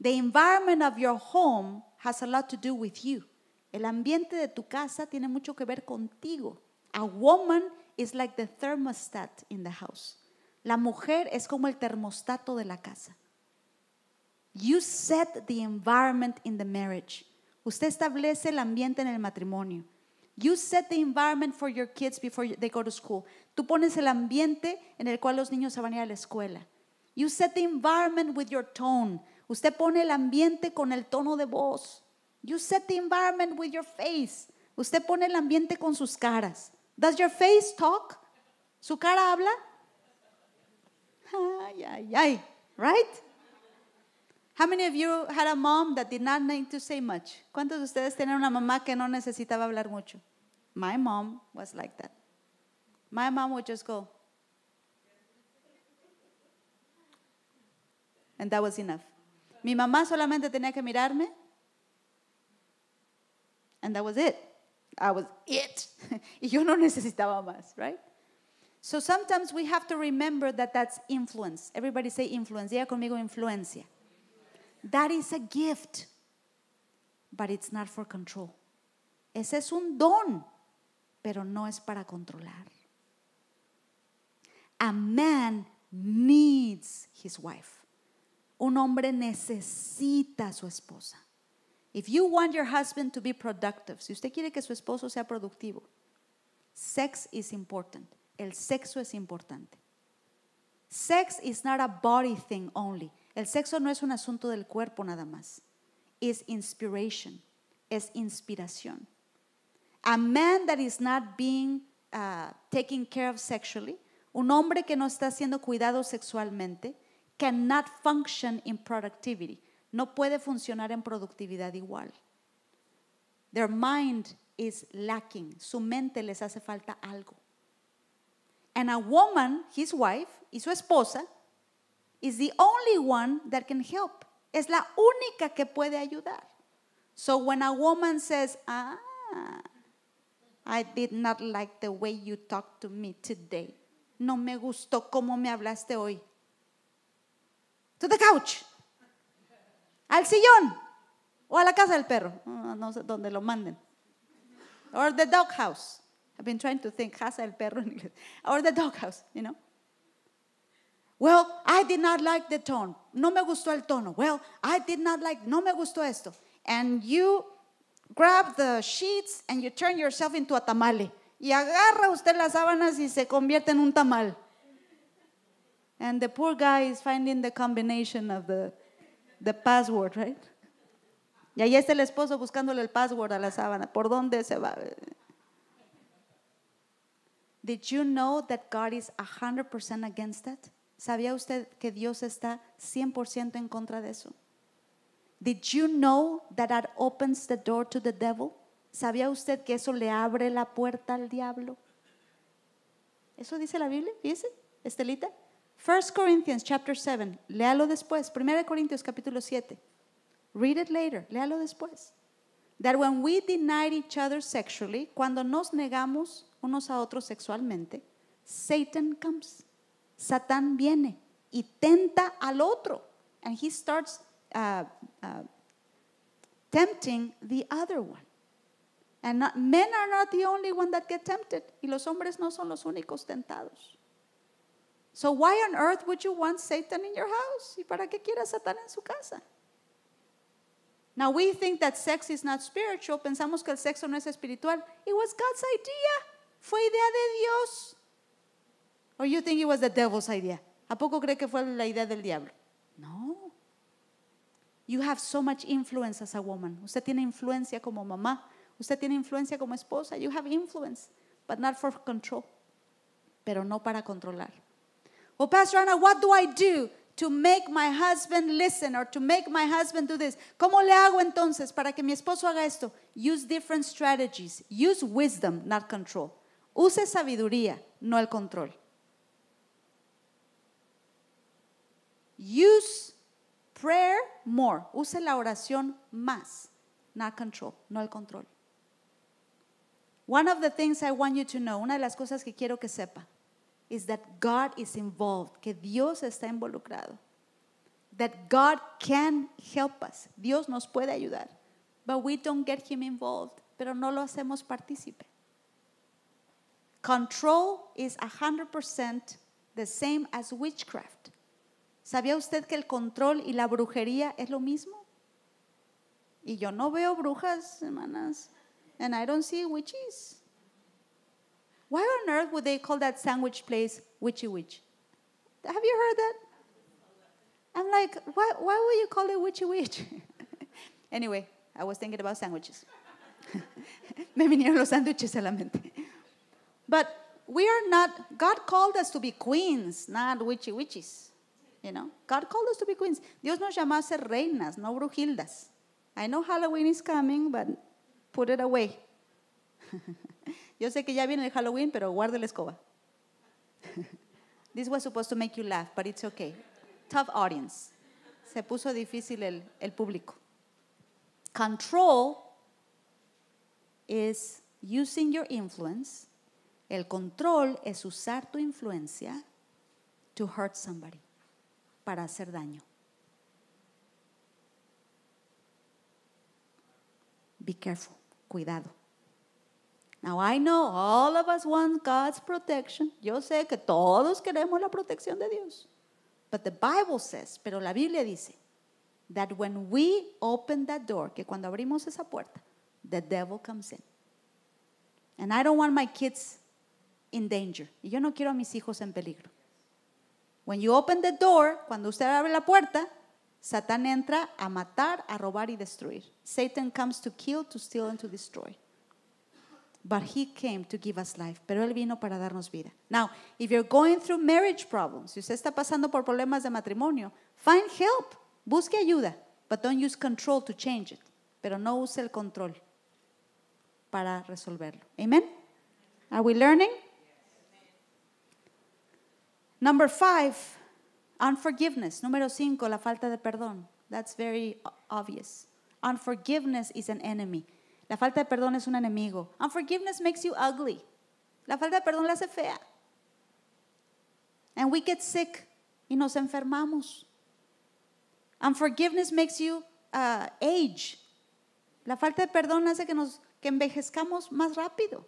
The environment of your home has a lot to do with you. El ambiente de tu casa tiene mucho que ver contigo. A woman is like the thermostat in the house. La mujer es como el termostato de la casa. You set the environment in the marriage. Usted establece el ambiente en el matrimonio. You set the environment for your kids before they go to school. Tú pones el ambiente en el cual los niños se van a ir a la escuela. You set the environment with your tone. Usted pone el ambiente con el tono de voz. You set the environment with your face. Usted pone el ambiente con sus caras. Does your face talk? ¿Su cara habla? Ay, ay, ay. Right? How many of you had a mom that did not need to say much? ¿Cuántos de ustedes tienen una mamá que no necesitaba hablar mucho? My mom was like that. My mom would just go. And that was enough. Mi mamá solamente tenía que mirarme. And that was it. I was it. y yo no necesitaba más, right? So sometimes we have to remember that that's influence. Everybody say influence. Diga conmigo influencia. That is a gift, but it's not for control. Ese es un don, pero no es para controlar. A man needs his wife. Un hombre necesita a su esposa. If you want your husband to be productive, si usted quiere que su esposo sea productivo, sex is important. El sexo es importante. Sex is not a body thing only. El sexo no es un asunto del cuerpo nada más. It's inspiration. Es inspiración. A man that is not being uh, taken care of sexually, un hombre que no está siendo cuidado sexualmente, cannot function in productivity. No puede funcionar en productividad igual. Their mind is lacking. Su mente les hace falta algo. And a woman, his wife, y su esposa, is the only one that can help. Es la única que puede ayudar. So when a woman says, ah, I did not like the way you talked to me today. No me gustó cómo me hablaste hoy. To the couch. Al sillón. O a la casa del perro. No, no sé dónde lo manden. Or the dog house. I've been trying to think casa del perro en inglés. Or the dog house, you know. Well, I did not like the tone. No me gustó el tono. Well, I did not like, no me gustó esto. And you grab the sheets and you turn yourself into a tamale. Y agarra usted las sábanas y se convierte en un tamal. And the poor guy is finding the combination of the, the password, right? Y ahí está el esposo buscándole el password a la sábana. ¿Por dónde se va? Did you know that God is 100% against that? ¿Sabía usted que Dios está 100% en contra de eso? Did you know that that opens the door to the devil? ¿Sabía usted que eso le abre la puerta al diablo? Eso dice la Biblia, Estelita. 1 Corinthians chapter 7, léalo después. 1 Corintios capítulo 7. Read it later, léalo después. That when we denied each other sexually, cuando nos negamos unos a otros sexualmente, Satan comes. Satán viene y tenta al otro. And he starts uh, uh, tempting the other one. And not- men are not the only one that get tempted. Y los hombres no son los únicos tentados. So why on earth would you want Satan in your house? ¿Y para qué quiera Satán en su casa? Now we think that sex is not spiritual. Pensamos que el sexo no es espiritual. It was God's idea. Fue idea de Dios. Or you think it was the devil's idea? ¿A poco cree que fue la idea del diablo? No. You have so much influence as a woman. Usted tiene influencia como mamá. Usted tiene influencia como esposa. You have influence, but not for control. Pero no para controlar. Well, Pastor Ana, what do I do to make my husband listen or to make my husband do this? ¿Cómo le hago entonces para que mi esposo haga esto? Use different strategies. Use wisdom, not control. Use sabiduría, no el control. Use prayer more. Use la oración más, not control, no el control. One of the things I want you to know, una de las cosas que quiero que sepa, is that God is involved, que Dios está involucrado. That God can help us. Dios nos puede ayudar. But we don't get him involved, pero no lo hacemos partícipe. Control is 100% the same as witchcraft. ¿Sabía usted que el control y la brujería es lo mismo? Y yo no veo brujas, hermanas. And I don't see witches. Why on earth would they call that sandwich place witchy witch? Have you heard that? I'm like, why, why would you call it witchy witch? anyway, I was thinking about sandwiches. Me vinieron los sándwiches a la mente. But we are not, God called us to be queens, not witchy witches. You know, God called us to be queens. Dios nos llamó a ser reinas, no brujildas. I know Halloween is coming, but put it away. Yo sé que ya viene el Halloween, pero guarde la escoba. This was supposed to make you laugh, but it's okay. Tough audience. Se puso difícil el, el público. Control is using your influence. El control es usar tu influencia to hurt somebody, para hacer daño. Be careful, cuidado. Now I know all of us want God's protection. Yo sé que todos queremos la protección de Dios. But the Bible says, pero la Biblia dice, that when we open that door, que cuando abrimos esa puerta, the devil comes in. And I don't want my kids in danger. Y yo no quiero a mis hijos en peligro. When you open the door, cuando usted abre la puerta, Satán entra a matar, a robar y destruir. Satan comes to kill, to steal and to destroy. But he came to give us life. Pero él vino para darnos vida. Now, if you're going through marriage problems, si usted está pasando por problemas de matrimonio, find help. Busque ayuda. But don't use control to change it. Pero no use el control para resolverlo. Amen? Are we learning? Number five, unforgiveness. Número cinco, la falta de perdón. That's very obvious. Unforgiveness is an enemy. La falta de perdón es un enemigo. Unforgiveness makes you ugly. La falta de perdón la hace fea. And we get sick y nos enfermamos. Unforgiveness makes you uh, age. La falta de perdón hace que nos que envejezcamos más rápido.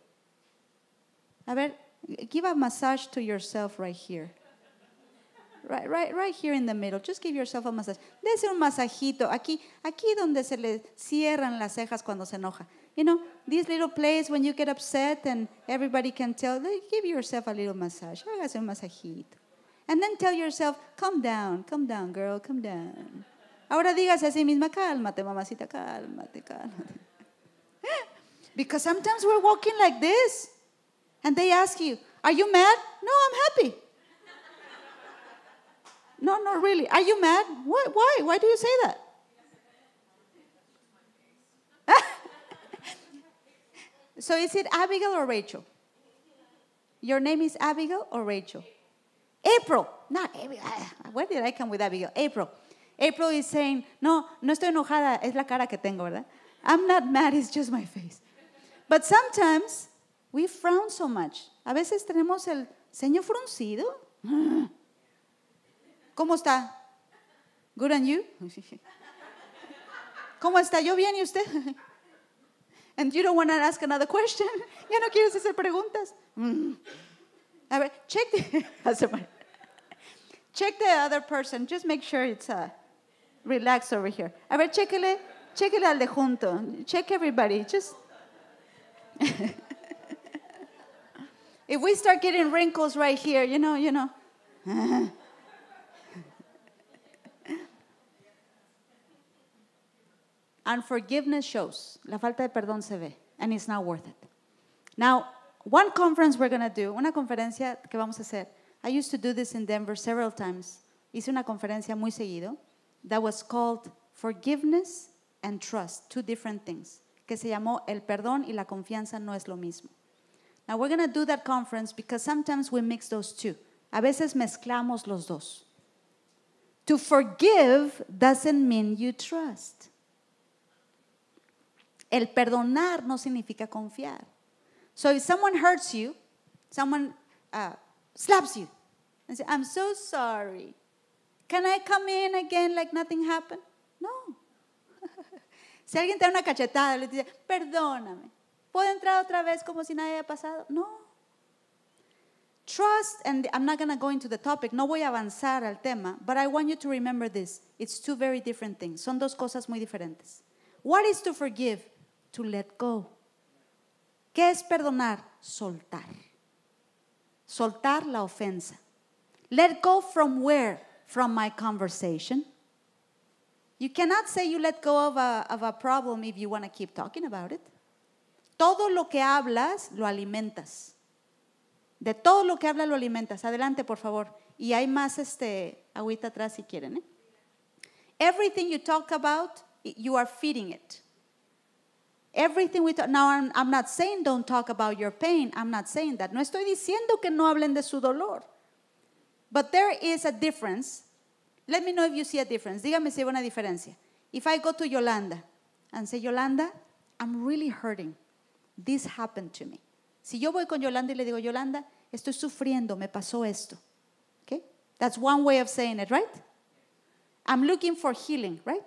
A ver, give a massage to yourself right here. Right, right, right here in the middle. Just give yourself a massage. Dese un masajito aquí, aquí donde se le cierran las cejas cuando se enoja. You know, this little place when you get upset and everybody can tell, give yourself a little massage. Hágase un masajito. And then tell yourself, calm down, calm down, girl, calm down. Ahora dígase a sí misma, cálmate, mamacita, cálmate, cálmate. Because sometimes we're walking like this and they ask you, Are you mad? No, I'm happy. No, not really. Are you mad? Why? Why? Why do you say that? so is it Abigail or Rachel? Your name is Abigail or Rachel? April. Not Abigail. Ah, where did I come with Abigail? April. April is saying, no, no estoy enojada, es la cara que tengo, ¿verdad? I'm not mad, it's just my face. But sometimes we frown so much. A veces tenemos el ceño fruncido. ¿Cómo está? Good and you? ¿Cómo está? ¿Yo bien y usted? And you don't want to ask another question. Ya no quieres hacer preguntas. Mm. A ver, check the, check the other person. Just make sure it's uh, relaxed over here. A ver, chéquele, chéquele al de junto. Check everybody. Just. if we start getting wrinkles right here, you know, you know. Unforgiveness shows. La falta de perdón se ve. And it's not worth it. Now, one conference we're going to do, una conferencia que vamos a hacer. I used to do this in Denver several times. Hice una conferencia muy seguido that was called Forgiveness and Trust, two different things, que se llamó El perdón y la confianza no es lo mismo. Now we're going to do that conference because sometimes we mix those two. A veces mezclamos los dos. To forgive doesn't mean you trust. El perdonar no significa confiar. So if someone hurts you, someone uh, slaps you, and say, I'm so sorry. Can I come in again like nothing happened? No. si alguien te da una cachetada, le dice, perdóname. ¿Puedo entrar otra vez como si nada haya pasado? No. Trust, and I'm not going to go into the topic, no voy a avanzar al tema, but I want you to remember this. It's two very different things. Son dos cosas muy diferentes. What is to forgive? To let go. ¿Qué es perdonar? Soltar. Soltar la ofensa. Let go from where? From my conversation. You cannot say you let go of a, of a problem if you want to keep talking about it. Todo lo que hablas lo alimentas. De todo lo que hablas lo alimentas. Adelante, por favor. Y hay más este, agüita atrás si quieren. ¿eh? Everything you talk about, you are feeding it. Everything we talk, now I'm, I'm not saying don't talk about your pain. I'm not saying that. No estoy diciendo que no hablen de su dolor. But there is a difference. Let me know if you see a difference. Dígame si hay una diferencia. If I go to Yolanda and say, Yolanda, I'm really hurting. This happened to me. Si yo voy con Yolanda y le digo, Yolanda, estoy sufriendo, me pasó esto. Okay? That's one way of saying it, right? I'm looking for healing, right?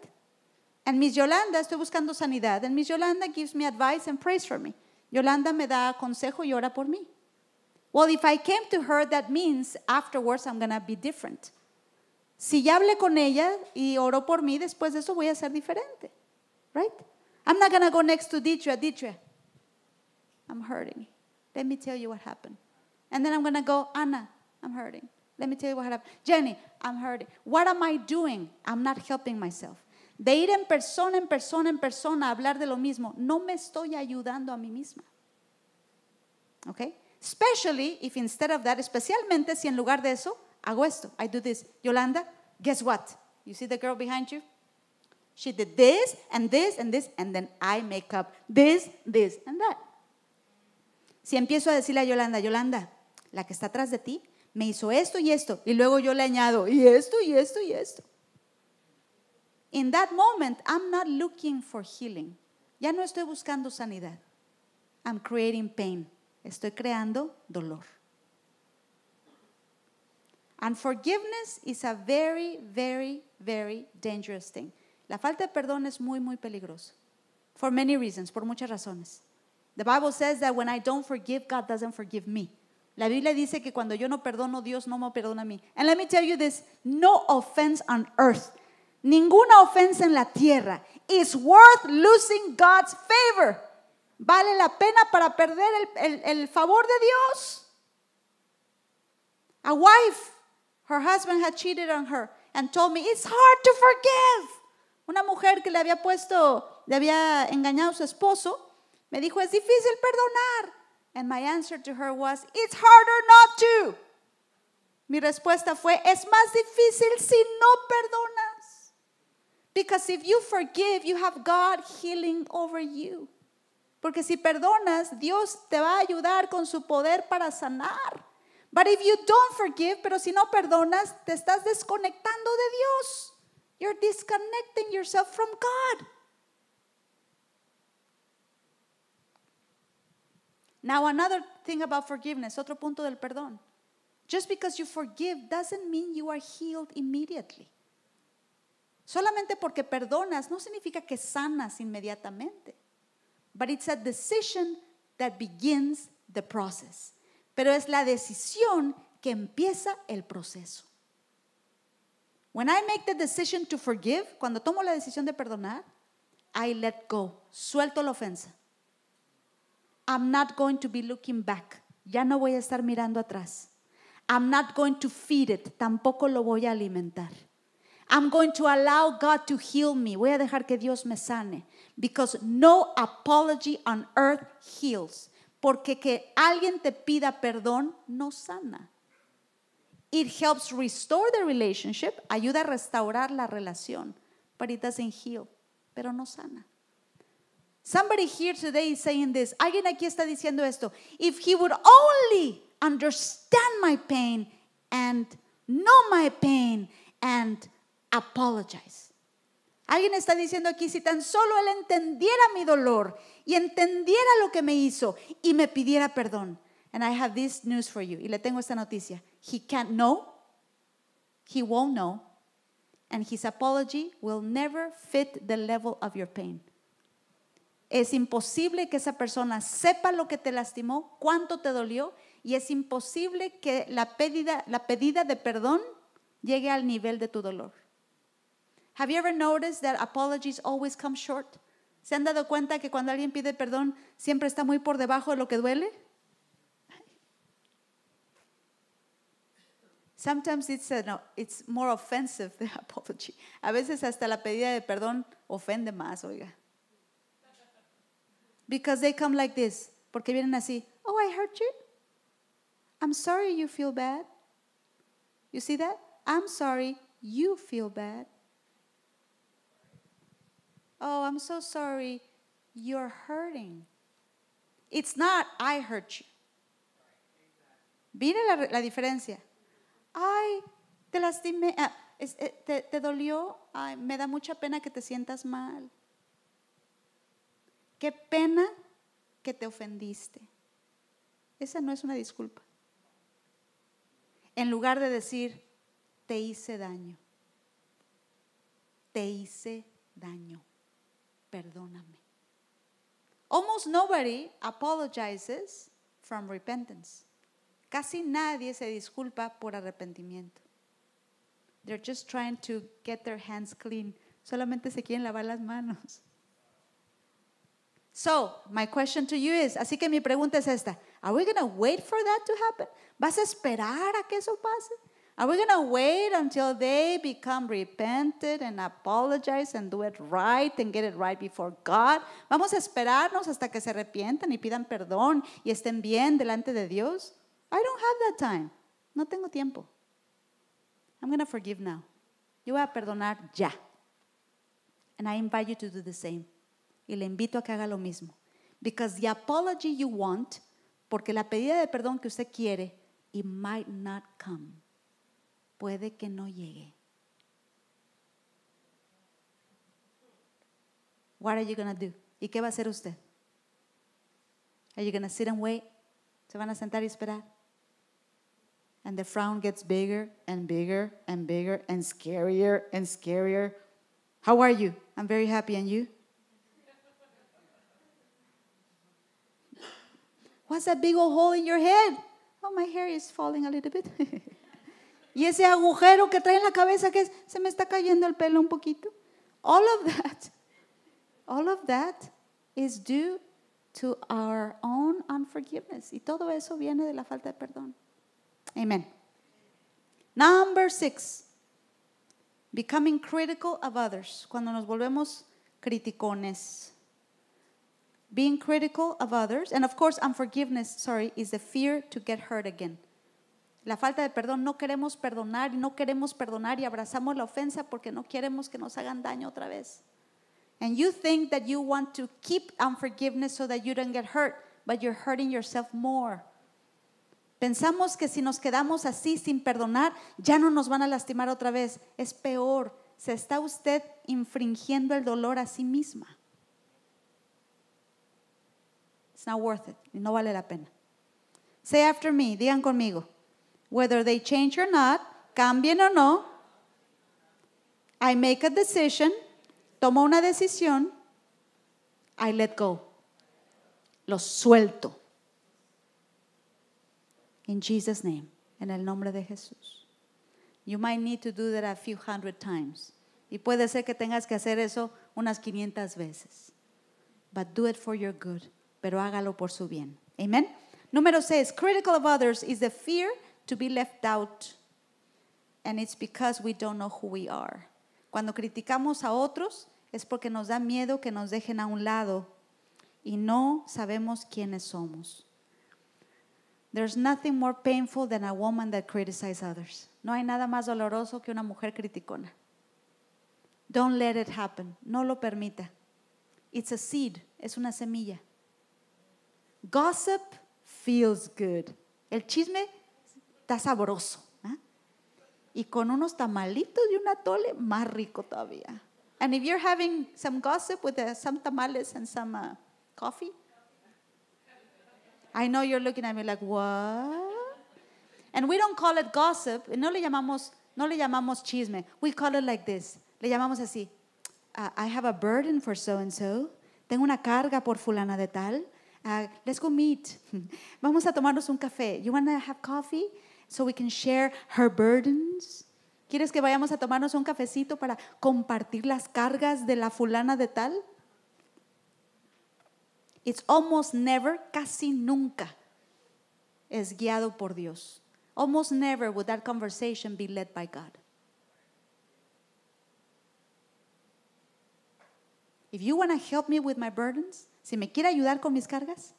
And Miss Yolanda, estoy buscando sanidad. And Miss Yolanda gives me advice and prays for me. Yolanda me da consejo y ora por mí. Well, if I came to her, that means afterwards I'm going to be different. Si ya hablé con ella y oró por mí, después de eso voy a ser diferente. Right? I'm not going to go next to Ditra. Ditra, I'm hurting. Let me tell you what happened. And then I'm going to go, Anna, I'm hurting. Let me tell you what happened. Jenny, I'm hurting. What am I doing? I'm not helping myself. De ir en persona, en persona, en persona a hablar de lo mismo, no me estoy ayudando a mí misma. Okay? Especially if instead of that, especialmente si en lugar de eso, hago esto. I do this. Yolanda, guess what? You see the girl behind you? She did this and this and this, and then I make up this, this, and that. Si empiezo a decirle a Yolanda, Yolanda, la que está atrás de ti, me hizo esto y esto, y luego yo le añado, y esto y esto y esto. In that moment, I'm not looking for healing. Ya no estoy buscando sanidad. I'm creating pain. Estoy creando dolor. And forgiveness is a very, very, very dangerous thing. La falta de perdón es muy, muy peligroso. For many reasons, por muchas razones. The Bible says that when I don't forgive, God doesn't forgive me. La Biblia dice que cuando yo no perdono, Dios no me perdona a mí. And let me tell you this, no offense on earth, ninguna ofensa en la tierra is worth losing God's favor. Vale la pena para perder el, el- favor de Dios. A wife, her husband had cheated on her and told me, it's hard to forgive. Una mujer que le había puesto, le había engañado a su esposo, me dijo, es difícil perdonar. And my answer to her was, it's harder not to. Mi respuesta fue, es más difícil si no perdonas. Because if you forgive, you have God healing over you. Porque si perdonas, Dios te va a ayudar con su poder para sanar. But if you don't forgive, pero si no perdonas, te estás desconectando de Dios. You're disconnecting yourself from God. Now, another thing about forgiveness, otro punto del perdón. Just because you forgive doesn't mean you are healed immediately. Solamente porque perdonas no significa que sanas inmediatamente. But it's a decision that begins the process. Pero es la decisión que empieza el proceso. When I make the decision to forgive, cuando tomo la decisión de perdonar, I let go, suelto la ofensa. I'm not going to be looking back. Ya no voy a estar mirando atrás. I'm not going to feed it. Tampoco lo voy a alimentar. I'm going to allow God to heal me. Voy a dejar que Dios me sane. Because no apology on earth heals. Porque que alguien te pida perdón no sana. It helps restore the relationship, ayuda a restaurar la relación, but it doesn't heal, pero no sana. Somebody here today is saying this. Alguien aquí está diciendo esto. If he would only understand my pain and know my pain and apologize. Alguien está diciendo aquí, si tan solo él entendiera mi dolor y entendiera lo que me hizo y me pidiera perdón. And I have this news for you. Y le tengo esta noticia. He can't know. He won't know. And his apology will never fit the level of your pain. Es imposible que esa persona sepa lo que te lastimó, cuánto te dolió, y es imposible que la pedida, la pedida de perdón llegue al nivel de tu dolor. Have you ever noticed that apologies always come short? ¿Se han dado cuenta que cuando alguien pide perdón siempre está muy por debajo de lo que duele? Sometimes it's, a, no, it's more offensive the apology. A veces hasta la pedida de perdón ofende más, oiga. Because they come like this. Porque vienen así. Oh, I hurt you. I'm sorry you feel bad. You see that? I'm sorry you feel bad. Oh, I'm so sorry you're hurting. It's not I hurt you. Mire la, diferencia. Ay, te lastimé. ah, eh, te, te dolió. Ay, me da mucha pena que te sientas mal. Qué pena que te ofendiste. Esa no es una disculpa. En lugar de decir, te hice daño. Te hice daño. Perdóname. Almost nobody apologizes from repentance. Casi nadie se disculpa por arrepentimiento. They're just trying to get their hands clean. Solamente se quieren lavar las manos. So, my question to you is, así que mi pregunta es esta, are we going to wait for that to happen? ¿Vas a esperar a que eso pase? Are we going to wait until they become repented and apologize and do it right and get it right before God? ¿Vamos a esperarnos hasta que se arrepientan y pidan perdón y estén bien delante de Dios? I don't have that time. No tengo tiempo. I'm going to forgive now. Yo voy a perdonar ya. And I invite you to do the same. Y le invito a que haga lo mismo. Because the apology you want, porque la pedida de perdón que usted quiere, it might not come. Puede que no llegue. What are you going to do? ¿Y qué va a hacer usted? Are you going to sit and wait? ¿Se van a sentar y esperar? And the frown gets bigger and bigger and bigger and scarier and scarier. How are you? I'm very happy. And you? What's that big old hole in your head? Oh, my hair is falling a little bit. y ese agujero que trae en la cabeza que es, se me está cayendo el pelo un poquito. All of that, all of that is due to our own unforgiveness. Y todo eso viene de la falta de perdón. Amen. Number six, becoming critical of others. Cuando nos volvemos criticones. Being critical of others. And of course, unforgiveness, sorry, is the fear to get hurt again. La falta de perdón, no queremos perdonar y no queremos perdonar y abrazamos la ofensa porque no queremos que nos hagan daño otra vez. And you think that you want to keep unforgiveness so that you don't get hurt, but you're hurting yourself more. Pensamos que si nos quedamos así sin perdonar, ya no nos van a lastimar otra vez. Es peor. Se está usted infringiendo el dolor a sí misma. It's not worth it. No vale la pena. Say after me, digan conmigo. Whether they change or not, cambien o no, I make a decision, tomo una decisión, I let go. Los suelto. In Jesus' name, en el nombre de Jesús. You might need to do that a few hundred times. Y puede ser que tengas que hacer eso unas 500 veces. But do it for your good. Pero hágalo por su bien. Amen. Número 6. Critical of others is the fear to be left out. And it's because we don't know who we are. Cuando criticamos a otros es porque nos da miedo que nos dejen a un lado y no sabemos quiénes somos. There's nothing more painful than a woman that criticizes others. No hay nada más doloroso que una mujer criticona. Don't let it happen. No lo permita. It's a seed. Es una semilla. Gossip feels good. El chisme está sabroso. ¿ah? Y con unos tamalitos y un atole, más rico todavía. And if you're having some gossip with uh, some tamales and some uh, coffee, I know you're looking at me like, what? And we don't call it gossip. No le llamamos, no le llamamos chisme. We call it like this. Le llamamos así. Uh, I have a burden for so and so. Tengo una carga por fulana de tal. Let's go meet. Vamos a tomarnos un café. You want to have coffee so we can share her burdens? ¿Quieres que vayamos a tomarnos un cafecito para compartir las cargas de la fulana de tal? It's almost never, casi nunca, es guiado por Dios. Almost never would that conversation be led by God. If you want to help me with my burdens, si me quiere ayudar con mis cargas,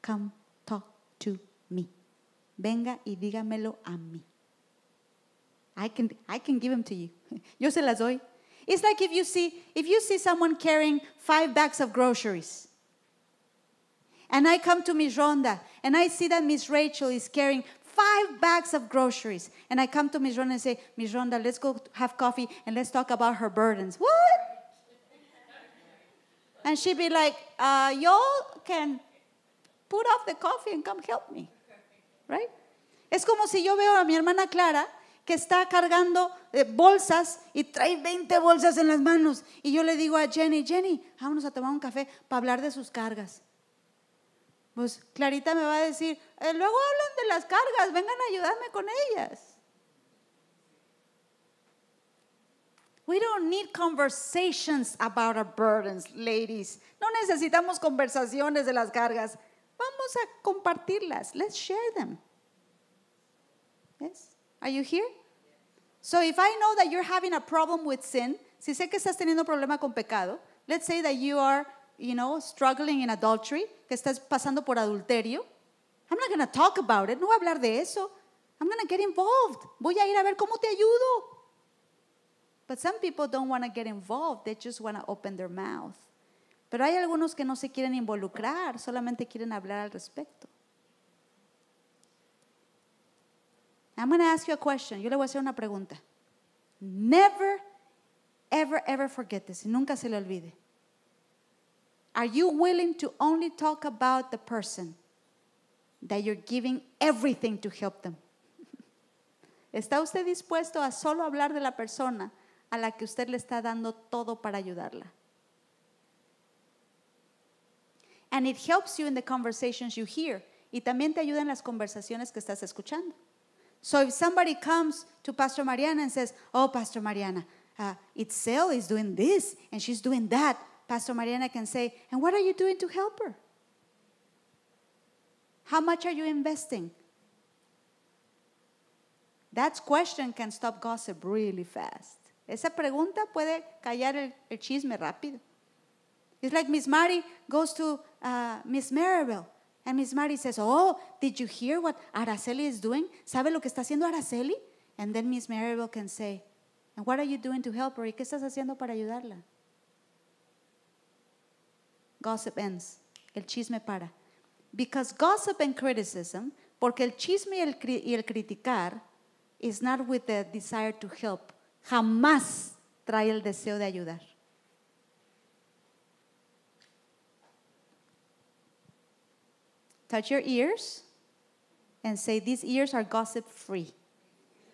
come talk to me. Venga y dígamelo a mí. I can, I can give them to you. Yo se las doy. It's like if you see if you see someone carrying five bags of groceries. And I come to Miss Rhonda and I see that Miss Rachel is carrying five bags of groceries. And I come to Miss Rhonda and say, Miss Rhonda, let's go have coffee and let's talk about her burdens. What? And she'd be like, uh, y'all can put off the coffee and come help me. Right? Es como si yo veo a mi hermana Clara que está cargando eh, bolsas y trae 20 bolsas en las manos. Y yo le digo a Jenny, Jenny, vámonos a tomar un café para hablar de sus cargas. Pues Clarita me va a decir, "Eh, luego hablan de las cargas, vengan a ayudarme con ellas. We don't need conversations about our burdens, ladies. No necesitamos conversaciones de las cargas. Vamos a compartirlas. Let's share them. Yes? Are you here? So if I know that you're having a problem with sin, si sé que estás teniendo problema con pecado, let's say that you are, you know, struggling in adultery, que estás pasando por adulterio, I'm not going to talk about it. No voy a hablar de eso. I'm going to get involved. Voy a ir a ver cómo te ayudo. But some people don't want to get involved. They just want to open their mouth. Pero hay algunos que no se quieren involucrar, solamente quieren hablar al respecto. I'm going to ask you a question. Yo le voy a hacer una pregunta. Never, ever, ever forget this. Nunca se le olvide. Are you willing to only talk about the person that you're giving everything to help them? ¿Está usted dispuesto a solo hablar de la persona a la que usted le está dando todo para ayudarla? And it helps you in the conversations you hear. y también te ayuda en las conversaciones que estás escuchando. So if somebody comes to Pastor Mariana and says, "Oh, Pastor Mariana, uh, Itzel is doing this and she's doing that," Pastor Mariana can say, "And what are you doing to help her? How much are you investing?" That question can stop gossip really fast. Esa pregunta puede callar el, el chisme rápido. It's like Miss Mari goes to uh, Miss Maribel, and Miss Mary says, "Oh, did you hear what Araceli is doing? ¿Sabe lo que está haciendo Araceli?" And then Miss Maribel can say, "And what are you doing to help her? ¿Y qué estás haciendo para ayudarla?" Gossip ends. El chisme para. Because gossip and criticism, porque el chisme y el, y el criticar is not with the desire to help. Jamás trae el deseo de ayudar. Touch your ears and say, These ears are gossip free.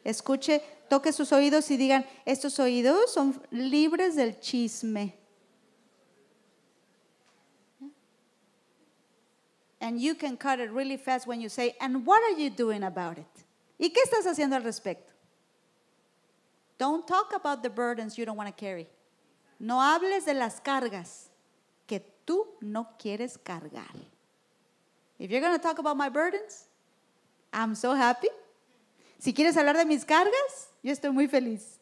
Escuche, toque sus oídos y digan, Estos oídos son libres del chisme. And you can cut it really fast when you say, And what are you doing about it? ¿Y qué estás haciendo al respecto? Don't talk about the burdens you don't want to carry. No hables de las cargas que tú no quieres cargar. If you're going to talk about my burdens, I'm so happy. Si quieres hablar de mis cargas, yo estoy muy feliz.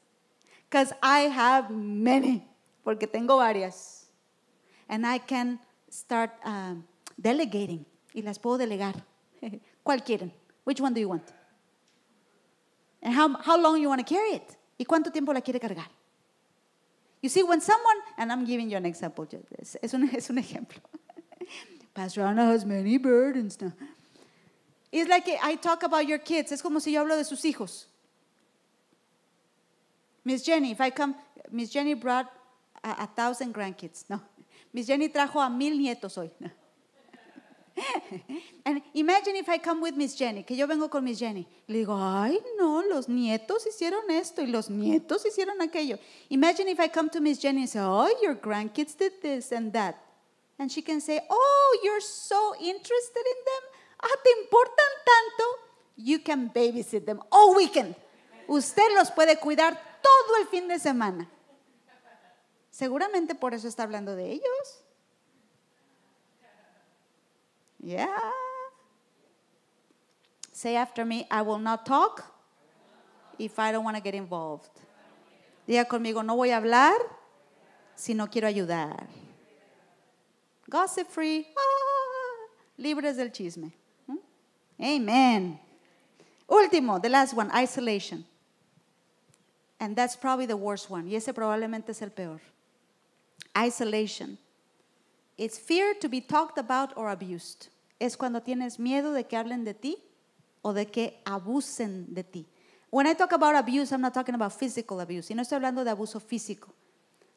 Because I have many, porque tengo varias. And I can start um, delegating. Y las puedo delegar. ¿Cuál quieren? Which one do you want? And how, how long you want to carry it? ¿Y cuánto tiempo la quiere cargar? You see, when someone, and I'm giving you an example, es un, es un ejemplo. Pastor Ana has many burdens. It's like I talk about your kids. Es como si yo hablo de sus hijos. Miss Jenny, if I come, Miss Jenny brought a, thousand grandkids. No. Miss Jenny trajo a mil nietos hoy. And imagine if I come with Miss Jenny, que yo vengo con Miss Jenny. Le digo, ay, no, los nietos hicieron esto y los nietos hicieron aquello. Imagine if I come to Miss Jenny and say, oh, your grandkids did this and that. And she can say, oh, you're so interested in them. Ah, ¿te importan tanto? You can babysit them all weekend. Usted los puede cuidar todo el fin de semana. Seguramente por eso está hablando de ellos. Yeah. Say after me, I will not talk if I don't want to get involved. Diga conmigo, no voy a hablar si no quiero ayudar. Gossip free, ah, libres del chisme. ¿Mm? Amen. Último, the last one, isolation. And that's probably the worst one. Y ese probablemente es el peor. Isolation. It's fear to be talked about or abused. Es cuando tienes miedo de que hablen de ti o de que abusen de ti. When I talk about abuse, I'm not talking about physical abuse. No estoy hablando de abuso físico.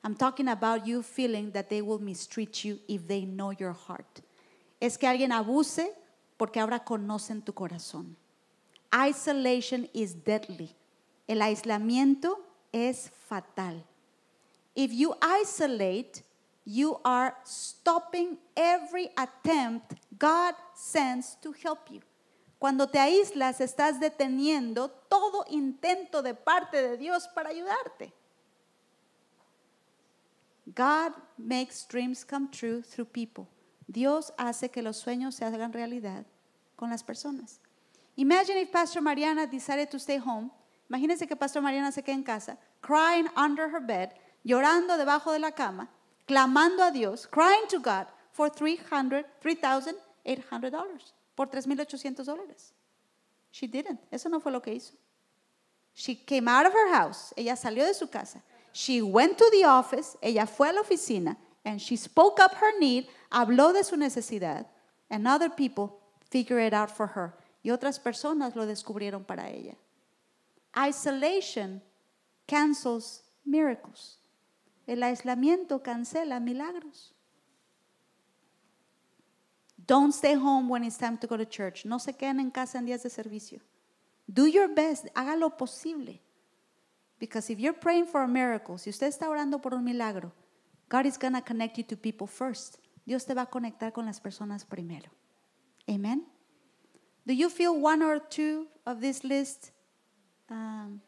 I'm talking about you feeling that they will mistreat you if they know your heart. Es que alguien abuse porque ahora conocen tu corazón. Isolation is deadly. El aislamiento es fatal. If you isolate, you are stopping every attempt God sends to help you. Cuando te aíslas, estás deteniendo todo intento de parte de Dios para ayudarte. God makes dreams come true through people. Dios hace que los sueños se hagan realidad con las personas. Imagine if Pastor Mariana decided to stay home. Imagínense que Pastor Mariana se queda en casa, crying under her bed, llorando debajo de la cama, clamando a Dios, crying to God for 300, $3,800, por 3,800 dólares. She didn't. Eso no fue lo que hizo. She came out of her house. Ella salió de su casa. She went to the office. Ella fue a la oficina. And she spoke up her need. Habló de su necesidad. And other people figured it out for her. Y otras personas lo descubrieron para ella. Isolation cancels miracles. El aislamiento cancela milagros. Don't stay home when it's time to go to church. No se queden en casa en días de servicio. Do your best. Haga lo posible. Because if you're praying for a miracle, si usted está orando por un milagro, God is going to connect you to people first. Dios te va a conectar con las personas primero. Amen. Do you feel one or two of this list um,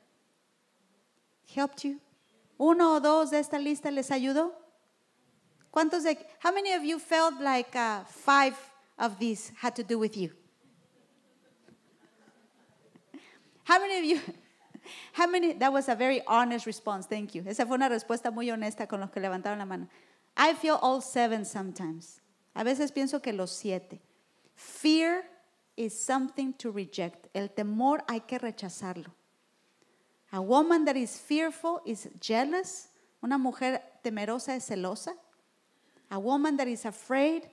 helped you? Uno o dos de esta lista les ayudó? ¿Cuántos de, how many of you felt like uh, five of these had to do with you? How many of you, how many, that was a very honest response, thank you. Esa fue una respuesta muy honesta con los que levantaron la mano. I feel all seven sometimes. A veces pienso que los siete. Fear is something to reject. El temor hay que rechazarlo. A woman that is fearful is jealous. Una mujer temerosa es celosa. A woman that is afraid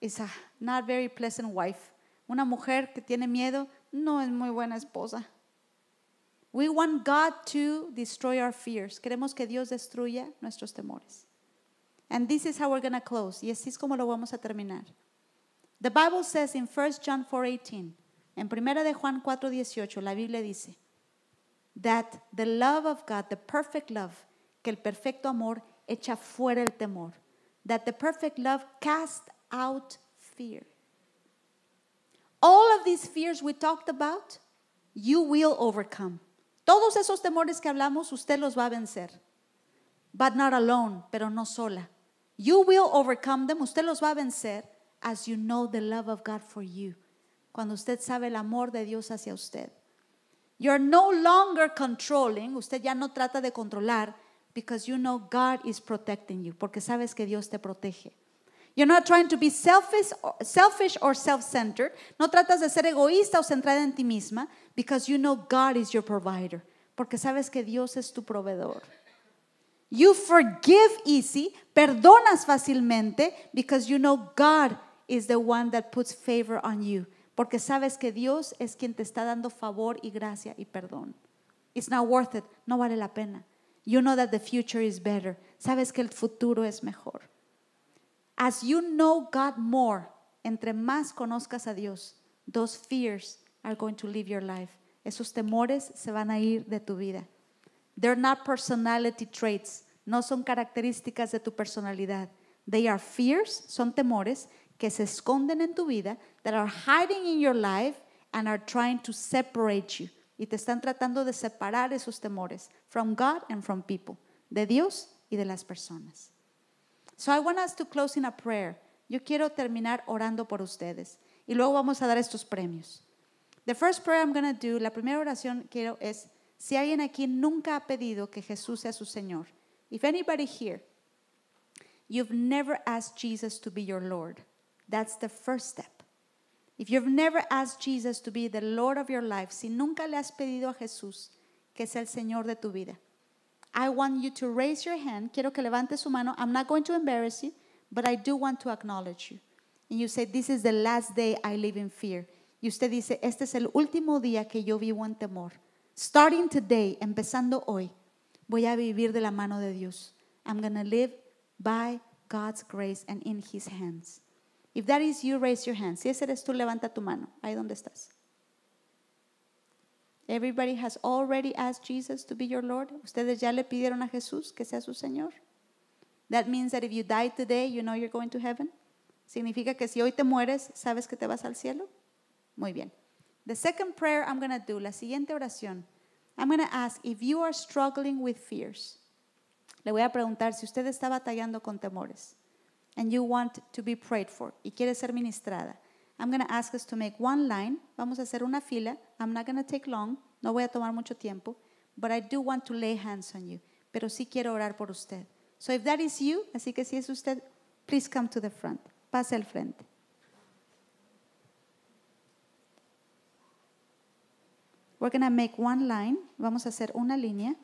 is a not very pleasant wife. Una mujer que tiene miedo no es muy buena esposa. We want God to destroy our fears. Queremos que Dios destruya nuestros temores. And this is how we're going to close. Y así es como lo vamos a terminar. The Bible says in 1 John 4:18, en primera de Juan 4:18, la Biblia dice that the love of God, the perfect love, que el perfecto amor echa fuera el temor. That the perfect love cast out fear. All of these fears we talked about, you will overcome. Todos esos temores que hablamos, usted los va a vencer. But not alone, pero no sola. You will overcome them, usted los va a vencer as you know the love of God for you. Cuando usted sabe el amor de Dios hacia usted. You're no longer controlling, usted ya no trata de controlar because you know God is protecting you, porque sabes que Dios te protege. You're not trying to be selfish selfish or self-centered. No tratas de ser egoísta o centrada en ti misma because you know God is your provider, porque sabes que Dios es tu proveedor. You forgive easy, perdonas fácilmente because you know God is the one that puts favor on you, porque sabes que Dios es quien te está dando favor y gracia y perdón. It's not worth it, no vale la pena. You know that the future is better. Sabes que el futuro es mejor. As you know God more, entre más conozcas a Dios, those fears are going to leave your life. Esos temores se van a ir de tu vida. They're not personality traits, no son características de tu personalidad. They are fears, son temores que se esconden en tu vida, that are hiding in your life and are trying to separate you. Y te están tratando de separar esos temores from God and from people, de Dios y de las personas. So I want us to close in a prayer. Yo quiero terminar orando por ustedes y luego vamos a dar estos premios. The first prayer I'm going to do, la primera oración quiero es si alguien aquí nunca ha pedido que Jesús sea su Señor. If anybody here you've never asked Jesus to be your Lord, that's the first step. If you've never asked Jesus to be the Lord of your life, si nunca le has pedido a Jesús que sea el Señor de tu vida, I want you to raise your hand. Quiero que levante su mano. I'm not going to embarrass you, but I do want to acknowledge you. And you say, This is the last day I live in fear. Y usted dice, Este es el último día que yo vivo en temor. Starting today, empezando hoy, voy a vivir de la mano de Dios. I'm going to live by God's grace and in His hands. If that is you, raise your hand. Si ese eres tú, levanta tu mano. Ahí donde estás. Everybody has already asked Jesus to be your Lord. Ustedes ya le pidieron a Jesús que sea su Señor. That means that if you die today, you know you're going to heaven. Significa que si hoy te mueres, sabes que te vas al cielo. Muy bien. The second prayer I'm going to do, la siguiente oración, I'm going to ask if you are struggling with fears. Le voy a preguntar si usted está batallando con temores and you want to be prayed for y quiere ser ministrada. I'm going to ask us to make one line. Vamos a hacer una fila. I'm not going to take long. No voy a tomar mucho tiempo. But I do want to lay hands on you. Pero sí quiero orar por usted. So if that is you, así que si es usted, please come to the front. Pase al frente. We're going to make one line. Vamos a hacer una línea.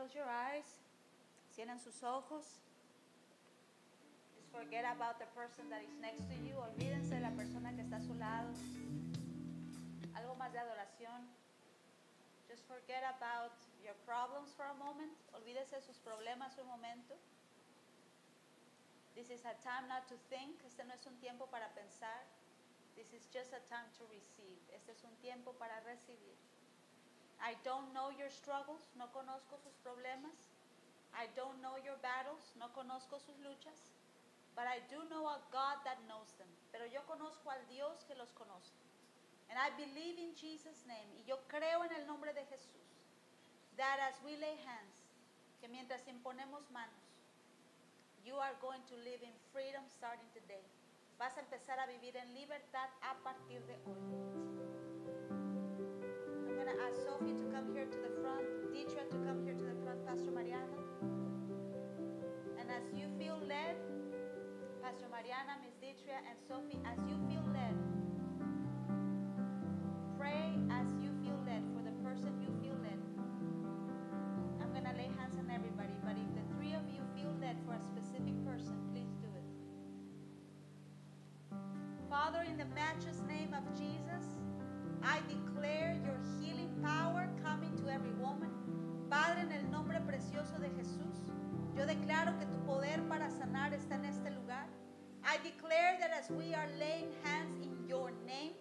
Close your eyes. Cierren sus ojos. Just forget about the person that is next to you. Olvídense de la persona que está a su lado. Algo más de adoración. Just forget about your problems for a moment. Olvídese de sus problemas un momento. This is a time not to think. Este no es un tiempo para pensar. This is just a time to receive. Este es un tiempo para recibir. I don't know your struggles. No conozco sus problemas. I don't know your battles. No conozco sus luchas. But I do know a God that knows them. Pero yo conozco al Dios que los conoce. And I believe in Jesus' name. Y yo creo en el nombre de Jesús. That as we lay hands, que mientras imponemos manos, you are going to live in freedom starting today. Vas a empezar a vivir en libertad a partir de hoy. I'm going to ask Sophie to come here to the front, Dietra to come here to the front, Pastor Mariana. And as you feel led, Pastor Mariana, Miss Dietra, and Sophie, as you feel led, pray as you feel led for the person you feel led. I'm going to lay hands on everybody, but if the three of you feel led for a specific person, please do it. Father, in the matchless name of Jesus, I declare your healing power coming to every woman. Padre, en el nombre precioso de Jesús, yo declaro que tu poder para sanar está en este lugar. I declare that as we are laying hands in your name,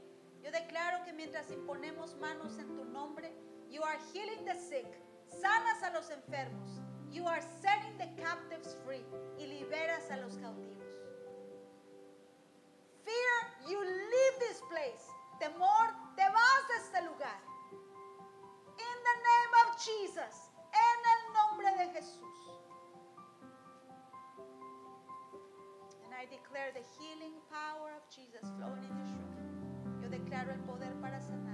yo declaro que mientras imponemos manos en tu nombre, you are healing the sick, sanas a los enfermos, you are setting the captives free y liberas a los cautivos. Fear, you leave this place. Temor, te vas de este lugar. In the name of Jesus. En el nombre de Jesús. And I declare the healing power of Jesus flowing in this room. Yo declaro el poder para sanar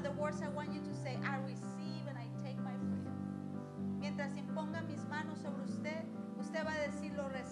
are the words I want you to say, I receive and I take my freedom. Mientras imponga mis manos sobre usted, usted va a decir, lo recibo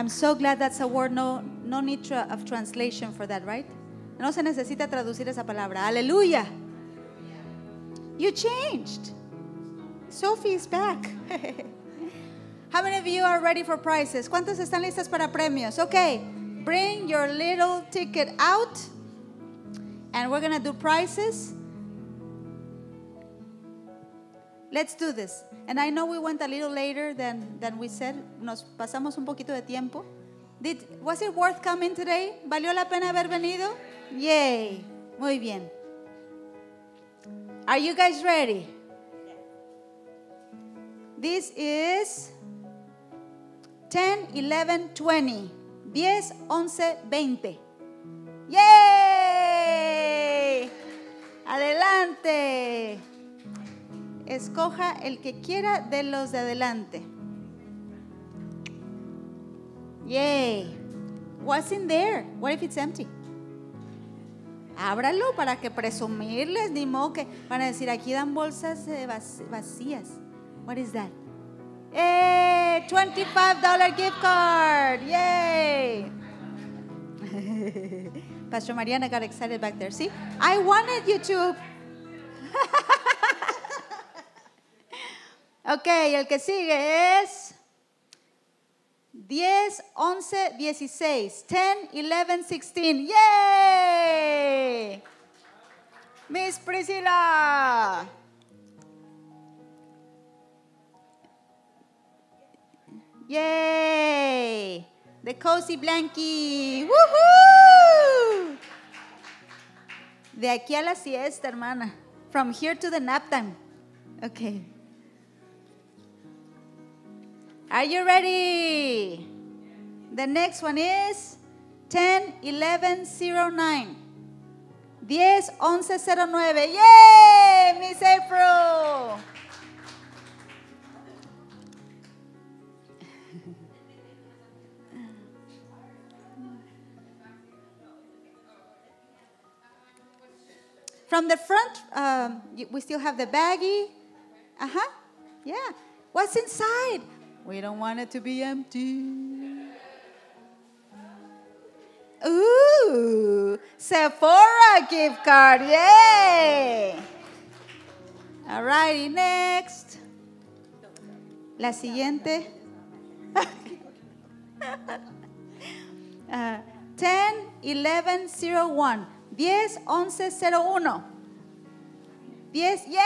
I'm so glad that's a word, no, no need tra- of translation for that, right? No se necesita traducir esa palabra. Aleluya. You changed. Sophie is back. How many of you are ready for prizes? ¿Cuántos están listas para premios? Okay, bring your little ticket out and we're going to do prizes. Let's do this. And I know we went a little later than, than we said. Nos pasamos un poquito de tiempo. Did, was it worth coming today? ¿Valió la pena haber venido? Yay. Muy bien. Are you guys ready? This is 10, 11, 20. 10, 11, 20. ¡Yay! Adelante. Escoja el que quiera de los de adelante. Yay. What's in there? What if it's empty? Ábralo para que presumirles, ni modo que van decir, aquí dan bolsas eh, vac- vacías. What is that? ¡Eh! $25 gift card. Yay! Pastor Mariana got excited back there. See, I wanted you to. ok, el que sigue es 10, 11, 16. 10, 11, 16. ¡Yay! Miss Priscilla. Yay! The cozy blankie. Woohoo! De aquí a la siesta, hermana. From here to the nap time. Okay. Are you ready? The next one is 10 11 09. 10 11 09. Yay! Miss April. From the front, um, we still have the baggie. Uh huh. Yeah. What's inside? We don't want it to be empty. Ooh, Sephora gift card. Yay! All righty, next. La siguiente. Uh, 10, 11, 01. 10, 11, 01. 10, ¡yay!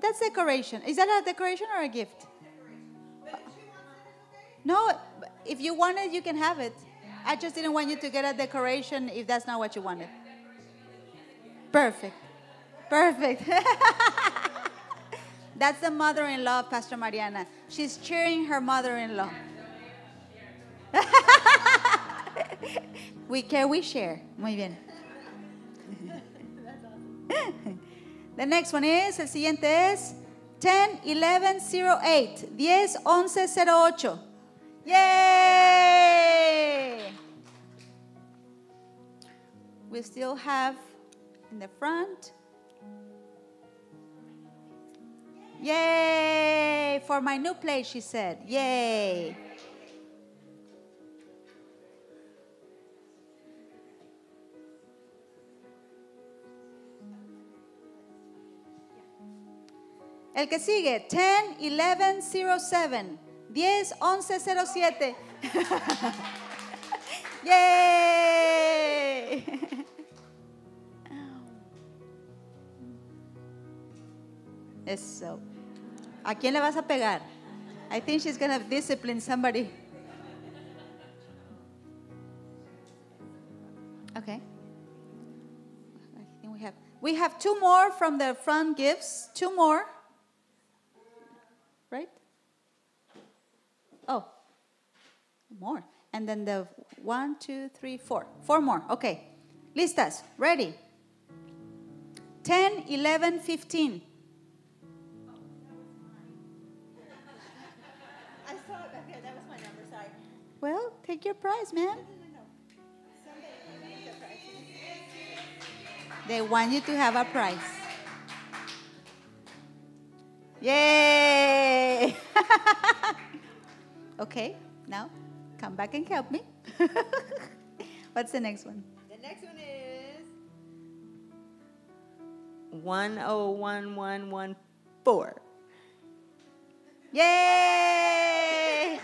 That's decoration. Is that a decoration or a gift? No, if you want it, you can have it. I just didn't want you to get a decoration if that's not what you wanted. Perfect. Perfect. That's the mother in law of Pastor Mariana. She's cheering her mother in law. we care, we share. Muy bien. The next one is, el siguiente es 10 11 08. 10 11 08. Yay! We still have in the front. Yay! For my new place, she said. Yay! El que sigue, 10 11 07. 10 11 07. Yay! Eso. ¿A quién le vas a pegar? I think she's gonna discipline somebody. Okay. I think we have we have two more from the front gifts. Two more. More. And then the one, two, three, four. Four more. Okay. Listas. Ready. 10, 11, 15. I saw it back. That was my number. Sorry. Well, take your prize, man. Somebody gave me the price. They want you to have a prize. Yay! okay, now come back and help me. What's the next one? The next one is one oh one one one four. Yay!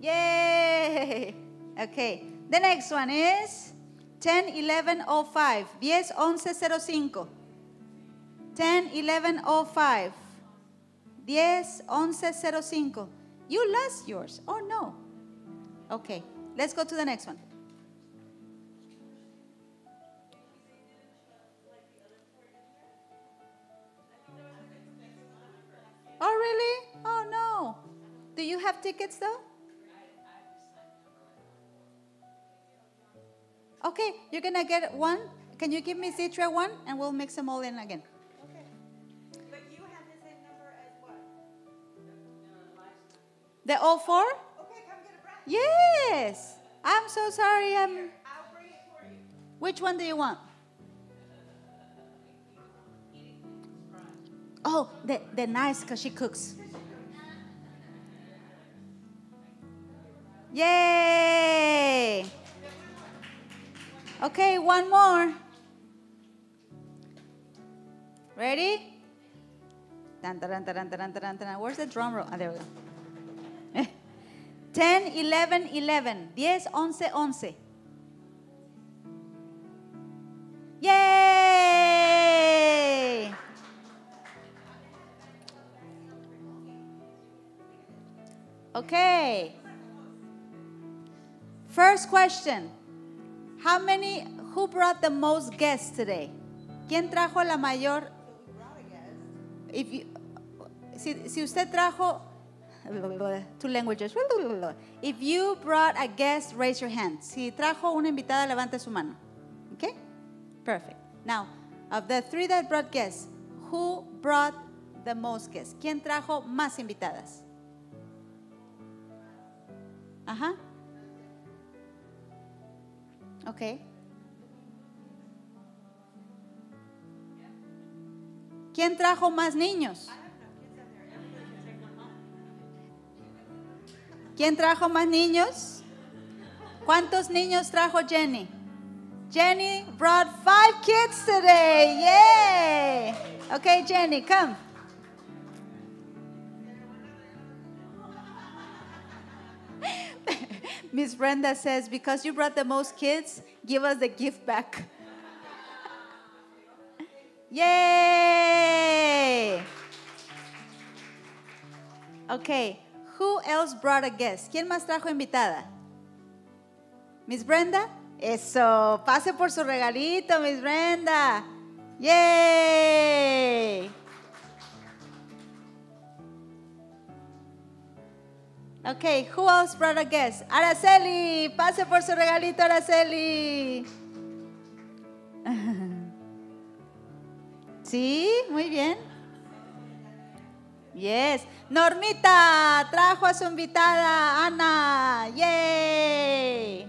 Yay! Okay, the next one is 10 11 05. 10 11 05. 10 11 05. 10 11 05. You lost yours. Oh no. Okay, let's go to the next one. Oh, really? Oh, no. Do you have tickets though? Okay, you're gonna get one. Can you give me Zitra one and we'll mix them all in again? The all four? Okay, come get a brand. Yes. I'm so sorry. I'm. I'll bring it for you. Which one do you want? Oh, the, the nice because she cooks. Yay! Okay, one more. Ready? Dun, dun, dun. Where's the drum roll? Ah, there we go. 10, 11, 11. 10, 11, 11. Yay! Okay. First question. How many, who brought the most guests today? ¿Quién trajo la mayor? If you, si, si usted trajo, two languages. If you brought a guest, raise your hand. Si trajo una invitada, levante su mano. Okay? Perfect. Now, of the three that brought guests, who brought the most guests? ¿Quién trajo más invitadas? Ajá. ¿Quién trajo más niños? ¿Quién trajo más niños? ¿Cuántos niños trajo Jenny? Jenny brought five kids today. Yay! Okay, Jenny, come. Miss Brenda says, because you brought the most kids, give us the gift back. Yay! Okay, who else brought a guest? ¿Quién más trajo invitada? Miss Brenda? Eso, pase por su regalito, Miss Brenda. Yay! Okay, who else brought a guest? Araceli, pase por su regalito, Araceli. Sí, muy bien. Yes. Normita trajo a su invitada, Ana. Yay.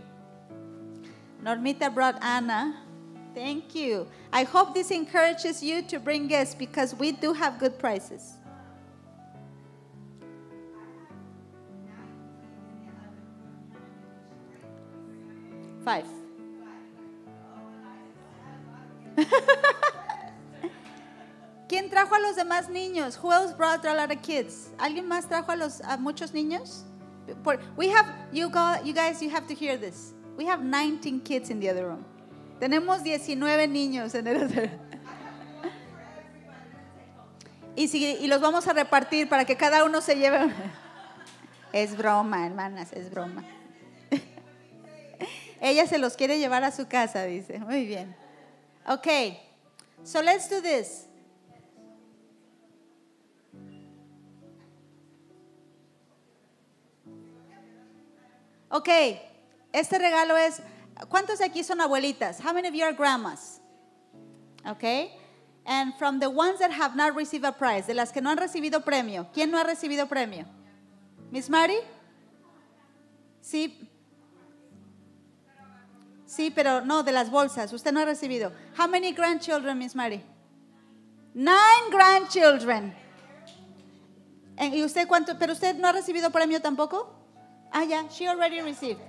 Normita brought Anna. Thank you. I hope this encourages you to bring guests because we do have good prices. Five. ¿Quién trajo a los demás niños? Who else brought a lot of kids? ¿Alguien más trajo a los a muchos niños? We have you go, you guys you have to hear this. We have 19 kids in the other room. Tenemos 19 niños en el otro. Y, si- y los vamos a repartir para que cada uno se lleve. Es broma, hermanas, es broma. Ella se los quiere llevar a su casa, dice. Muy bien. Okay, so let's do this. Ok, este regalo es, ¿cuántos de aquí son abuelitas? How many of you are grandmas? Okay, and from the ones that have not received a prize, de las que no han recibido premio, ¿quién no ha recibido premio? Miss Mary? Sí. Sí, pero no, de las bolsas. Usted no ha recibido. How many grandchildren, Miss Mary? Nine grandchildren. ¿Y usted cuánto? ¿Pero usted no ha recibido premio tampoco? Ah, ya. She already received.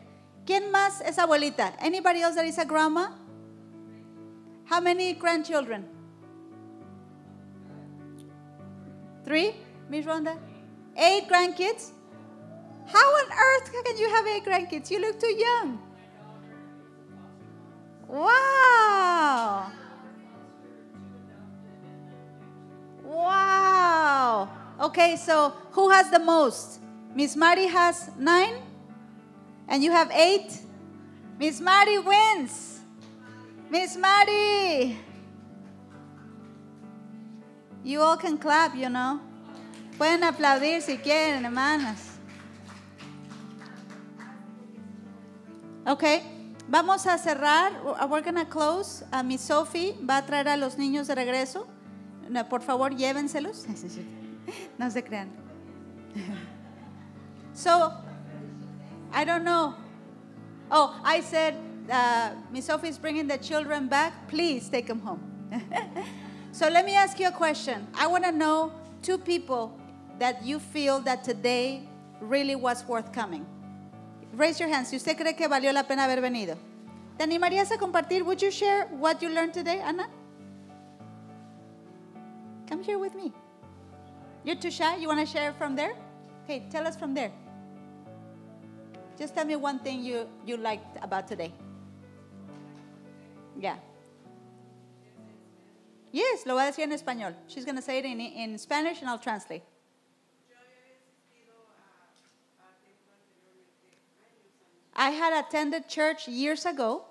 ¿Quién más es abuelita? Anybody else that is a grandma? How many grandchildren? Three, Miss Rhonda? Eight grandkids? How on earth can you have eight grandkids? You look too young. Wow. Wow. Okay, so who has the most? Miss Mari has nine, and you have eight. Miss Mari wins. Miss Mari. You all can clap, you know. Pueden aplaudir si quieren, hermanas. Ok, vamos a cerrar. We're gonna close. A Miss Sophie va a traer a los niños de regreso. Por favor, llévenselos. No se crean. So, I don't know. Oh, I said, uh, Miss Sophie is bringing the children back. Please take them home. so let me ask you a question. I want to know two people that you feel that today really was worth coming. Raise your hand si usted cree que valió la pena haber venido. ¿Te animarías a compartir? Would you share what you learned today, Anna? Come here with me. You're too shy? You want to share from there? Okay, tell us from there. Just tell me one thing you, you liked about today. Yeah. Yes, lo voy a decir en español. She's going to say it in, in Spanish and I'll translate. I had attended church years ago.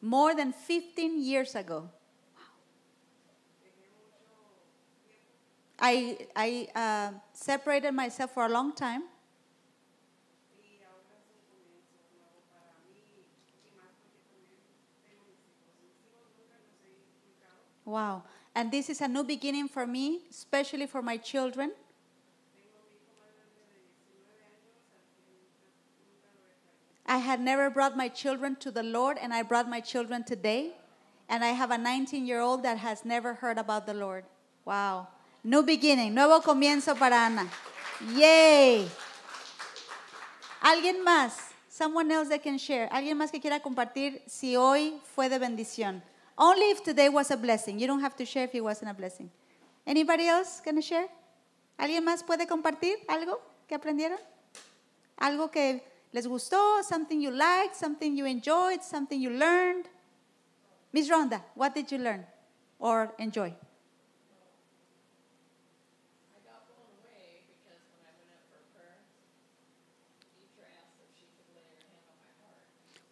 More than 15 years ago. I, I uh, separated myself for a long time. Wow. And this is a new beginning for me, especially for my children. I had never brought my children to the Lord, and I brought my children today. And I have a 19 year old that has never heard about the Lord. Wow. New beginning, nuevo comienzo para Ana. Yay. ¿Alguien más? Someone else that can share. ¿Alguien más que quiera compartir si hoy fue de bendición? Only if today was a blessing. You don't have to share if it wasn't a blessing. Anybody else gonna share? ¿Alguien más puede compartir algo que aprendieron? Algo que les gustó, something you liked, something you enjoyed, something you learned. Miss Rhonda, what did you learn or enjoy?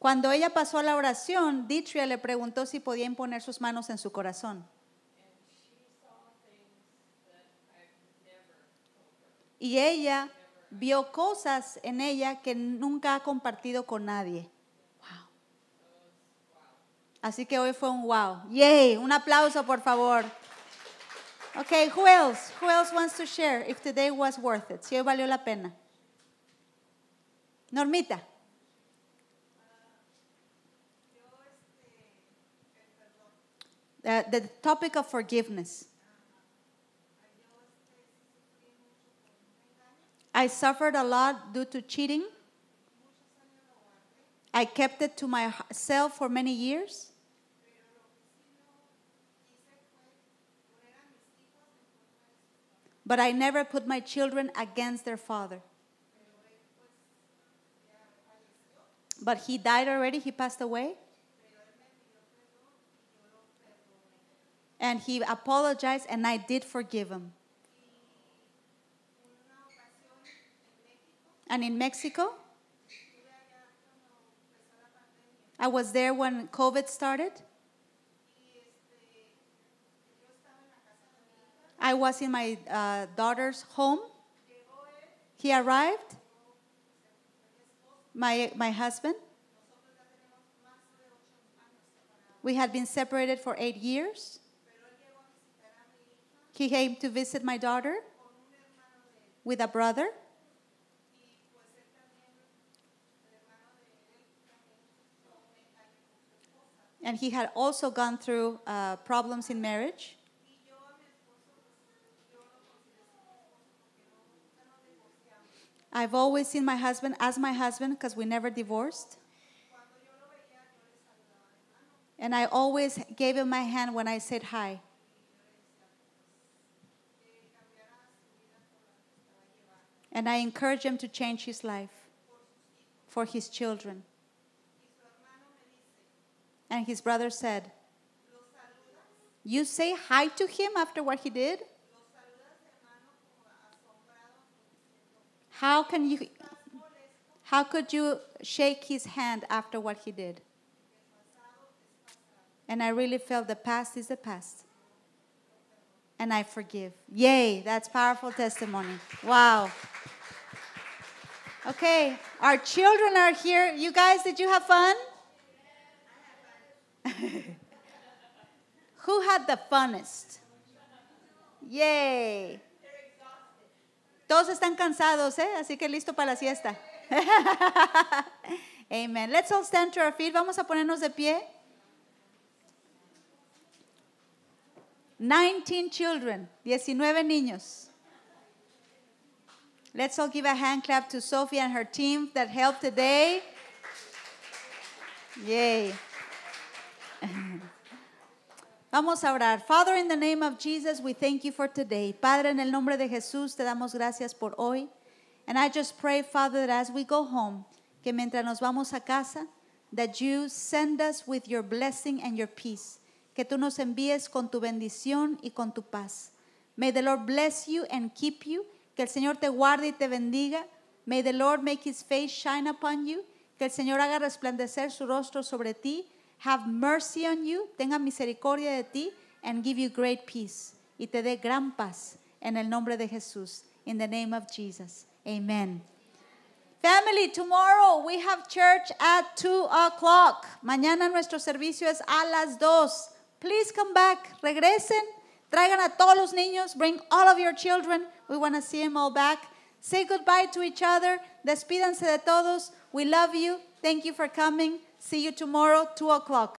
Cuando ella pasó a la oración, Ditria le preguntó si podía imponer sus manos en su corazón. Y ella vio cosas en ella que nunca ha compartido con nadie. Wow. Así que hoy fue un wow. Yay, un aplauso por favor. Okay, who else? Who else wants to share if today was worth it? Si hoy valió la pena. Normita. Uh, the topic of forgiveness. I suffered a lot due to cheating. I kept it to myself for many years. But I never put my children against their father. But he died already, he passed away. And he apologized, and I did forgive him. And in Mexico, I was there when COVID started. I was in my uh, daughter's home. He arrived, my, my husband. We had been separated for eight years. He came to visit my daughter with a brother. And he had also gone through uh, problems in marriage. I've always seen my husband as my husband because we never divorced. And I always gave him my hand when I said hi. And I encourage him to change his life for his children. And his brother said, You say hi to him after what he did? How can you how could you shake his hand after what he did? And I really felt the past is the past. And I forgive. Yay, that's powerful testimony. Wow. Okay, our children are here. You guys, did you have fun? Who had the funnest? Yay. Todos están cansados, ¿eh? Así que listo para la siesta. Amen. Let's all stand to our feet. Vamos a ponernos de pie. 19 children, 19 niños. Let's all give a hand clap to Sophie and her team that helped today. Yay. Vamos a orar. Father, in the name of Jesus, we thank you for today. Padre, en el nombre de Jesús, te damos gracias por hoy. And I just pray, Father, that as we go home, que mientras nos vamos a casa, that you send us with your blessing and your peace. Que tú nos envíes con tu bendición y con tu paz. May the Lord bless you and keep you. Que el Señor te guarde y te bendiga. May the Lord make his face shine upon you. Que el Señor haga resplandecer su rostro sobre ti. Have mercy on you. Tenga misericordia de ti. And give you great peace. Y te dé gran paz. En el nombre de Jesús. In the name of Jesus. Amen. Family, tomorrow we have church at 2 o'clock. Mañana nuestro servicio es a las 2. Please come back. Regresen. Traigan a todos los niños. Bring all of your children. We want to see them all back. Say goodbye to each other. Despídanse de todos. We love you. Thank you for coming. See you tomorrow, 2 o'clock.